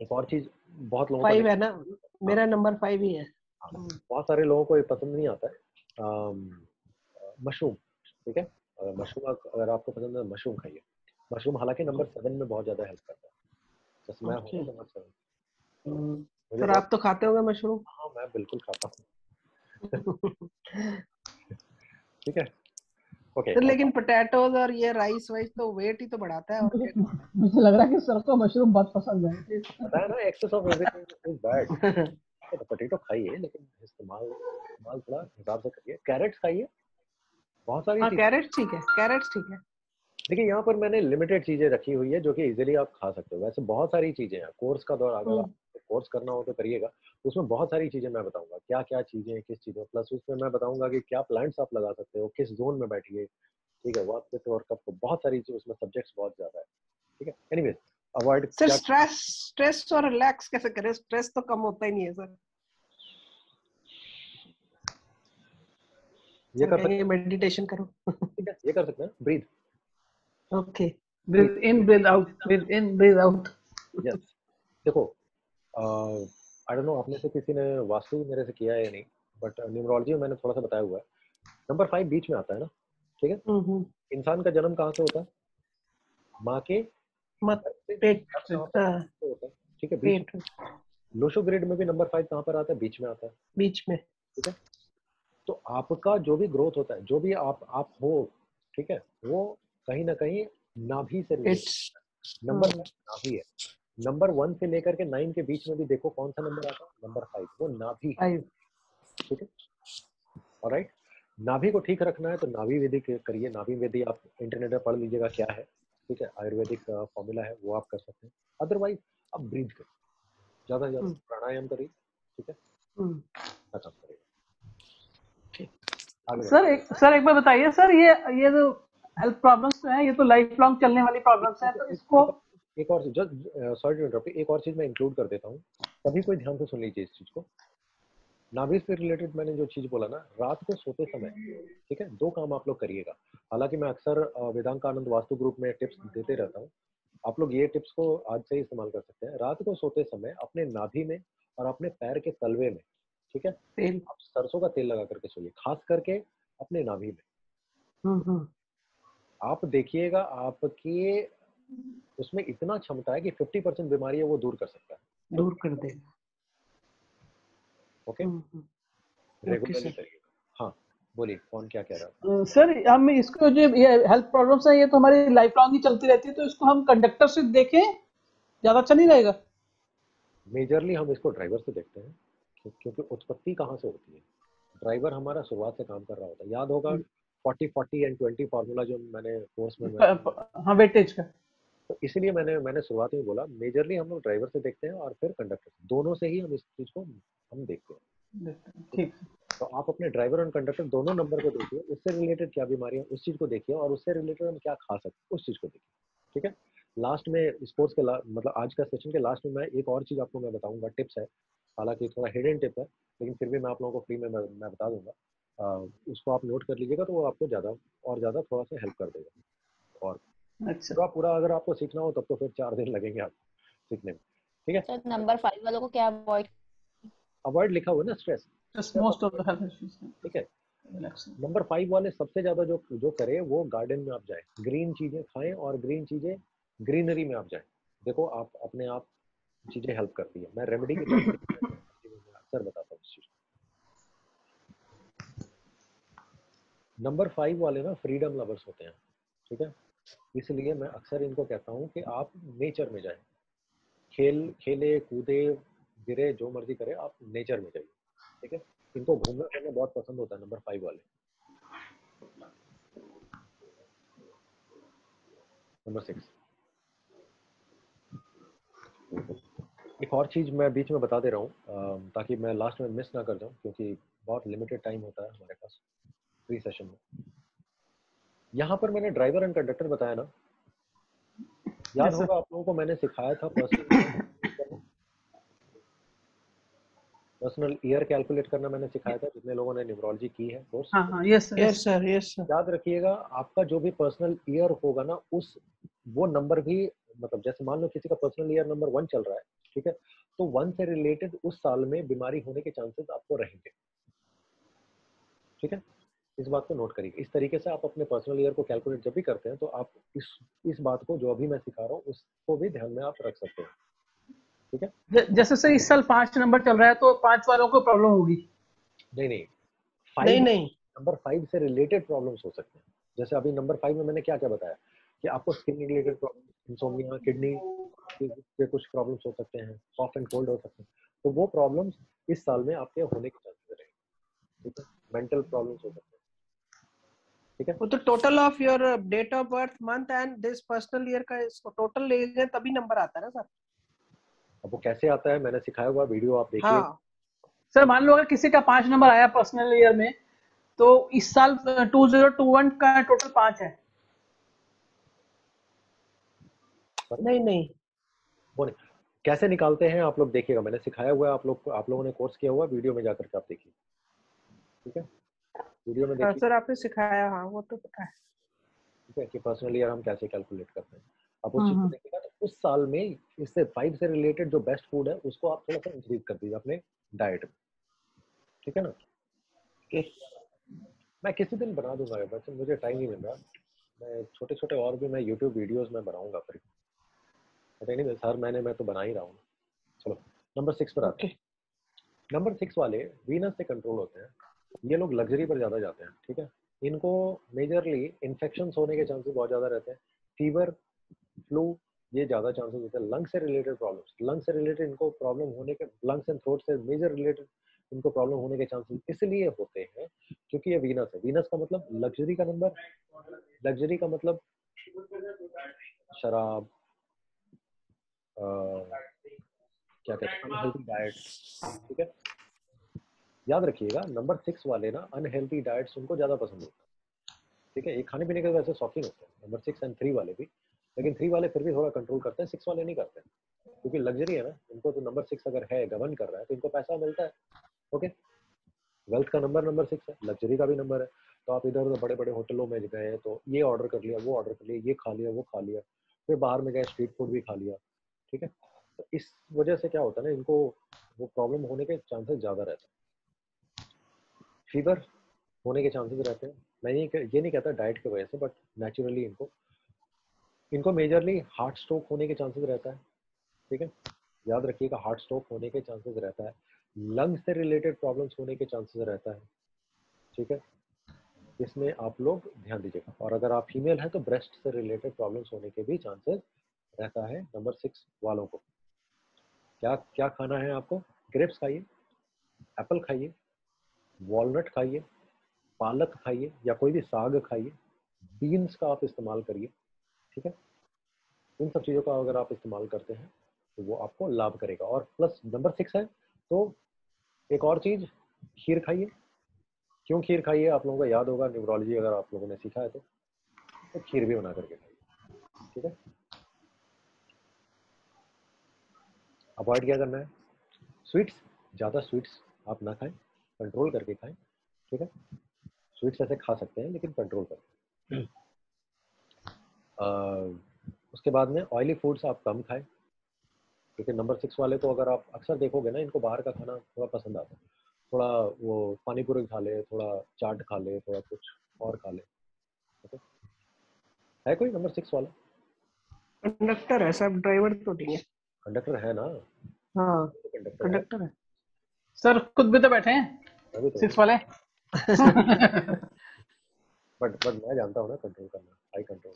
एक और चीज़ बहुत लोगों फाइव है ना? मेरा नंबर फाइव ही है। बहुत सारे लोगों को ये पसंद नहीं आता है। मशरूम ठीक है? मशरूम अगर आपको पसंद है मशरूम खाइए। मशरूम हालाँकि नंबर सेवन में बहुत ज़्यादा हेल्प करता है। जैसे मैं हूँ Okay. नंबर सेवन सर आप तो खाते होंगे मशरूम। हाँ मैं बिल्कुल खाता हूँ। ठीक है? ओके सर लेकिन पोटैटोज और ये राइस वाइस तो वेट ही तो बढ़ाता है और मुझे लग रहा है कि सर को मशरूम बहुत पसंद है। पता है ना excess of everything is bad तो पोटैटो खाइए लेकिन इस्तेमाल इस्तेमाल थोड़ा हिसाब से करिए। कैरेट्स खाइए। बहुत सारी हाँ कैरेट्स ठीक है कैरेट्स ठीक है। देखिए यहाँ पर मैंने लिमिटेड चीज़ें रखी हुई है जो कि इजीली आप खा सकते हो। वैसे बहुत सारी चीज़ें हैं। कोर्स का दौर अगर आप कोर्स करना हो तो करिएगा। उसमें बहुत सारी चीज़ें मैं बताऊँगा। क्या क्या चीज़ें हैं किस चीज़ों प्लस उसमें मैं बताऊँगा कि क्या प्लांट्स आप लगा सकते हो किस जोन में बैठिए। ठीक है व्हाट विथ और कब बहुत सारी चीज़ उसमें सब्जेक्ट्स बहुत ज़्यादा है। ठीक है? Anyways avoid sir stress stress और रिलैक्स कैसे करें? स्ट्रेस तो कम होता ही नहीं है सर ये कर सकते हैं मेडिटेशन करो। ये कर सकते हैं। Breathe okay breathe in breathe out breathe in breathe out yes देखो आई डोंट नो आपने से किसी ने वास्तु मेरे से किया है या नहीं बट न्यूमरोलॉजी में मैंने थोड़ा सा बताया हुआ है। नंबर फाइव बीच में आता है ना ठीक है? हम्म इंसान का जन्म कहाँ से होता है? माँ के से हाँ, होता है ठीक है? बीच लोशो ग्रेड में भी नंबर फाइव कहाँ पर आता है? बीच में आता है। बीच में। ठीक है? तो आपका जो भी ग्रोथ होता है जो भी आप आप हो ठीक है? वो कहीं ना कहीं नाभि से नंबर हम्म। नाभि है। नंबर वन से लेकर के नाइन के बीच में भी देखो कौन सा नंबर आता है? नंबर फाइव वो नाभि ठीक है? ऑलराइट नाभि को ठीक रखना है तो नाभि विधि करिए। नाभि विधि आप इंटरनेट पे पढ़ लीजिएगा क्या है। ठीक है? आयुर्वेदिक फॉर्मूला है वो आप कर सकते हैं। अदरवाइज़ आप ब्रीथ करिए। ज़्यादा से ज़्यादा हम्म। प्राणायाम करिए। ठीक है? हम्म। अच्छा करिए। सर एक सर एक बार बताइए सर ये ये जो हेल्थ प्रॉब्लम्स है ये तो लाइफ लॉन्ग चलने वाली प्रॉब्लम्स है तो इसको एक और जस्ट सॉरी इंटरप्ट एक और चीज़ मैं इंक्लूड कर देता हूँ। सभी कोई ध्यान से सुन लीजिए इस चीज़ को। नाभिक से रिलेटेड मैंने जो चीज़ बोला ना रात को सोते समय ठीक है दो काम आप लोग करिएगा। हालाँकि मैं अक्सर वेदांत आनंद वास्तु ग्रुप में टिप्स देते रहता हूँ। आप लोग ये टिप्स को आज से ही इस्तेमाल कर सकते हैं। रात को सोते समय अपने नाभि में और अपने पैर के तलवे में ठीक है तेल। आप सरसों का तेल लगा करके सोइए खास करके अपने नाभि में। हम्म हम्म। आप देखिएगा आपके उसमें इतना क्षमता है कि 50 परसेंट बीमारी है वो दूर कर सकता है। दूर कर देगा। ओके हम्म, हम्म। Regularly sir. हाँ बोलिए कौन क्या कह रहा है सर हम इसको जो ये हेल्थ प्रॉब्लम्स है ये तो हमारी लाइफ लॉन्ग ही चलती रहती है तो इसको हम कंडक्टर से देखें ज़्यादा अच्छा नहीं रहेगा? मेजरली हम इसको ड्राइवर से देखते हैं क्योंकि उत्पत्ति कहाँ से होती है? ड्राइवर हमारा शुरुआत से काम कर रहा होता है। याद होगा हम्म। 40 40 एंड 20 फार्मूला जो मैंने कोर्स में हाँ वेटेज का। तो इसीलिए मैंने मैंने शुरुआत में बोला मेजरली हम लोग ड्राइवर से देखते हैं और फिर कंडक्टर से। दोनों से ही हम इस चीज़ को हम देखते हैं। ठीक। तो आप अपने ड्राइवर और कंडक्टर दोनों नंबर को देखिए उससे रिलेटेड क्या बीमारी है उस चीज़ को देखिए और उससे रिलेटेड हम क्या खा सकते हैं उस चीज़ को देखिए। ठीक है? लास्ट में स्पोर्ट्स के मतलब आज का सेशन के लास्ट में मैं एक और चीज़ आपको मैं बताऊँगा टिप्स है। हालाँकि थोड़ा हिडन टिप है लेकिन फिर भी मैं आप लोगों को फ्री में मैं, मैं बता दूँगा। आ, उसको आप नोट कर लीजिएगा तो वो आपको ज़्यादा और ज़्यादा थोड़ा सा हेल्प कर देगा। और अच्छा। पूरा पूरा अगर आपको सीखना हो तब तो फिर चार दिन लगेंगे आपको सीखने में ठीक है? सर नंबर फाइव वालों को क्या अवॉइड अवॉइड लिखा हुआ है ना stress just most of the health issues ठीक है। नंबर फाइव वाले सबसे ज़्यादा जो जो करे वो गार्डन में आप जाए। ग्रीन चीज़ें खाएँ और ग्रीन चीज़ें ग्रीनरी में आप जाए। देखो आप अपने आप चीज़ें हेल्प करती है। मैं रेमेडी की अक्सर बताता हूँ इस चीज़ नंबर फाइव वाले ना फ्रीडम लवर्स होते हैं ठीक है? इसलिए मैं अक्सर इनको कहता हूँ कि आप नेचर में जाए। खेल, खेले, कूदे, गिरे, जो मर्ज़ी करे, आप नेचर में जाइए, ठीक है? इनको घूमना फिरना बहुत पसंद होता है, नंबर फाइव वाले। Number six. एक और चीज़ मैं बीच में बता दे रहा हूँ ताकि मैं लास्ट में मिस ना कर जाऊँ, क्योंकि बहुत लिमिटेड टाइम होता है हमारे पास फ्री सेशन में। यहाँ पर मैंने ड्राइवर एंड कंडक्टर बताया ना। याद होगा आप लोगों को मैंने सिखाया था पर्सनल पर्सनल ईयर कैलकुलेट करना मैंने सिखाया था जितने लोगों ने न्यूमरोलॉजी की है कोर्स हाँ हाँ yes yes sir yes sir याद रखिएगा आपका जो भी पर्सनल ईयर होगा ना उस वो नंबर भी मतलब जैसे मान लो किसी का पर्सनल ईयर नंबर वन चल रहा है ठीक है? तो वन से रिलेटेड उस साल में बीमारी होने के चांसेस आपको रहेंगे। ठीक है? इस बात को नोट करिए। इस तरीके से आप अपने पर्सनल ईयर को कैलकुलेट जब भी करते हैं तो आप इस इस बात को जो अभी मैं सिखा रहा हूँ उसको भी ध्यान में आप रख सकते हैं। ठीक है? जैसे सर इस साल पाँच नंबर चल रहा है तो पाँच वालों को प्रॉब्लम होगी। नहीं नहीं। नहीं फाइव नहीं। नंबर फाइव से रिलेटेड प्रॉब्लम्स हो सकते हैं। जैसे अभी नंबर फाइव में मैंने क्या क्या बताया? कि आपको skin related problem insomnia kidney के कुछ प्रॉब्लम्स हो सकते हैं कॉफ एंड कोल्ड हो सकते हैं। तो वो प्रॉब्लम्स इस साल में आपके होने के चांसेस रहेंगे। ठीक है? मेंटल प्रॉब्लम्स हो सकते हैं। ठीक है? वो तो total of your date of birth month and this personal year का इसको टोटल लेंगे तभी नंबर आता है ना सर अब वो कैसे आता है? मैंने सिखाया हुआ वीडियो आप देखिए। हाँ। सर मान लो अगर किसी का पाँच नंबर आया पर्सनल ईयर में तो इस साल टू ज़ीरो टू वन का टोटल पाँच है। नहीं नहीं। वो नहीं। कैसे निकालते हैं? आप लोग देखिएगा। मैंने सिखाया हुआ है आप लोग आप लोगों ने कोर्स किया हुआ वीडियो में जाकर के आप देखिए। ठीक है? वीडियो में हाँ, देखिए सर आपने सिखाया हाँ वो तो पता है। ठीक है कि पर्सनल ईयर हम कैसे कैलकुलेट करते हैं? आप उस चीज़ को। देखिएगा तो उस साल में इससे फाइव से रिलेटेड जो बेस्ट फ़ूड है उसको आप थोड़ा सा इंक्रीज कर दीजिए अपने डाइट में। ठीक है ना? मैं किसी दिन बना दूँगा वैसे मुझे टाइम नहीं मिल रहा। मैं छोटे छोटे और भी मैं यूट्यूब वीडियोस में बनाऊँगा फिर। बट एनीवेज हर महीने मैं तो बना ही रहा हूँ। चलो नंबर सिक्स पर आते हैं। नंबर सिक्स वाले वीनस से कंट्रोल होते हैं। ये लोग लग्जरी पर ज़्यादा जाते हैं, ठीक है? इनको मेजरली इन्फेक्शन होने के चांसेस बहुत ज़्यादा रहते हैं। फीवर फ्लू ये ज़्यादा चांसेस होते हैं। लंग से रिलेटेड प्रॉब्लम्स लंग से रिलेटेड इनको प्रॉब्लम होने के लंग्स एंड थ्रोट से मेजर रिलेटेड इनको प्रॉब्लम होने के चांसेस इसलिए होते हैं क्योंकि ये वीनस है। वीनस का मतलब लग्जरी का नंबर लग्जरी का मतलब शराब क्या कहते हैं? डाइट ठीक है? याद रखिएगा नंबर सिक्स वाले ना अनहेल्दी डाइट्स उनको ज़्यादा पसंद होता है। ठीक है ये खाने पीने के वैसे शौकीन होते हैं नंबर सिक्स एंड थ्री वाले भी। लेकिन थ्री वाले फिर भी थोड़ा कंट्रोल करते हैं सिक्स वाले नहीं करते क्योंकि लग्जरी है ना, इनको तो नंबर सिक्स अगर है गवर्न कर रहा है तो इनको पैसा मिलता है। ओके वेल्थ का नंबर नंबर सिक्स है लग्जरी का भी नंबर है। तो आप इधर उधर बड़े बड़े होटलों में गए तो ये ऑर्डर कर लिया, वो ऑर्डर कर लिया, ये खा लिया, वो खा लिया। फिर बाहर में गए स्ट्रीट फ़ूड भी खा लिया। ठीक है? तो इस वजह से क्या होता है ना, इनको वो प्रॉब्लम होने के चांसेस ज़्यादा रहते हैं। फीवर होने के चांसेस रहते हैं। मैं ये ये नहीं कहता डाइट की वजह से बट नेचुरली इनको। इनको मेजरली हार्ट स्ट्रोक होने के चांसेस रहता है, ठीक है? याद रखिएगा हार्ट स्ट्रोक होने के चांसेस रहता है। लंग्स से रिलेटेड प्रॉब्लम्स होने के चांसेस रहता है, ठीक है? इसमें आप लोग ध्यान दीजिएगा। और अगर आप फीमेल हैं तो ब्रेस्ट से रिलेटेड प्रॉब्लम्स होने के भी चांसेस रहता है नंबर सिक्स वालों को। क्या क्या खाना है आपको? ग्रेप्स खाइए एप्पल खाइए वॉलनट खाइए पालक खाइए या कोई भी साग खाइए बीन्स का आप इस्तेमाल करिए ठीक है? इन सब चीज़ों का अगर आप इस्तेमाल करते हैं तो वो आपको लाभ करेगा। और प्लस नंबर सिक्स है तो एक और चीज़ खीर खाइए। क्यों खीर खाइए? आप लोगों को याद होगा न्यूमरोलॉजी अगर आप लोगों ने सीखा है तो, तो खीर भी बना करके खाइए ठीक है? अवॉइड क्या करना है। स्वीट्स ज़्यादा स्वीट्स आप ना खाएँ। कंट्रोल करके खाएँ ठीक है? स्वीट्स ऐसे खा सकते हैं लेकिन कंट्रोल करके उसके बाद में ऑयली फूड्स आप कम खाएँ क्योंकि नंबर सिक्स वाले को अगर आप अक्सर देखोगे ना इनको बाहर का खाना थोड़ा पसंद आता है। थोड़ा वो पानी पूरी खा ले थोड़ा चाट खा ले थोड़ा कुछ और खा ले ओके है? कोई नंबर सिक्स वाला? कंडक्टर है सब ड्राइवर तो नहीं है। कंडक्टर है ना? हाँ कंडक्टर है। सर खुद भी तो बैठे है? सिक्स वाले? बट बट मैं जानता हूँ ना कंट्रोल करना। आई कंट्रोल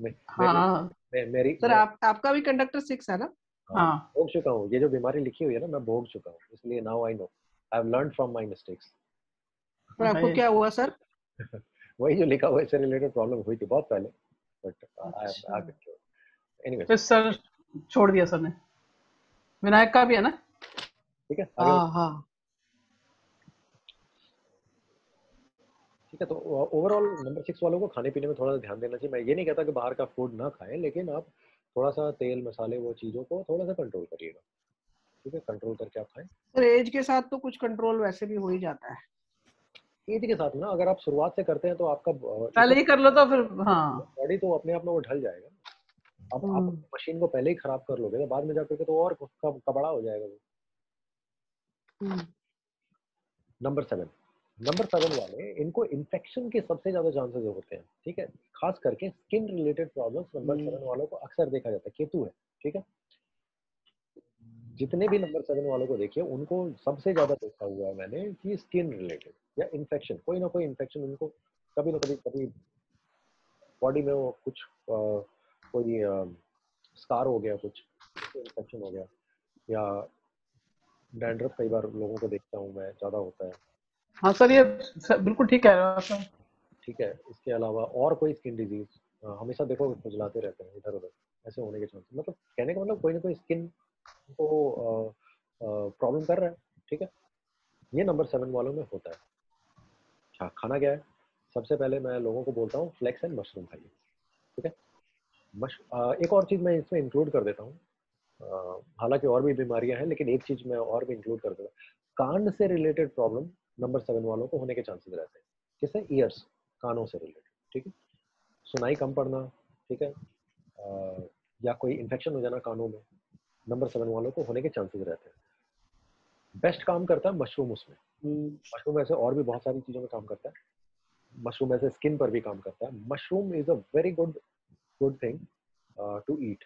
मैं हाँ। हाँ मेरी सर आप आपका भी कंडक्टर सिक्स है ना? हाँ भोग चुका हूँ। ये जो बीमारी लिखी हुई है ना मैं भोग चुका हूँ। इसलिए now I know I have learn from my mistakes और आपको क्या हुआ सर? वही जो लिखा हुआ है इससे रिलेटेड प्रॉब्लम हुई थी बहुत पहले। But I. Have anyway sir छोड़ दिया सर ने। विनायक का भी है ना? ठीक है हाँ हाँ। ठीक है तो ओवरऑल नंबर सिक्स वालों को खाने पीने में थोड़ा सा ध्यान देना चाहिए। मैं ये नहीं कहता कि बाहर का फ़ूड ना खाएँ लेकिन आप थोड़ा सा तेल मसाले वो चीज़ों को थोड़ा सा कंट्रोल करिएगा। ठीक है कंट्रोल करके आप खाएँ। सर एज के साथ तो कुछ कंट्रोल वैसे भी हो ही जाता है। एज के साथ ना अगर आप शुरुआत से करते हैं तो आपका पहले ही कर लो तो फिर हाँ। बॉडी तो अपने आप में वो ढल जाएगा। अब आप हम्म। मशीन को पहले ही खराब कर लोगे तो बाद में जाकर के तो और कब- कबड़ा हो जाएगा वो। Hmm, number seven number seven वाले इनको इन्फेक्शन के सबसे ज़्यादा चांसेस होते हैं ठीक है? खास करके skin related problems number hmm. Seven वालों को अक्सर देखा जाता है केतु है ठीक है? जितने भी नंबर सेवन वालों को देखिए उनको सबसे ज़्यादा देखा हुआ है मैंने कि स्किन रिलेटेड या इन्फेक्शन कोई ना कोई इन्फेक्शन उनको कभी ना कभी कभी बॉडी में वो कुछ अ, कोई स्कार हो गया कुछ इन्फेक्शन हो गया या डैंड्रफ कई बार लोगों को देखता हूँ मैं ज़्यादा होता है। हाँ सर ये सर, बिल्कुल ठीक कह रहे हो सर। ठीक है इसके अलावा और कोई स्किन डिज़ीज़ हमेशा देखो खुजलाते रहते हैं इधर उधर ऐसे होने के चांसेस मतलब कहने का मतलब कोई ना कोई स्किन को प्रॉब्लम कर रहा है ठीक है? ये नंबर सेवन वालों में होता है। अच्छा खाना क्या है? सबसे पहले मैं लोगों को बोलता हूँ फ्लेक्स एंड मशरूम खाइए ठीक है? मश एक और चीज़ मैं इसमें इंक्लूड कर देता हूँ हालाँकि और भी बीमारियाँ हैं लेकिन एक चीज़ मैं और भी इंक्लूड कर देता हूँ कान से रिलेटेड प्रॉब्लम नंबर सेवन वालों को होने के चांसेस रहते हैं। किससे ईयर्स कानों से रिलेटेड ठीक है? सुनाई कम पड़ना ठीक है? अ, या कोई इन्फेक्शन हो जाना कानों में नंबर सेवन वालों को होने के चांसेस रहते हैं। बेस्ट काम करता है मशरूम उसमें। मशरूम ऐसे और भी बहुत सारी चीज़ों में काम करता है। मशरूम ऐसे स्किन पर भी काम करता है। Mushroom is a very good good thing to eat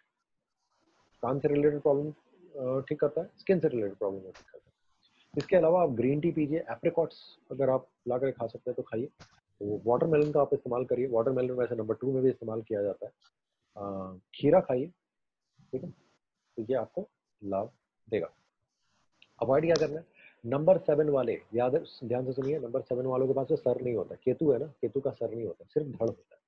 कान से रिलेटेड प्रॉब्लम ठीक करता है स्किन से रिलेटेड प्रॉब्लम ठीक है। इसके अलावा आप ग्रीन टी पीजिए एप्रिकॉट्स अगर आप ला कर खा सकते हैं तो खाइए। तो वाटरमेलन का आप इस्तेमाल करिए। वाटर वाटरमेलन वैसे नंबर टू में भी इस्तेमाल किया जाता है। खीरा खाइए, ठीक है? तो ये आपको लाभ देगा। अवॉइड क्या करना है? नंबर सेवन वाले, याद, ध्यान से सुनिए नंबर सेवन वालों के पास जो सर नहीं होता। केतु है ना? केतु का सर नहीं होता, सिर्फ़ धड़ होता है।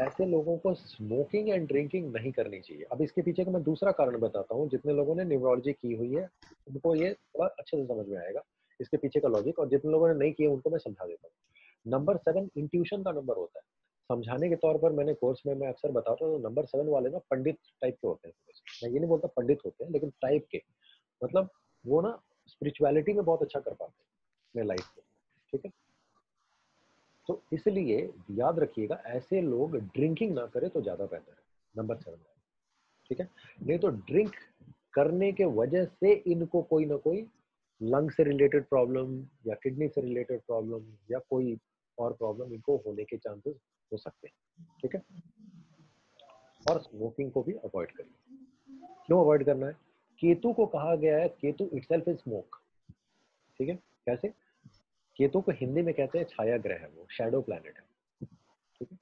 ऐसे लोगों को स्मोकिंग एंड ड्रिंकिंग नहीं करनी चाहिए। अब इसके पीछे का मैं दूसरा कारण बताता हूँ, जितने लोगों ने न्यूरोलॉजी की हुई है, उनको ये थोड़ा अच्छे से समझ में आएगा। इसके पीछे का लॉजिक और जितने लोगों ने नहीं किए उनको मैं समझा देता हूँ। नंबर सेवन इंट्यूशन का नंबर होता है। समझाने के तौर पर मैंने कोर्स में, मैं अक्सर बताता हूँ नंबर सेवन वाले ना पंडित टाइप के होते हैं। मैं ये नहीं बोलता पंडित होते हैं, लेकिन टाइप के। मतलब वो ना स्पिरिचुअलिटी में बहुत अच्छा कर पाते हैं अपने लाइफ में ठीक है? तो इसलिए याद रखिएगा, ऐसे लोग ड्रिंकिंग ना करें तो ज़्यादा बेहतर है, नंबर सेवन ठीक है? नहीं तो ड्रिंक करने के वजह से इनको कोई ना कोई लंग से रिलेटेड प्रॉब्लम या किडनी से रिलेटेड प्रॉब्लम या कोई और प्रॉब्लम इनको होने के चांसेस हो सकते हैं। ठीक है? और स्मोकिंग को भी अवॉइड करिए। क्यों अवॉइड करना है? केतु को कहा गया है, केतु इटसेल्फ इज़ स्मोक ठीक है? कैसे? केतु को हिंदी में कहते हैं छाया ग्रह है वो शेडो प्लैनेट है। ठीक है?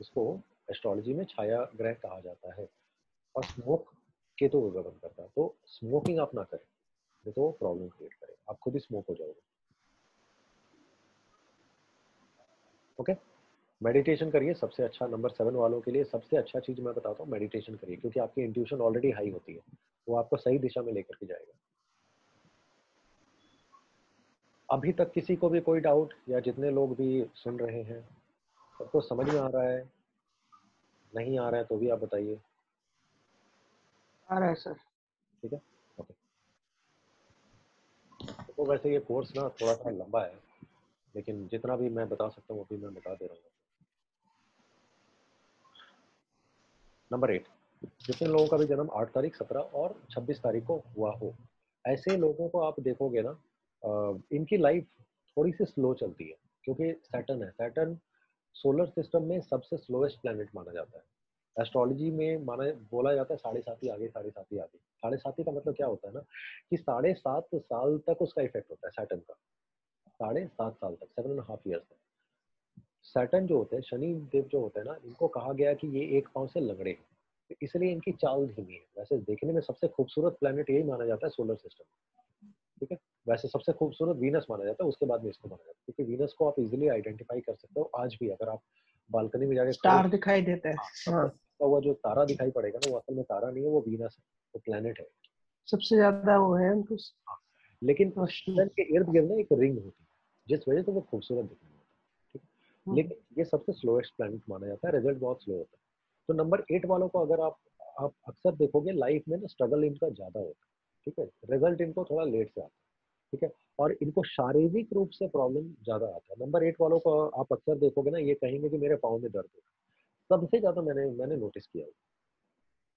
इसको एस्ट्रोलॉजी में छाया ग्रह कहा जाता है। और स्मोक केतु को गवर्न करता है। तो स्मोकिंग आप ना करें, नहीं तो प्रॉब्लम क्रिएट करे। आप खुद ही स्मोक हो जाओगे। ओके मेडिटेशन करिए, सबसे अच्छा नंबर सेवन वालों के लिए सबसे अच्छा चीज़ मैं बताता हूँ मेडिटेशन करिए। क्योंकि आपकी इंट्यूशन ऑलरेडी हाई होती है। वो आपको सही दिशा में लेकर के जाएगा। अभी तक किसी को भी कोई डाउट या जितने लोग भी सुन रहे हैं सबको समझ में आ रहा है नहीं आ रहा है तो भी आप बताइए। आ रहा है सर। ठीक है? ओके तो वैसे ये कोर्स ना थोड़ा सा लंबा है लेकिन जितना भी मैं बता सकता हूँ वो भी मैं बता दे रहा हूँ। नंबर एट जितने लोगों का भी जन्म आठ तारीख सत्रह और छब्बीस तारीख को हुआ हो ऐसे लोगों को आप देखोगे ना इनकी लाइफ थोड़ी सी स्लो चलती है, क्योंकि सैटर्न है। सैटर्न सोलर सिस्टम में सबसे स्लोएस्ट प्लैनेट माना जाता है। एस्ट्रोलॉजी में माना, बोला जाता है साढ़े सात ही आगे, साढ़े सात ही आगे। साढ़े सात ही का मतलब क्या होता है ना, कि साढ़े सात साल तक उसका इफ़ेक्ट होता है सैटर्न का। साढ़े सात साल तक सेवन एंड हाफ़ ईयर्स तक। सैटर्न जो होते हैं शनि देव जो होते हैं ना, इनको कहा गया कि ये एक पाँव से लंगड़े हैं। तो इसलिए इनकी चाल धीमी है। वैसे देखने में सबसे खूबसूरत प्लानट यही माना जाता है सोलर सिस्टम ठीक है? वैसे सबसे खूबसूरत वीनस माना जाता है उसके बाद में इसको माना जाता है क्योंकि वीनस को आप इजीली आइडेंटिफाई कर सकते हो आज भी अगर आप बालकनी में जाके स्टार दिखाई देता है। हाँ हुआ जो तारा दिखाई पड़ेगा ना वो असल में तारा नहीं है वो वीनस है वो प्लेनेट है। सबसे ज़्यादा वो है उनको। लेकिन सन के इर्द गिर्द ना एक रिंग होती है जिस वजह से वो खूबसूरत दिखने में ठीक है? लेकिन ये सबसे स्लोएस्ट प्लेनेट माना जाता है रिज़ल्ट बहुत स्लो होता है। तो नंबर एट वालों को अगर आप आप अक्सर देखोगे लाइफ में ना स्ट्रगल इनका ज़्यादा होता है ठीक है? रिज़ल्ट इनको थोड़ा लेट से आता है। ठीक है? और इनको शारीरिक रूप से प्रॉब्लम ज़्यादा आता है। नंबर एट वालों को आप अक्सर देखोगे ना, ये कहेंगे कि मेरे पाँव में दर्द है सबसे ज़्यादा मैंने मैंने नोटिस किया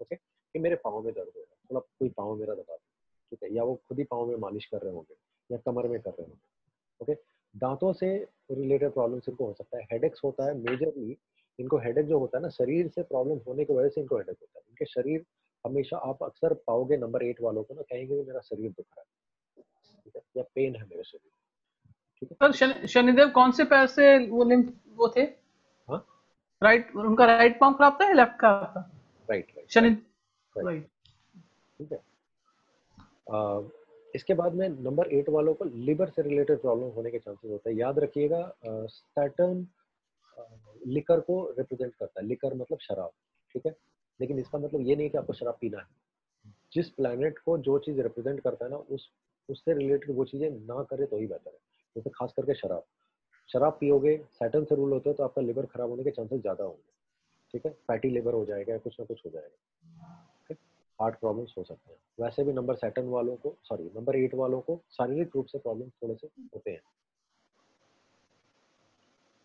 ओके कि मेरे पाँव में दर्द हो रहा है। थोड़ा कोई पाँव मेरा दबा ठीक है? या वो खुद ही पाँव में मालिश कर रहे होंगे या कमर में कर रहे होंगे। ओके दांतों से रिलेटेड प्रॉब्लम्स इनको हो सकता है। हेडेक्स होता है मेजरली इनको हेडेक जो होता है ना, शरीर से प्रॉब्लम होने की वजह से इनको हेडेक होता है। इनके शरीर हमेशा, आप अक्सर पाओगे नंबर एट वालों को ना, कहेंगे कि मेरा शरीर दुख रहा है। ठीक है या पेन है मेरे शरीर ठीक है? सर शनिदेव कौन से पैर से वो लिंक वो थे? हाँ? राइट उनका राइट पाँव खराब था या लेफ़्ट खराब था? Right right Shani right right ठीक है? आ, इसके बाद में नंबर एट वालों को लिवर से रिलेटेड प्रॉब्लम होने के चांसेस होते हैं। याद रखिएगा सैटर्न लिकर को रिप्रेजेंट करता है। लिकर मतलब शराब ठीक है? लेकिन इसका मतलब ये नहीं कि आपको शराब पीना है। जिस प्लैनेट को जो चीज़ रिप्रेजेंट करता है ना उस उससे रिलेटेड वो चीज़ें ना करे तो ही बेहतर है। जैसे खास करके शराब। शराब पियोगे सैटन से रूल होते हैं तो आपका लिवर खराब होने के चांसेस ज़्यादा होंगे। ठीक है? फैटी लिवर हो जाएगा, कुछ ना कुछ हो जाएगा। ठीक? हार्ट प्रॉब्लम्स हो सकते हैं। वैसे भी नंबर सेटन वालों को सॉरी नंबर एट वालों को शारीरिक रूप से प्रॉब्लम थोड़े से होते हैं।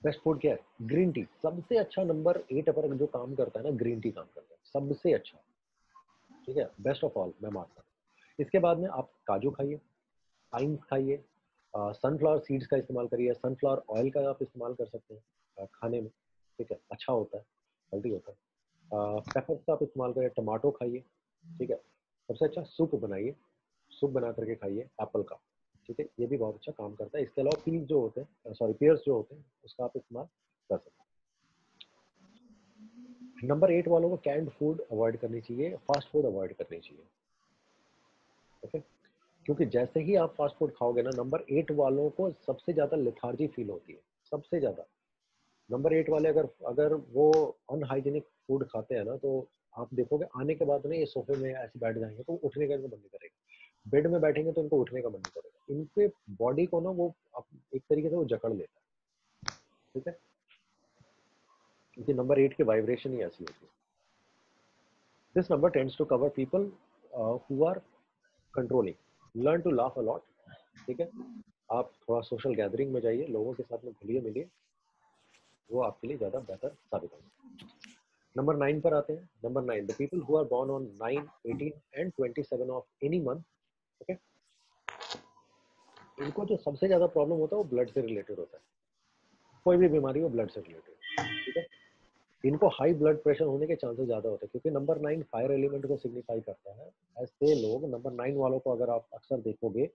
बेस्ट फ़ूड क्या है? ग्रीन टी सबसे अच्छा नंबर एट पर जो काम करता है ना ग्रीन टी काम करता है। सबसे अच्छा। ठीक है? बेस्ट ऑफ़ ऑल मैं मानता हूँ। इसके बाद में आप काजू खाइए, पाइन्स खाइए सनफ्लावर सीड्स का इस्तेमाल करिए सनफ्लावर ऑयल का आप इस्तेमाल कर सकते हैं खाने में, ठीक है अच्छा होता है हेल्दी होता है। पेपर्स का आप इस्तेमाल करिए टमाटो खाइए, ठीक है, सबसे अच्छा सूप बनाइए सूप बना करके खाइए एप्पल का, ठीक है, ये भी बहुत अच्छा काम करता है। इसके अलावा पीस जो होते हैं सॉरी पेयर्स जो होते हैं, उसका आप इस्तेमाल कर सकते हैं। नंबर एट वालों को कैंड फ़ूड अवॉइड करनी चाहिए फास्ट फ़ूड अवॉइड करनी चाहिए। ओके? क्योंकि जैसे ही आप फास्ट फ़ूड खाओगे ना नंबर एट वालों को सबसे ज़्यादा लिथार्जी फील होती है, सबसे ज़्यादा। नंबर एट वाले अगर अगर वो अनहाइजीनिक फ़ूड खाते हैं ना तो आप देखोगे आने के बाद ना ये सोफे में ऐसे बैठ जाएँगे तो उठने का इनको मन करेगा। बेड में बैठेंगे तो इनको उठने का मन नहीं करेगा। इनके बॉडी को ना वो एक तरीके से वो जकड़ लेता है। ठीक है? क्योंकि नंबर एट की वाइब्रेशन ही ऐसी होती है। This number tends to cover people who are controlling learn to laugh a lot ठीक है? आप थोड़ा सोशल गैदरिंग में जाइए, लोगों के साथ में घुलिए मिलिए, वो आपके लिए ज़्यादा बेहतर साबित होगा। नंबर नाइन पर आते हैं। Number nine the people who are born on nine eighteen and twenty seven of any month okay इनको जो सबसे ज़्यादा प्रॉब्लम होता है, वो ब्लड से रिलेटेड होता है। कोई भी बीमारी हो ब्लड से रिलेटेड इनको हाई ब्लड प्रेशर होने के चांसेस ज़्यादा होते हैं, क्योंकि नंबर नाइन फायर एलिमेंट को सिग्निफाई करता है। ऐसे लोग नंबर नाइन वालों को अगर आप अक्सर देखोगे,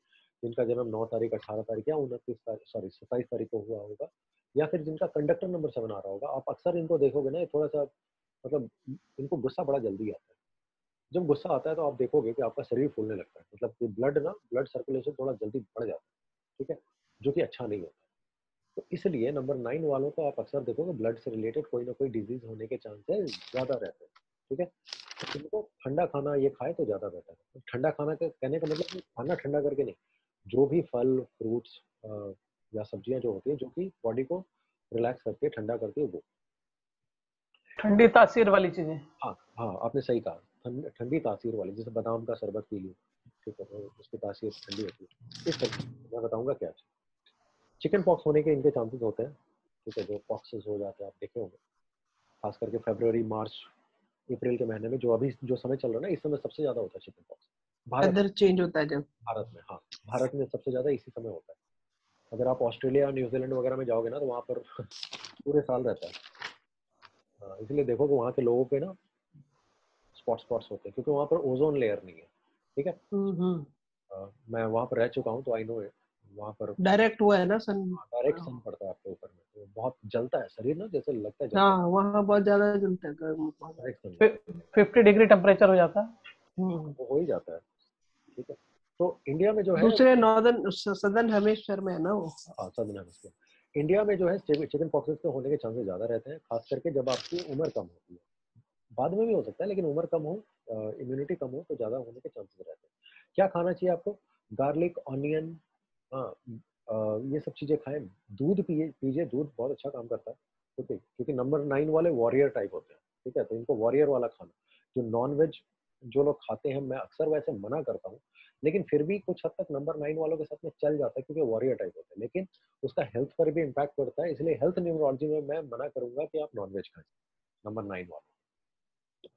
जिनका जन्म नौ तारीख, अठारह तारीख या उनतीस तारीख सॉरी सत्ताईस तारीख को हुआ होगा, या फिर जिनका कंडक्टर नंबर सेवन आ रहा होगा, आप अक्सर इनको देखोगे ना थोड़ा सा मतलब इनको गुस्सा बड़ा जल्दी आता है। जब गुस्सा आता है तो आप देखोगे कि आपका शरीर फूलने लगता है। मतलब कि ब्लड ना ब्लड सर्कुलेशन थोड़ा जल्दी बढ़ जाता है, ठीक है? जो कि अच्छा नहीं होता। तो इसलिए नंबर नाइन वालों को आप अक्सर देखोगे ब्लड से रिलेटेड कोई ना कोई डिज़ीज़ होने के चांसेस ज़्यादा रहते हैं ठीक है? तो इनको ठंडा खाना ये खाए तो ज़्यादा बेहतर है। तो ठंडा खाना के कहने का मतलब खाना ठंडा करके नहीं जो भी फल फ्रूट्स या सब्ज़ियाँ जो होती है जो कि बॉडी को रिलैक्स करती है ठंडा करती है वो। ठंडी तासीर वाली चीज़ें। हाँ हाँ आपने सही कहा ठंडी तासीर वाली जैसे बादाम का शरबत पी लो ठीक है तो उसकी तासीर ठंडी होती है। इस तरह मैं बताऊँगा क्या चिकन पॉक्स होने के इनके चांसेस होते हैं। ठीक है जो पॉक्सेस हो जाते हैं आप देखे होंगे। खास करके फेब्रवरी मार्च अप्रैल के महीने में जो अभी जो समय चल रहा है ना इस समय सबसे ज़्यादा होता है चिकन पॉक्स। भारत चेंज होता है जब। भारत में हाँ। भारत में सबसे ज़्यादा इसी समय होता है। अगर आप ऑस्ट्रेलिया और न्यूजीलैंड वगैरह में जाओगे ना तो वहाँ पर पूरे साल रहता है। हाँ, इसलिए देखो कि वहाँ के लोगों पे ना स्पॉट स्पॉट्स होते हैं क्योंकि वहाँ पर ओजोन लेयर नहीं है। ठीक है? मैं वहाँ पर रह चुका हूँ तो आई नो वहाँ पर डायरेक्ट हुआ है ना सन डायरेक्ट सन पड़ता है आपके ऊपर में तो बहुत जलता है शरीर ना जैसे लगता है हाँ वहाँ बहुत ज़्यादा जलता है फिफ्टी डिग्री टेम्परेचर हो जाता है। वो हो ही जाता है ठीक है। तो इंडिया में जो है दूसरे नॉर्दर्न सदर्न हेमिस्फीयर में है ना वो। हाँ सदर्न हेमिस्फीयर इंडिया में जो है चिकन पॉक्सेस के होने के चांसेस ज़्यादा रहते हैं खास करके जब आपकी उम्र कम होती है। बाद में भी हो सकता है लेकिन उम्र कम हो इम्यूनिटी कम हो तो ज़्यादा होने के चांसेस रहते हैं। क्या खाना चाहिए आपको? गार्लिक ऑनियन हाँ ये सब चीज़ें खाएँ। दूध पिए पीजिए दूध बहुत अच्छा काम करता है। ठीक है क्योंकि नंबर नाइन वाले वॉरियर टाइप होते हैं ठीक है? तो इनको वॉरियर वाला खाना। जो नॉन वेज जो लोग खाते हैं मैं अक्सर वैसे मना करता हूँ लेकिन फिर भी कुछ हद तक नंबर नाइन वालों के साथ में चल जाता है क्योंकि वॉरियर टाइप होता है। लेकिन उसका हेल्थ पर भी इम्पैक्ट पड़ता है इसलिए हेल्थ न्यूमरोलॉजी में मैं मना करूँगा कि आप नॉनवेज खाएँ नंबर नाइन वालों।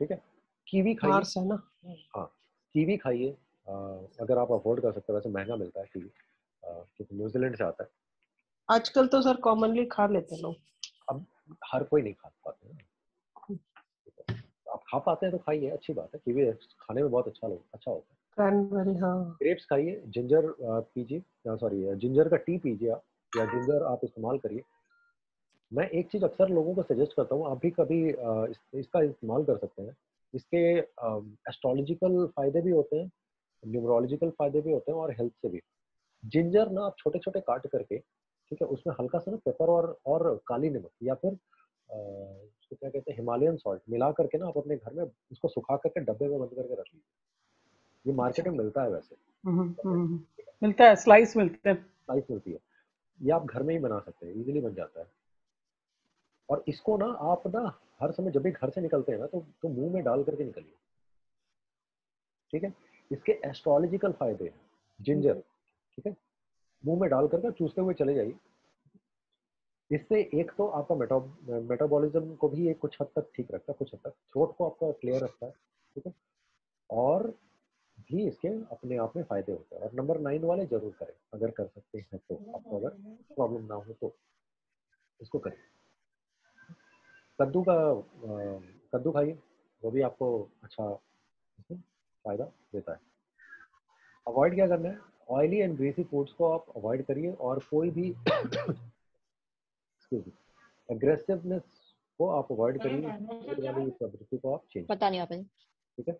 ठीक है? कीवी खाइए। ना? हाँ कीवी खाइए अगर आप अफोर्ड कर सकते हो वैसे महँगा मिलता है कीवी क्योंकि न्यूजीलैंड से आता है। आजकल तो सर कॉमनली खा लेते लोग। अब हर कोई नहीं खा पाते आप खा पाते हैं तो खाइए अच्छी बात है कीवी खाने में बहुत अच्छा अच्छा होता है। क्रैनबेरी हाँ। ग्रेप्स खाइए जिंजर पीजिए सॉरी जिंजर का टी पीजिए आप या जिंजर आप इस्तेमाल करिए। मैं एक चीज़ अक्सर लोगों को सजेस्ट करता हूँ आप भी कभी इस, इसका इस्तेमाल कर सकते हैं। इसके एस्ट्रोलॉजिकल फ़ायदे भी होते हैं न्यूमरोलॉजिकल फ़ायदे भी होते हैं और हेल्थ से भी। जिंजर ना आप छोटे छोटे काट करके ठीक है उसमें हल्का सा ना पेपर और और काली नमक या फिर उसको क्या कहते हैं हिमालयन सॉल्ट मिला करके ना आप अपने घर में उसको सुखा करके डब्बे में बंद करके रख लीजिए। ये मार्केट में मिलता है वैसे। हम्म, हम्म, हम्म, मिलता है स्लाइस मिलते हैं। स्लाइस मिलती है। ये आप घर में ही बना सकते हैं इजीली बन जाता है। और इसको ना आप ना हर समय जब भी घर से निकलते हैं ना तो तो मुँह में डाल करके निकलिए। ठीक है? इसके एस्ट्रोलॉजिकल फ़ायदे हैं। जिंजर ठीक है? मुँह में डाल करके चूसते हुए चले जाइए। इससे एक तो आपका मेटा मेटाबॉलिज्म को भी एक कुछ हद तक ठीक रखता है, कुछ हद तक। थ्रोट को आपका क्लियर रखता है, ठीक है? और भी इसके अपने आप में फ़ायदे होते हैं। और नंबर नाइन वाले ज़रूर करें। अगर कर सकते हैं तो आपको अगर प्रॉब्लम ना हो तो इसको करें। कद्दू का कद्दू खाइए, वो भी आपको अच्छा फ़ायदा देता है। अवॉइड क्या करना है? ऑयली एंड ग्रेसी फूड्स को आप अवॉइड करिए और कोई भी एग्रेसिवनेस को आप अवॉइड करिए। वाली प्रवृत्ति को आप चेंज पता नहीं आपने। ठीक है?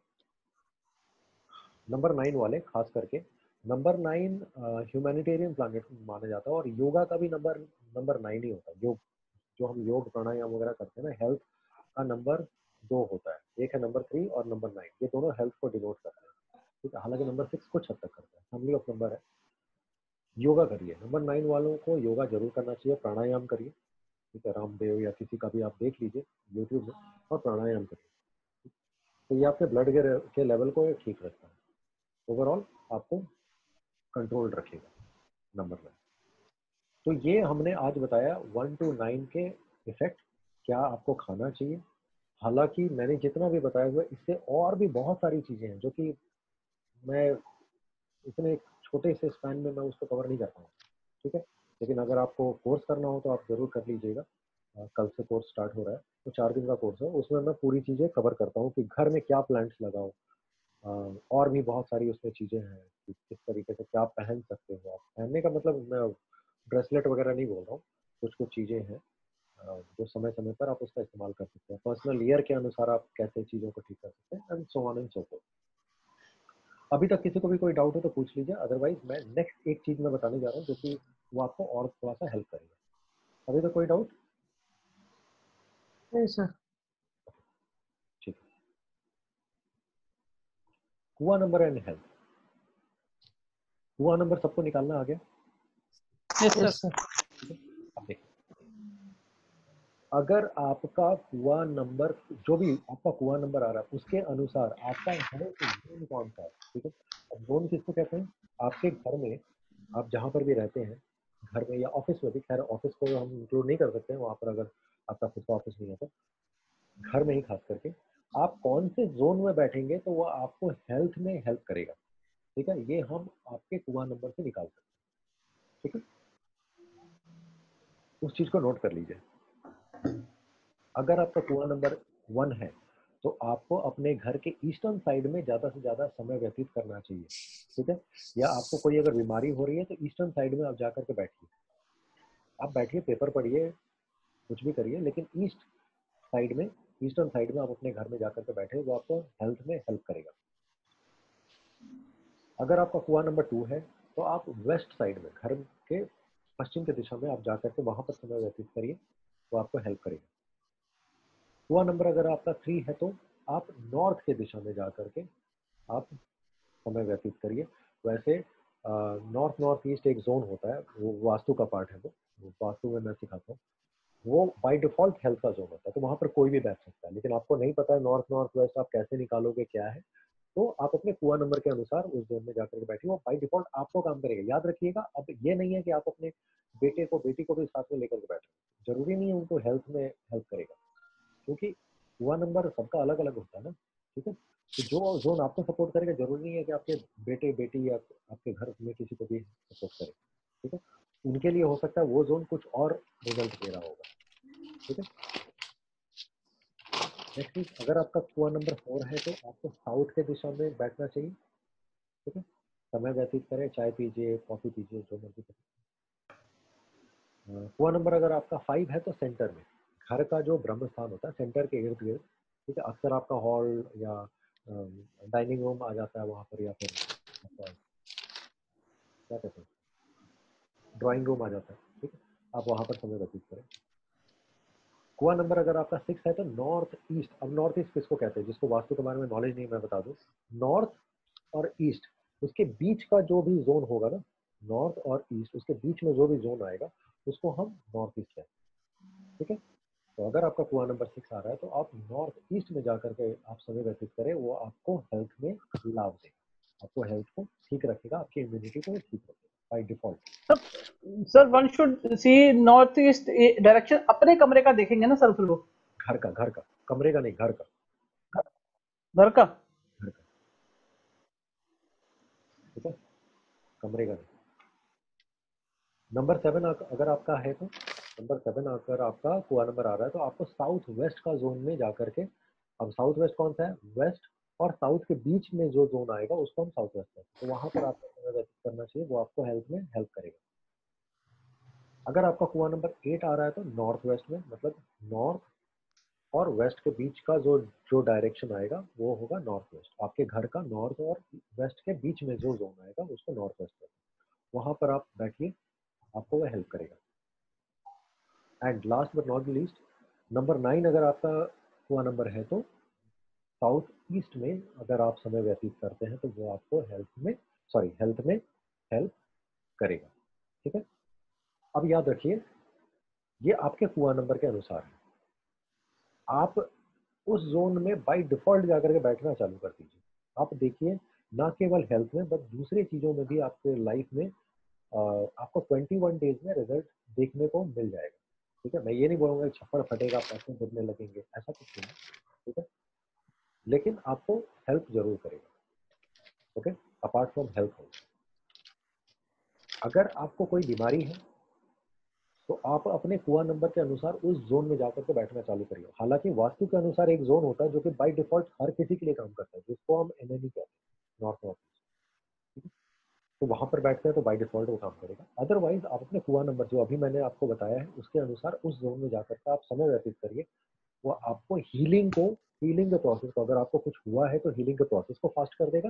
नंबर नाइन वाले खास करके। नंबर नाइन ह्यूमैनिटेरियन प्लानिट माना जाता है और योगा का भी नंबर नंबर नाइन ही होता है। योग जो हम योग प्राणायाम वगैरह करते हैं ना हेल्थ का नंबर दो होता है। एक है नंबर थ्री और नंबर नाइन ये दोनों हेल्थ को डिनोट करते हैं। ठीक है? हालाँकि नंबर सिक्स कुछ हद तक करता है। फैमिली ऑफ़ नंबर है। योगा करिए। नंबर नाइन वालों को योगा ज़रूर करना चाहिए। प्राणायाम करिए। ठीक है? रामदेव या किसी का भी आप देख लीजिए यूट्यूब में और प्राणायाम करिए। तो ये आपके ब्लड के लेवल को ठीक रखता है। ओवरऑल आपको कंट्रोल रखेगा नंबर नाइन तो ये हमने आज बताया वन टू नाइन के इफ़ेक्ट क्या आपको खाना चाहिए हालाँकि मैंने जितना भी बताया हुआ इससे और भी बहुत सारी चीज़ें हैं जो कि मैं इतने छोटे से स्पैन में मैं उसको कवर नहीं कर पाऊँ ठीक है? लेकिन अगर आपको कोर्स करना हो तो आप ज़रूर कर लीजिएगा। कल से कोर्स स्टार्ट हो रहा है तो चार दिन का कोर्स है, उसमें मैं पूरी चीज़ें कवर करता हूँ कि घर में क्या प्लांट्स लगाओ और भी बहुत सारी उसमें चीज़ें हैं कि किस तरीके से क्या पहन सकते हो आप। पहनने का मतलब मैं ब्रेसलेट वगैरह नहीं बोल रहा हूँ कुछ कुछ चीज़ें हैं। जो समय समय पर आप उसका इस्तेमाल कर सकते हैं। पर्सनल ईयर के अनुसार आप कैसे चीज़ों को ठीक कर सकते हैं and so on and so forth अभी तक किसी को भी कोई डाउट हो तो पूछ लीजिए। अदरवाइज़ मैं नेक्स्ट एक चीज़ मैं बताने जा रहा हूँ जो कि वो आपको और थोड़ा सा हेल्प करेगा। अभी तक कोई डाउट नहीं सर ठीक। है kua number and health kua number सबको निकालना आ गया यस सर अब देखिए अगर आपका कुआ नंबर, जो भी आपका कुआ नंबर आ रहा है, उसके अनुसार आपका हेल्थ जोन कौन सा है, ठीक है? अब जोन किसको कहते हैं? आपके घर में, आप जहाँ पर भी रहते हैं, घर में या ऑफ़िस में भी, खैर, ऑफ़िस को हम इंक्लूड नहीं कर सकते हैं वहाँ पर अगर आपका खुद का ऑफ़िस नहीं है तो घर में ही खास करके, आप कौन से जोन में बैठेंगे तो वह आपको हेल्थ में हेल्प करेगा, ठीक है? ये हम आपके कुआ नंबर से निकाल सकते हैं, ठीक है? उस चीज़ को नोट कर लीजिए। अगर आपका कुआ नंबर वन है तो आपको अपने घर के ईस्टर्न साइड में ज़्यादा से ज़्यादा समय व्यतीत करना चाहिए, ठीक है? या आपको कोई अगर बीमारी हो रही है तो ईस्टर्न साइड में आप जा करके बैठिए। आप बैठिए, पेपर पढ़िए, कुछ भी करिए, लेकिन ईस्ट साइड में, ईस्टर्न साइड में आप अपने घर में जाकर के बैठे, वो आपको हेल्थ में हेल्प करेगा। अगर आपका कुआ नंबर टू है तो आप वेस्ट साइड में, घर के पश्चिम की दिशा में आप जाकर के वहाँ पर समय व्यतीत करिए, वो आपको हेल्प करेगा। कुआ नंबर अगर आपका थ्री है तो आप नॉर्थ के दिशा में जा करके आप समय व्यतीत करिए। वैसे नॉर्थ नॉर्थ ईस्ट एक जोन होता है, वो वास्तु का पार्ट है वो वास्तु में मैं सिखाता हूँ। वो बाय डिफ़ॉल्ट हेल्थ का जोन होता है तो वहाँ पर कोई भी बैठ सकता है, लेकिन आपको नहीं पता है नॉर्थ नॉर्थ वेस्ट आप कैसे निकालोगे, क्या है तो आप अपने कुआ नंबर के अनुसार उस जोन में जाकर के बैठिए वो बाई डिफ़ॉल्ट आपको काम करेगा। याद रखिएगा, अब ये नहीं है कि आप अपने बेटे को, बेटी को भी साथ में लेकर के बैठे, ज़रूरी नहीं है उनको हेल्थ में हेल्प करेगा। क्योंकि कुआ नंबर सबका अलग अलग होता है ना, ठीक है? तो जो जोन आपको सपोर्ट करेगा, ज़रूरी नहीं है कि आपके बेटे, बेटी या आपके घर में किसी को भी सपोर्ट करे, ठीक है? उनके लिए हो सकता है वो जोन कुछ और रिज़ल्ट दे रहा होगा, ठीक है? नेक्स्ट इज़ अगर आपका कुआ नंबर फोर है तो आपको साउथ के दिशा में बैठना चाहिए, ठीक है? समय व्यतीत करें, चाय पीजिए कॉफ़ी पीजिए, जो मर्ज़ी करें। कुआ नंबर अगर आपका फाइव है तो सेंटर में। घर का जो ब्रह्म स्थान होता है सेंटर के इर्द गिर्द, ठीक है, अक्सर आपका हॉल या डाइनिंग रूम आ जाता है वहाँ पर या फिर क्या कहते हैं? ड्राइंग रूम आ जाता है, ठीक है, आप वहाँ पर समय व्यतीत करें। कुआ नंबर अगर आपका सिक्स है तो नॉर्थ ईस्ट अब नॉर्थ ईस्ट किसको कहते हैं? जिसको वास्तु के बारे में नॉलेज नहीं मैं बता दूँ। नॉर्थ और ईस्ट उसके बीच का जो भी जोन होगा ना नॉर्थ और ईस्ट उसके बीच में जो भी जोन आएगा, उसको हम नॉर्थ ईस्ट कहते हैं, ठीक है? तो अगर आपका कुआ नंबर सिक्स आ रहा है तो आप नॉर्थ ईस्ट में जाकर के आप समय व्यतीत करें वो आपको हेल्थ में लाभ देगा। आपको हेल्थ को ठीक रखेगा आपकी इम्यूनिटी को ठीक रखेगा by default sir one should see north east direction अपने कमरे का देखेंगे ना सर फिर वो? घर का घर का। कमरे का नहीं घर का। घर का? घर का। ठीक है? कमरे का नंबर सेवन अगर आपका है तो? नंबर सेवन अगर आपका कुआ नंबर आ रहा है तो आपको साउथ वेस्ट का जोन में जाकर के, अब साउथ वेस्ट कौन सा है? वेस्ट और साउथ के बीच में जो जोन आएगा, उसको हम साउथ वेस्ट हैं। तो वहाँ पर आपको व्यतीत करना चाहिए, वो आपको हेल्थ में हेल्प करेगा। अगर आपका कुआ नंबर एट आ रहा है तो नॉर्थ वेस्ट में मतलब नॉर्थ और वेस्ट के बीच का जो जो डायरेक्शन आएगा, वो होगा नॉर्थ वेस्ट। आपके घर का नॉर्थ और वेस्ट के बीच में जो जोन आएगा, उसको नॉर्थ वेस्ट वहाँ पर आप बैठिए, आपको वह हेल्प करेगा। And last but not least number nine अगर आपका हुआ नंबर है तो साउथ ईस्ट में अगर आप समय व्यतीत करते हैं तो वो आपको हेल्थ में सॉरी हेल्थ में हेल्प करेगा। ठीक है? अब याद रखिए, ये आपके कुआ नंबर के अनुसार है। आप उस जोन में बाय डिफ़ॉल्ट जाकर के बैठना चालू कर दीजिए। आप देखिए, ना केवल हेल्थ में बट दूसरे चीज़ों में भी आपके लाइफ में आपको 21 डेज़ में रिज़ल्ट देखने को मिल जाएगा। ठीक है? मैं ये नहीं बोलूँगा छप्पड़ फटेगा, पैसे गिरने लगेंगे, ऐसा कुछ नहीं ठीक है? लेकिन आपको हेल्प ज़रूर करेगा ओके अपार्ट फ्रॉम हेल्थ अगर आपको कोई बीमारी है तो आप अपने कुआ नंबर के अनुसार उस जोन में जाकर के बैठना चालू करिए हालाँकि वास्तु के अनुसार एक जोन होता है जो कि बाय डिफ़ॉल्ट हर किसी के लिए काम करता है, जिसको हम एन कहते हैं नॉर्थ नॉर्थ तो वहाँ पर बैठते हैं तो बाय डिफ़ॉल्ट वो काम करेगा। अदरवाइज़ आप अपने कुआ नंबर जो अभी मैंने आपको बताया है उसके अनुसार उस जोन में जाकर के आप समय व्यतीत करिए। वो आपको हीलिंग को हीलिंग के प्रोसेस को अगर आपको कुछ हुआ है तो हीलिंग के प्रोसेस को फास्ट कर देगा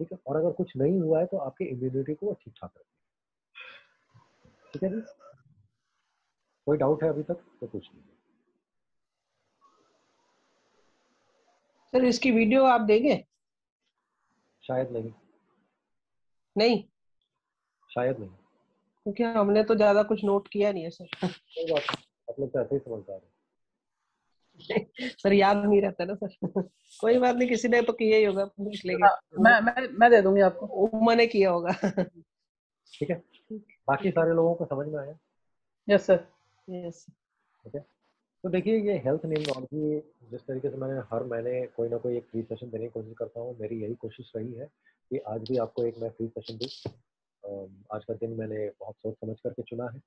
ठीक है? और अगर कुछ नहीं हुआ है तो आपके इम्यूनिटी को ठीक ठाक रखेगा ठीक है जी? कोई डाउट है अभी तक? तो पूछ लीजिए सर इसकी वीडियो आप देंगे? शायद नहीं। नहीं? शायद नहीं। क्योंकि हमने तो ज़्यादा कुछ नोट किया नहीं है सर कोई बात आप लोग तो ऐसे ही समझदार हैं। सर याद नहीं रहता ना सर कोई बात नहीं किसी ने तो किया ही होगा पूछ लेंगे। हाँ, मैं मैं मैं दे दूँगी आपको। उम्मा ने किया होगा। ठीक है। बाकी सारे लोगों को समझ में आया? यस सर यस ठीक है। तो देखिए ये हेल्थ न्यूमरोलॉजी जिस तरीके से मैंने हर महीने कोई ना कोई एक फ्री सेशन देने की कोशिश करता हूँ मेरी यही कोशिश रही है कि आज भी आपको एक मैं फ्री सेशन दूँ। आज का दिन मैंने बहुत सोच समझ करके चुना है।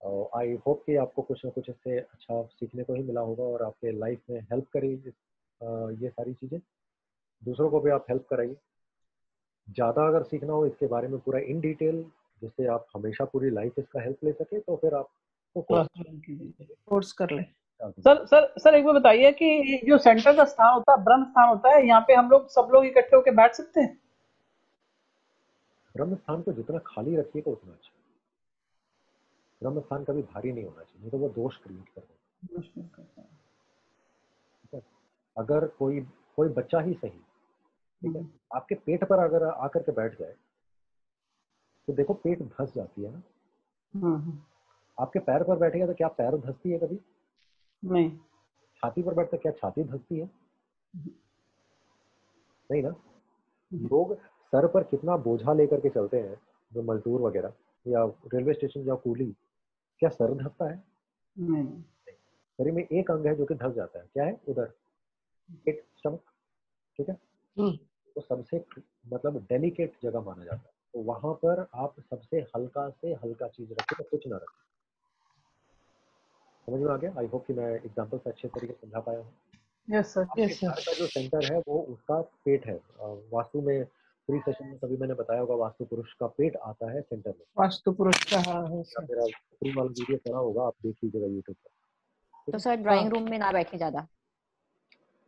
और आई होप कि आपको कुछ ना कुछ इससे अच्छा सीखने को ही मिला होगा और आपके लाइफ में हेल्प करे ये सारी चीज़ें। दूसरों को भी आप हेल्प कराइए। ज़्यादा अगर सीखना हो इसके बारे में पूरा इन डिटेल जिससे आप हमेशा पूरी लाइफ इसका हेल्प ले सके तो फिर आप कोर्स कर ले। सर सर सर एक बार बताइए कि जो सेंटर का स्थान होता है ब्रह्म स्थान होता है यहाँ पे हम लोग सब लोग इकट्ठे होकर बैठ सकते हैं? ब्रह्म स्थान को जितना खाली रखिएगा उतना अच्छा ब्रह्म स्थान कभी भारी नहीं होना चाहिए नहीं तो वो दोष क्रिएट कर देता है? अगर कोई कोई बच्चा ही सही ठीक है? आपके पेट पर अगर आकर के बैठ जाए तो देखो पेट धस जाती है ना। आपके पैर पर बैठेगा तो क्या पैर धसती है कभी? नहीं। छाती पर बैठते क्या छाती धसती है? नहीं ना? लोग सर पर कितना बोझा लेकर के चलते हैं जो मजदूर वगैरह या रेलवे स्टेशन या कूली क्या सर ढकता है? नहीं। शरीर में एक अंग है जो कि धस जाता है। क्या है? उधर। पेट स्टमक ठीक है? तो सबसे मतलब डेलिकेट जगह माना जाता है। तो वहाँ पर आप सबसे हल्का से हल्का चीज़ रखें तो कुछ ना रखें। समझ में आ गया? आई होप कि मैं एग्जांपल से अच्छे तरीके से समझा पाया हूँ। यस सर यस सर का जो सेंटर है वो उसका पेट है। वास्तु में फ्री सेशन में कभी मैंने बताया होगा वास्तु पुरुष का पेट आता है सेंटर में। वास्तु पुरुष का हाँ है सर मेरा फ्री वाला वीडियो पड़ा होगा आप देख लीजिएगा यूट्यूब पर। तो सर ड्राइंग रूम में ना बैठे ज़्यादा।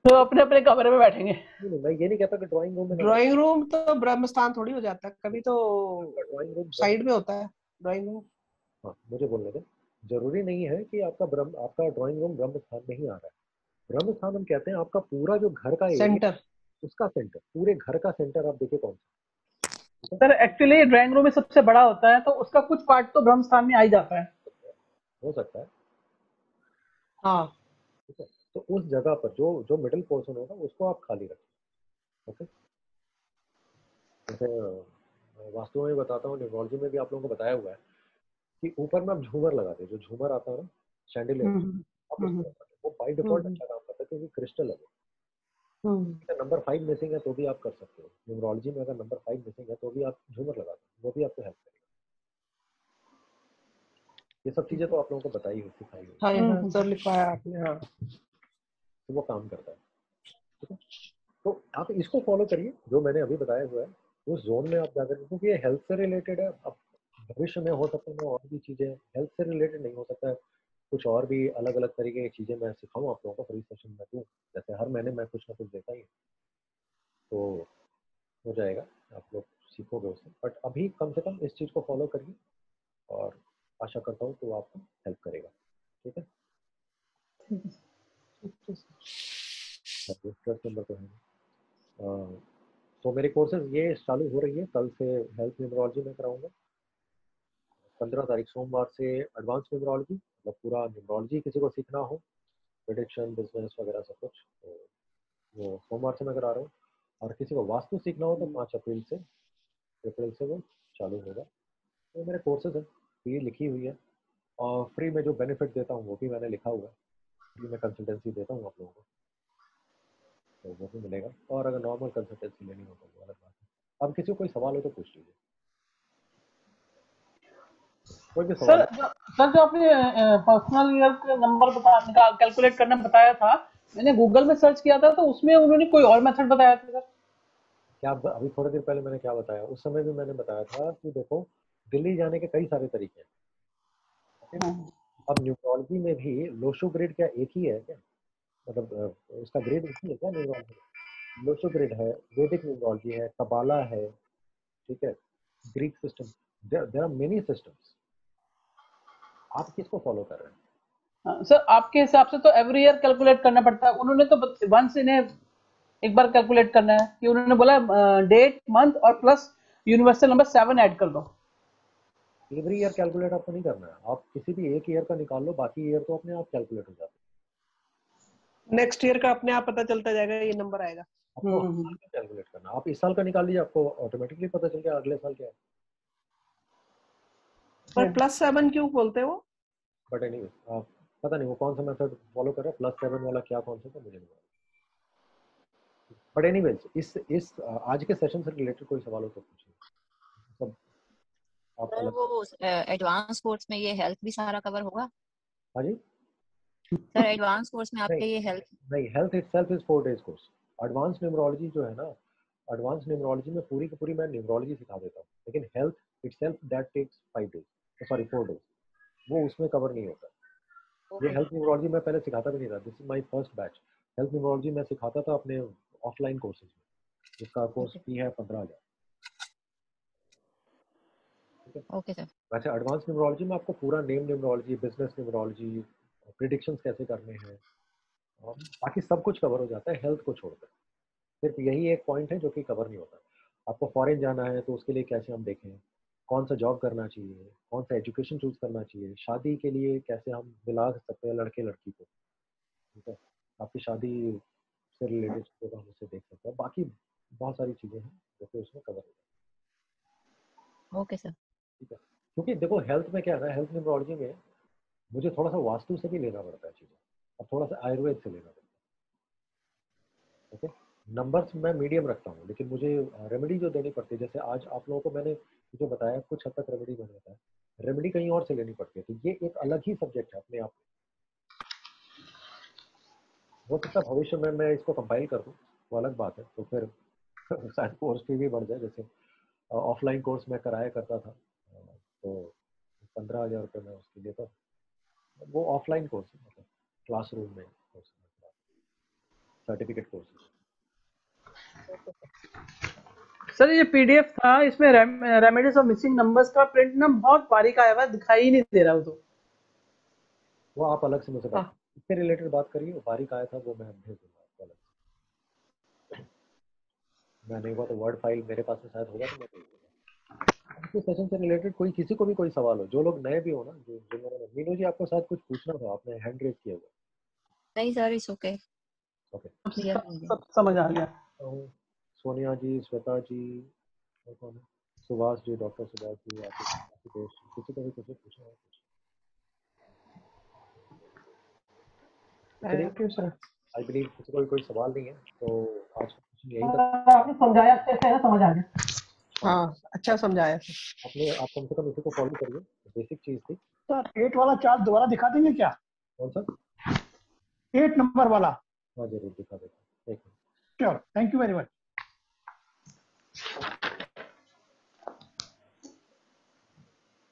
तो अपने अपने कमरे में बैठेंगे। नहीं मैं ये नहीं कहता कि ड्राइंग रूम में ड्राइंग रूम तो ब्रह्म स्थान थोड़ी हो जाता है कभी तो ड्राइंग रूम साइड में होता है ड्राइंग रूम हाँ मुझे बोलने दें। ज़रूरी नहीं है कि आपका ब्रह्म आपका ड्राइंग रूम ब्रह्म स्थान में ही आ रहा है। ब्रह्म स्थान हम कहते हैं आपका पूरा जो घर का सेंटर उसका सेंटर पूरे घर का सेंटर आप देखिए कौन सा। सर एक्चुअली ड्राइंग रूम में सबसे बड़ा होता है तो उसका कुछ पार्ट तो ब्रह्म स्थान में आ ही जाता है। हो सकता है। हाँ। ठीक है तो उस जगह पर जो जो मिडिल पोर्शन होगा उसको आप खाली रखें ओके जैसे वास्तु में बताता हूँ न्यूरोलॉजी में भी आप लोगों को बताया हुआ है कि ऊपर में आप झूमर लगाते हैं जो झूमर आता है ना शैंडिलियर वो बाय डिफ़ॉल्ट अच्छा काम करता है क्योंकि क्रिस्टल है वो नंबर फाइव मिसिंग है तो भी आप कर सकते हो। न्यूमरोलॉजी में अगर नंबर फाइव मिसिंग है तो भी आप झूमर लगा सकते वो भी आपको हेल्प करेगा। ये सब चीज़ें तो आप लोगों को बताई हुई सिखाई हुई। हाँ सर लिखवाया आपने हाँ। तो वो काम करता है। ठीक है? तो आप इसको फॉलो करिए जो मैंने अभी बताया हुआ है। उस जोन में आप जाकर क्योंकि ये हेल्थ से रिलेटेड है अब भविष्य में हो सकता है और भी चीज़ें हेल्थ से रिलेटेड नहीं हो सकता है। कुछ और भी अलग अलग तरीके की चीज़ें मैं सिखाऊँ आप लोगों को फ्री सेशन में दूँ। जैसे हर महीने मैं कुछ ना कुछ देता ही तो हो जाएगा आप लोग सीखोगे उससे बट अभी कम से कम इस चीज़ को फॉलो करिए और आशा करता हूँ तो आपको हेल्प करेगा। ठीक है? तो है तो मेरे कोर्सेज ये चालू हो रही है। कल से हेल्थ न्यूमरोलॉजी में कराऊँगा। पंद्रह तारीख सोमवार से एडवांस न्यूमरोलॉजी मतलब पूरा न्यूमरोलॉजी किसी को सीखना हो प्रडिक्शन बिज़नेस वगैरह सब कुछ तो वो सोमवार से मैं करा रहा हूँ। और किसी को वास्तु सीखना हो तो पाँच अप्रैल से अप्रैल से वो चालू होगा। तो मेरे कोर्सेज हैं फ़ी लिखी हुई है। और फ्री में जो बेनिफिट देता हूँ वो भी मैंने लिखा हुआ है। फ्री में कंसल्टेंसी देता हूँ आप लोगों को। तो वो भी मिलेगा। और अगर नॉर्मल कंसल्टेंसी लेनी हो तो वो अलग बात है। अब किसी को कोई सवाल हो तो पूछ लीजिए। सर जो, सर जो आपने पर्सनल ईयर का नंबर बता कैलकुलेट करना बताया था मैंने गूगल में सर्च किया था तो उसमें उन्होंने कोई और मेथड बताया था सर? क्या अभी थोड़ी देर पहले मैंने क्या बताया? उस समय भी मैंने बताया था कि देखो दिल्ली जाने के कई सारे तरीके हैं। अब न्यूट्रोलॉजी में भी लोशो ग्रेड क्या एक ही है क्या? मतलब उसका ग्रेड एक ही है क्या न्यूट्रोलॉजी लोशो ग्रेड है वैदिक न्यूट्रोलॉजी है कबाला है ठीक है Greek system there are many systems आप किसको फॉलो कर रहे हैं? हाँ, सर आपके हिसाब से तो एवरी ईयर कैलकुलेट करना पड़ता है। उन्होंने तो वंस इन्हें एक बार कैलकुलेट करना है कि उन्होंने बोला डेट मंथ और plus universal number seven add कर दो। एवरी ईयर कैलकुलेट आपको नहीं करना है। आप किसी भी एक ईयर का निकाल लो बाकी ईयर तो अपने आप कैलकुलेट हो जाते हैं। नेक्स्ट ईयर का अपने आप पता चलता जाएगा ये नंबर आएगा। आपको हम्म, हम्म। साल कैलकुलेट करना आप इस साल का निकाल लीजिए आपको ऑटोमेटिकली पता चल गया अगले साल क्या है। पर प्लस सेवन क्यों बोलते हो? बट एनी पता नहीं वो कौन सा मेथड फॉलो कर रहे हैं? प्लस सेवन वाला क्या कौन सा था मुझे नहीं बट एनी इस इस आज के सेशन से रिलेटेड कोई सवाल हो तो पूछिए। सब आप सर वो एडवांस कोर्स में ये हेल्थ भी सारा कवर होगा? हाँ जी। सर एडवांस कोर्स में आपके ये हेल्थ नहीं health itself is four days course advance numerology जो है ना एडवांस न्यूमरोलॉजी में पूरी की पूरी मैं न्यूमरोलॉजी सिखा देता हूँ। लेकिन health itself that takes five days sorry four days वो उसमें कवर नहीं होता। ये हेल्थ न्यूमरोलॉजी मैं पहले सिखाता भी नहीं था। This is my first batch health numerology मैं सिखाता था अपने ऑफलाइन कोर्सेज में जिसका कोर्स फ़ी है पंद्रह हज़ार। ओके सर वैसे एडवांस न्यूमरोलॉजी में आपको पूरा name numerology business numerology predictions कैसे करने हैं और बाकी सब कुछ कवर हो जाता है हेल्थ को छोड़कर। सिर्फ़ यही एक पॉइंट है जो कि कवर नहीं होता। आपको फॉरेन जाना है तो उसके लिए कैसे हम देखें? कौन सा जॉब करना चाहिए कौन सा एजुकेशन चूज़ करना चाहिए शादी के लिए कैसे हम मिला सकते हैं लड़के लड़की को? ठीक है? आपकी शादी से रिलेटेड चीज़ों हम उससे देख सकते हैं। बाकी बहुत सारी चीज़ें हैं जो कि उसमें कवर हो जाती ओके सर ठीक है? क्योंकि देखो हेल्थ में क्या है हेल्थ न्यूमरोलॉजी में मुझे थोड़ा सा वास्तु से भी लेना पड़ता है चीज़ें। और थोड़ा सा आयुर्वेद से लेना पड़ता है। ओके नंबर्स मैं मीडियम रखता हूँ, लेकिन मुझे रेमेडी जो देनी पड़ती है, जैसे आज आप लोगों को मैंने जो बताया, कुछ हद तक रेमेडी मैंने बताया रेमेडी कहीं और से लेनी पड़ती है तो ये एक अलग ही सब्जेक्ट है अपने आप में। हो भविष्य में मैं इसको कंपाइल कर दूँ, वो अलग बात है तो फिर शायद कोर्स फ़ी भी बढ़ जाए, जैसे ऑफलाइन कोर्स मैं कराया करता था तो पंद्रह हज़ार रुपये मैं उसके लिए था, वो ऑफलाइन कोर्स है मतलब क्लासरूम में सर्टिफिकेट कोर्स सर ये पीडीएफ था इसमें रेमेडीज ऑफ़ मिसिंग नंबर्स का प्रिंट ना बहुत बारीक आया हुआ दिखाई ही नहीं दे रहा वो तो। वो आप अलग से मुझसे बात हाँ। इससे रिलेटेड बात करिए वो बारीक आया था वो मैं भेज दूँगा आपको अलग से। मैं नहीं हुआ तो वर्ड फ़ाइल मेरे पास में शायद होगा तो मैं भेज दूँगा। इस सेशन से रिलेटेड कोई किसी को भी कोई सवाल हो जो लोग नए भी हो ना जो जिन लोगों ने मीनू जी आपको शायद कुछ पूछना था आपने हैंड रेज किया हुआ। नहीं सर इट्स ओके ओके सब समझ आ गया। हूँ। सोनिया जी श्वेता जी और कौन है सुभाष जी डॉक्टर सुभाष जी आशुतोष किसी को भी कुछ पूछना है कुछ। Thank you sir I believe किसी को भी कोई सवाल नहीं है तो आज यहीं तक। आपने समझाया अच्छे से ना समझ आ गया। हाँ अच्छा समझाया। आपने आप कम से कम इसी को फॉलो करिए बेसिक चीज़ थी। सर एट वाला चार्ट दोबारा दिखा देंगे क्या? कौन सा? एट नंबर वाला। हाँ ज़रूर दिखा देता एक मिनट। मच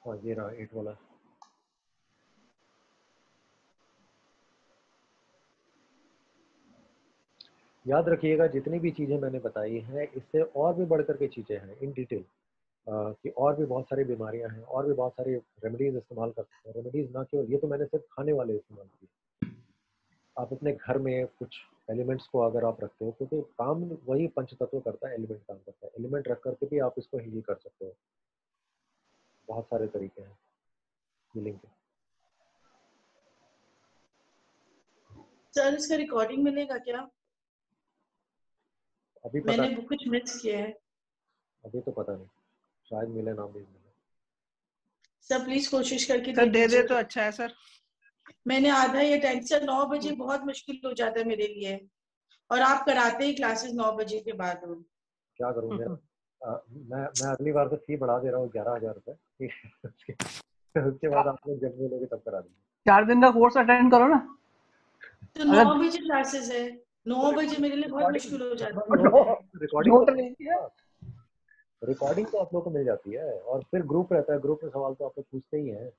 हाँ ये रहा एट वाला याद रखिएगा, जितनी भी चीज़ें मैंने बताई हैं, इससे और भी बढ़ करके चीज़ें हैं इन डिटेल कि और भी बहुत सारी बीमारियाँ हैं, और भी बहुत सारी रेमेडीज इस्तेमाल कर सकते हैं। रेमेडीज ना केवल, ये तो मैंने सिर्फ़ खाने वाले इस्तेमाल किए। आप अपने घर में कुछ एलिमेंट्स को अगर आप रखते हो क्योंकि काम वही पंच तत्व करता है एलिमेंट काम करता है। एलिमेंट रख करके भी आप इसको हील कर सकते हो। बहुत सारे तरीके हैं फीलिंग पे सर इसका रिकॉर्डिंग मिलेगा क्या? अभी पता मैंने कुछ मिस किया है। अभी तो पता नहीं। शायद मिले ना भी मिले। सर प्लीज़ कोशिश करके सर दे दे तो अच्छा है सर मैंने आधा ये टेंशन नौ बजे बहुत मुश्किल हो जाता है मेरे लिए। और आप कराते ही क्लासेस नौ बजे के बाद हो। क्या करूँ मेरा मैं मैं अगली बार से फ़ी बढ़ा दे रहा हूँ ग्यारह हज़ार रुपए। उसके बाद आप लोग जब मिलोगे तब करा देंगे। चार दिन का कोर्स अटेंड करो ना। तो नौ बजे क्लासेस है। नौ बजे मेरे लिए बहुत मुश्किल हो जाता है। रिकॉर्डिंग रिकॉर्डिंग तो आप लोग को मिल जाती है। और फिर ग्रुप रहता है। ग्रुप में सवाल तो आप लोग पूछते ही हैं।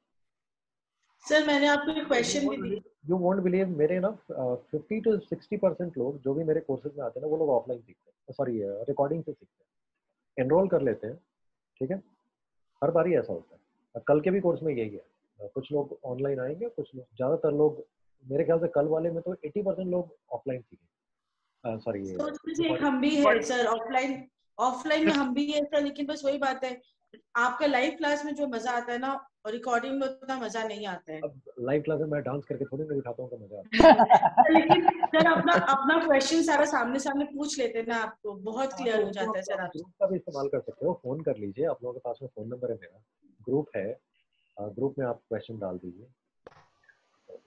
सर मैंने आपको एक क्वेश्चन भी दी। यू वोंट बिलीव मेरे ना फिफ्टी टू सिक्सटी परसेंट लोग जो भी मेरे कोर्सेज में आते हैं ना वो लोग ऑफलाइन सीखते हैं। सॉरी रिकॉर्डिंग से सीखते हैं। एनरोल कर लेते हैं ठीक है? हर बार ही ऐसा होता है। और कल के भी कोर्स में यही है। कुछ लोग ऑनलाइन आएँगे कुछ लोग ज़्यादातर लोग मेरे ख्याल से कल वाले में तो एट्टी परसेंट लोग ऑफलाइन सीखे सॉरी तो हम भी है सर ऑफलाइन ऑफलाइन में हम भी है सर लेकिन बस वही बात है। आपका लाइव क्लास में जो मज़ा आता है ना और रिकॉर्डिंग में उतना मज़ा नहीं आता है। अब लाइव क्लास में मैं डांस करके थोड़ी ना दिखाता हूँ मज़ा। लेकिन सर अपना अपना क्वेश्चन सारा सामने सामने पूछ लेते हैं ना आपको बहुत क्लियर हो जाता है सर ग्रुप का भी इस्तेमाल कर सकते हो फ़ोन कर लीजिए आप लोगों के पास में फ़ोन नंबर है मेरा। ग्रुप है ग्रुप में आप क्वेश्चन डाल दीजिए।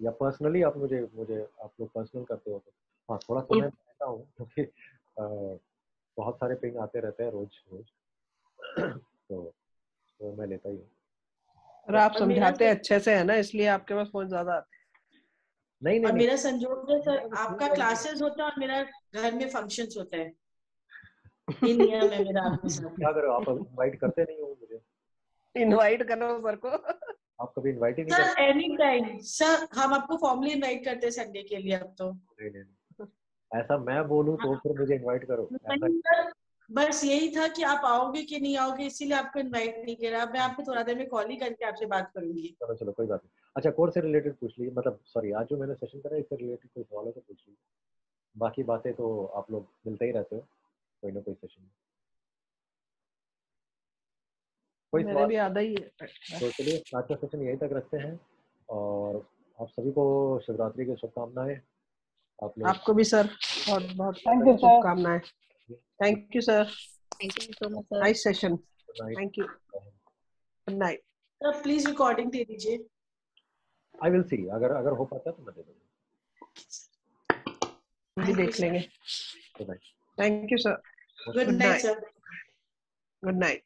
या पर्सनली आप मुझे मुझे आप लोग पर्सनल करते हो तो। हाँ थोड़ा समय मैं लेता हूँ क्योंकि बहुत सारे पिंग आते रहते हैं रोज रोज। तो तो मैं लेता ही हूँ। और आप समझाते सर- अच्छे से है ना? इसलिए आपके पास फ़ोन ज़्यादा आते नहीं और नहीं मेरा संजोग है सर आपका क्लासेस होता है और मेरा घर में फ़ंक्शंस होता है। ये नियम है मेरा आपके साथ। क्या करो आप इनवाइट करते नहीं हो मुझे। हैं इनवाइट करो सर को। आप कभी इनवाइट ही नहीं सर एनी टाइम सर हम आपको फॉर्मली इनवाइट करते हैं संडे के लिए अब तो। नहीं, नहीं। ऐसा मैं बोलूँ तो फिर मुझे इनवाइट करो। बस यही था कि आप आओगे कि नहीं आओगे इसीलिए आपको इनवाइट नहीं किया मैं आपको थोड़ा देर में कॉल ही करके आपसे बात करूँगी। चलो चलो कोई बात नहीं। अच्छा कोर्स से रिलेटेड पूछ लीजिए। मतलब सॉरी आज जो मैंने सेशन करा इससे रिलेटेड कोई सवाल हो तो पूछ लीजिए। बाकी बातें तो आप लोग मिलते ही रहते हो कोई ना कोई सेशन में। कोई मेरे सवाल? भी आधा ही है। तो चलिए आज का सेशन यहीं तक रखते हैं। और आप सभी को शिवरात्रि की शुभकामनाएँ। आप आपको भी सर बहुत बहुत Thank you, sir. शुभकामनाएँ thank you sir thank you so much sir nice session good night thank you good night please recording दे दीजिए. आई विल सी अगर अगर हो पाता तो मैं दे दूँगा। हम भी देख लेंगे। Good night thank you sir good night sir good night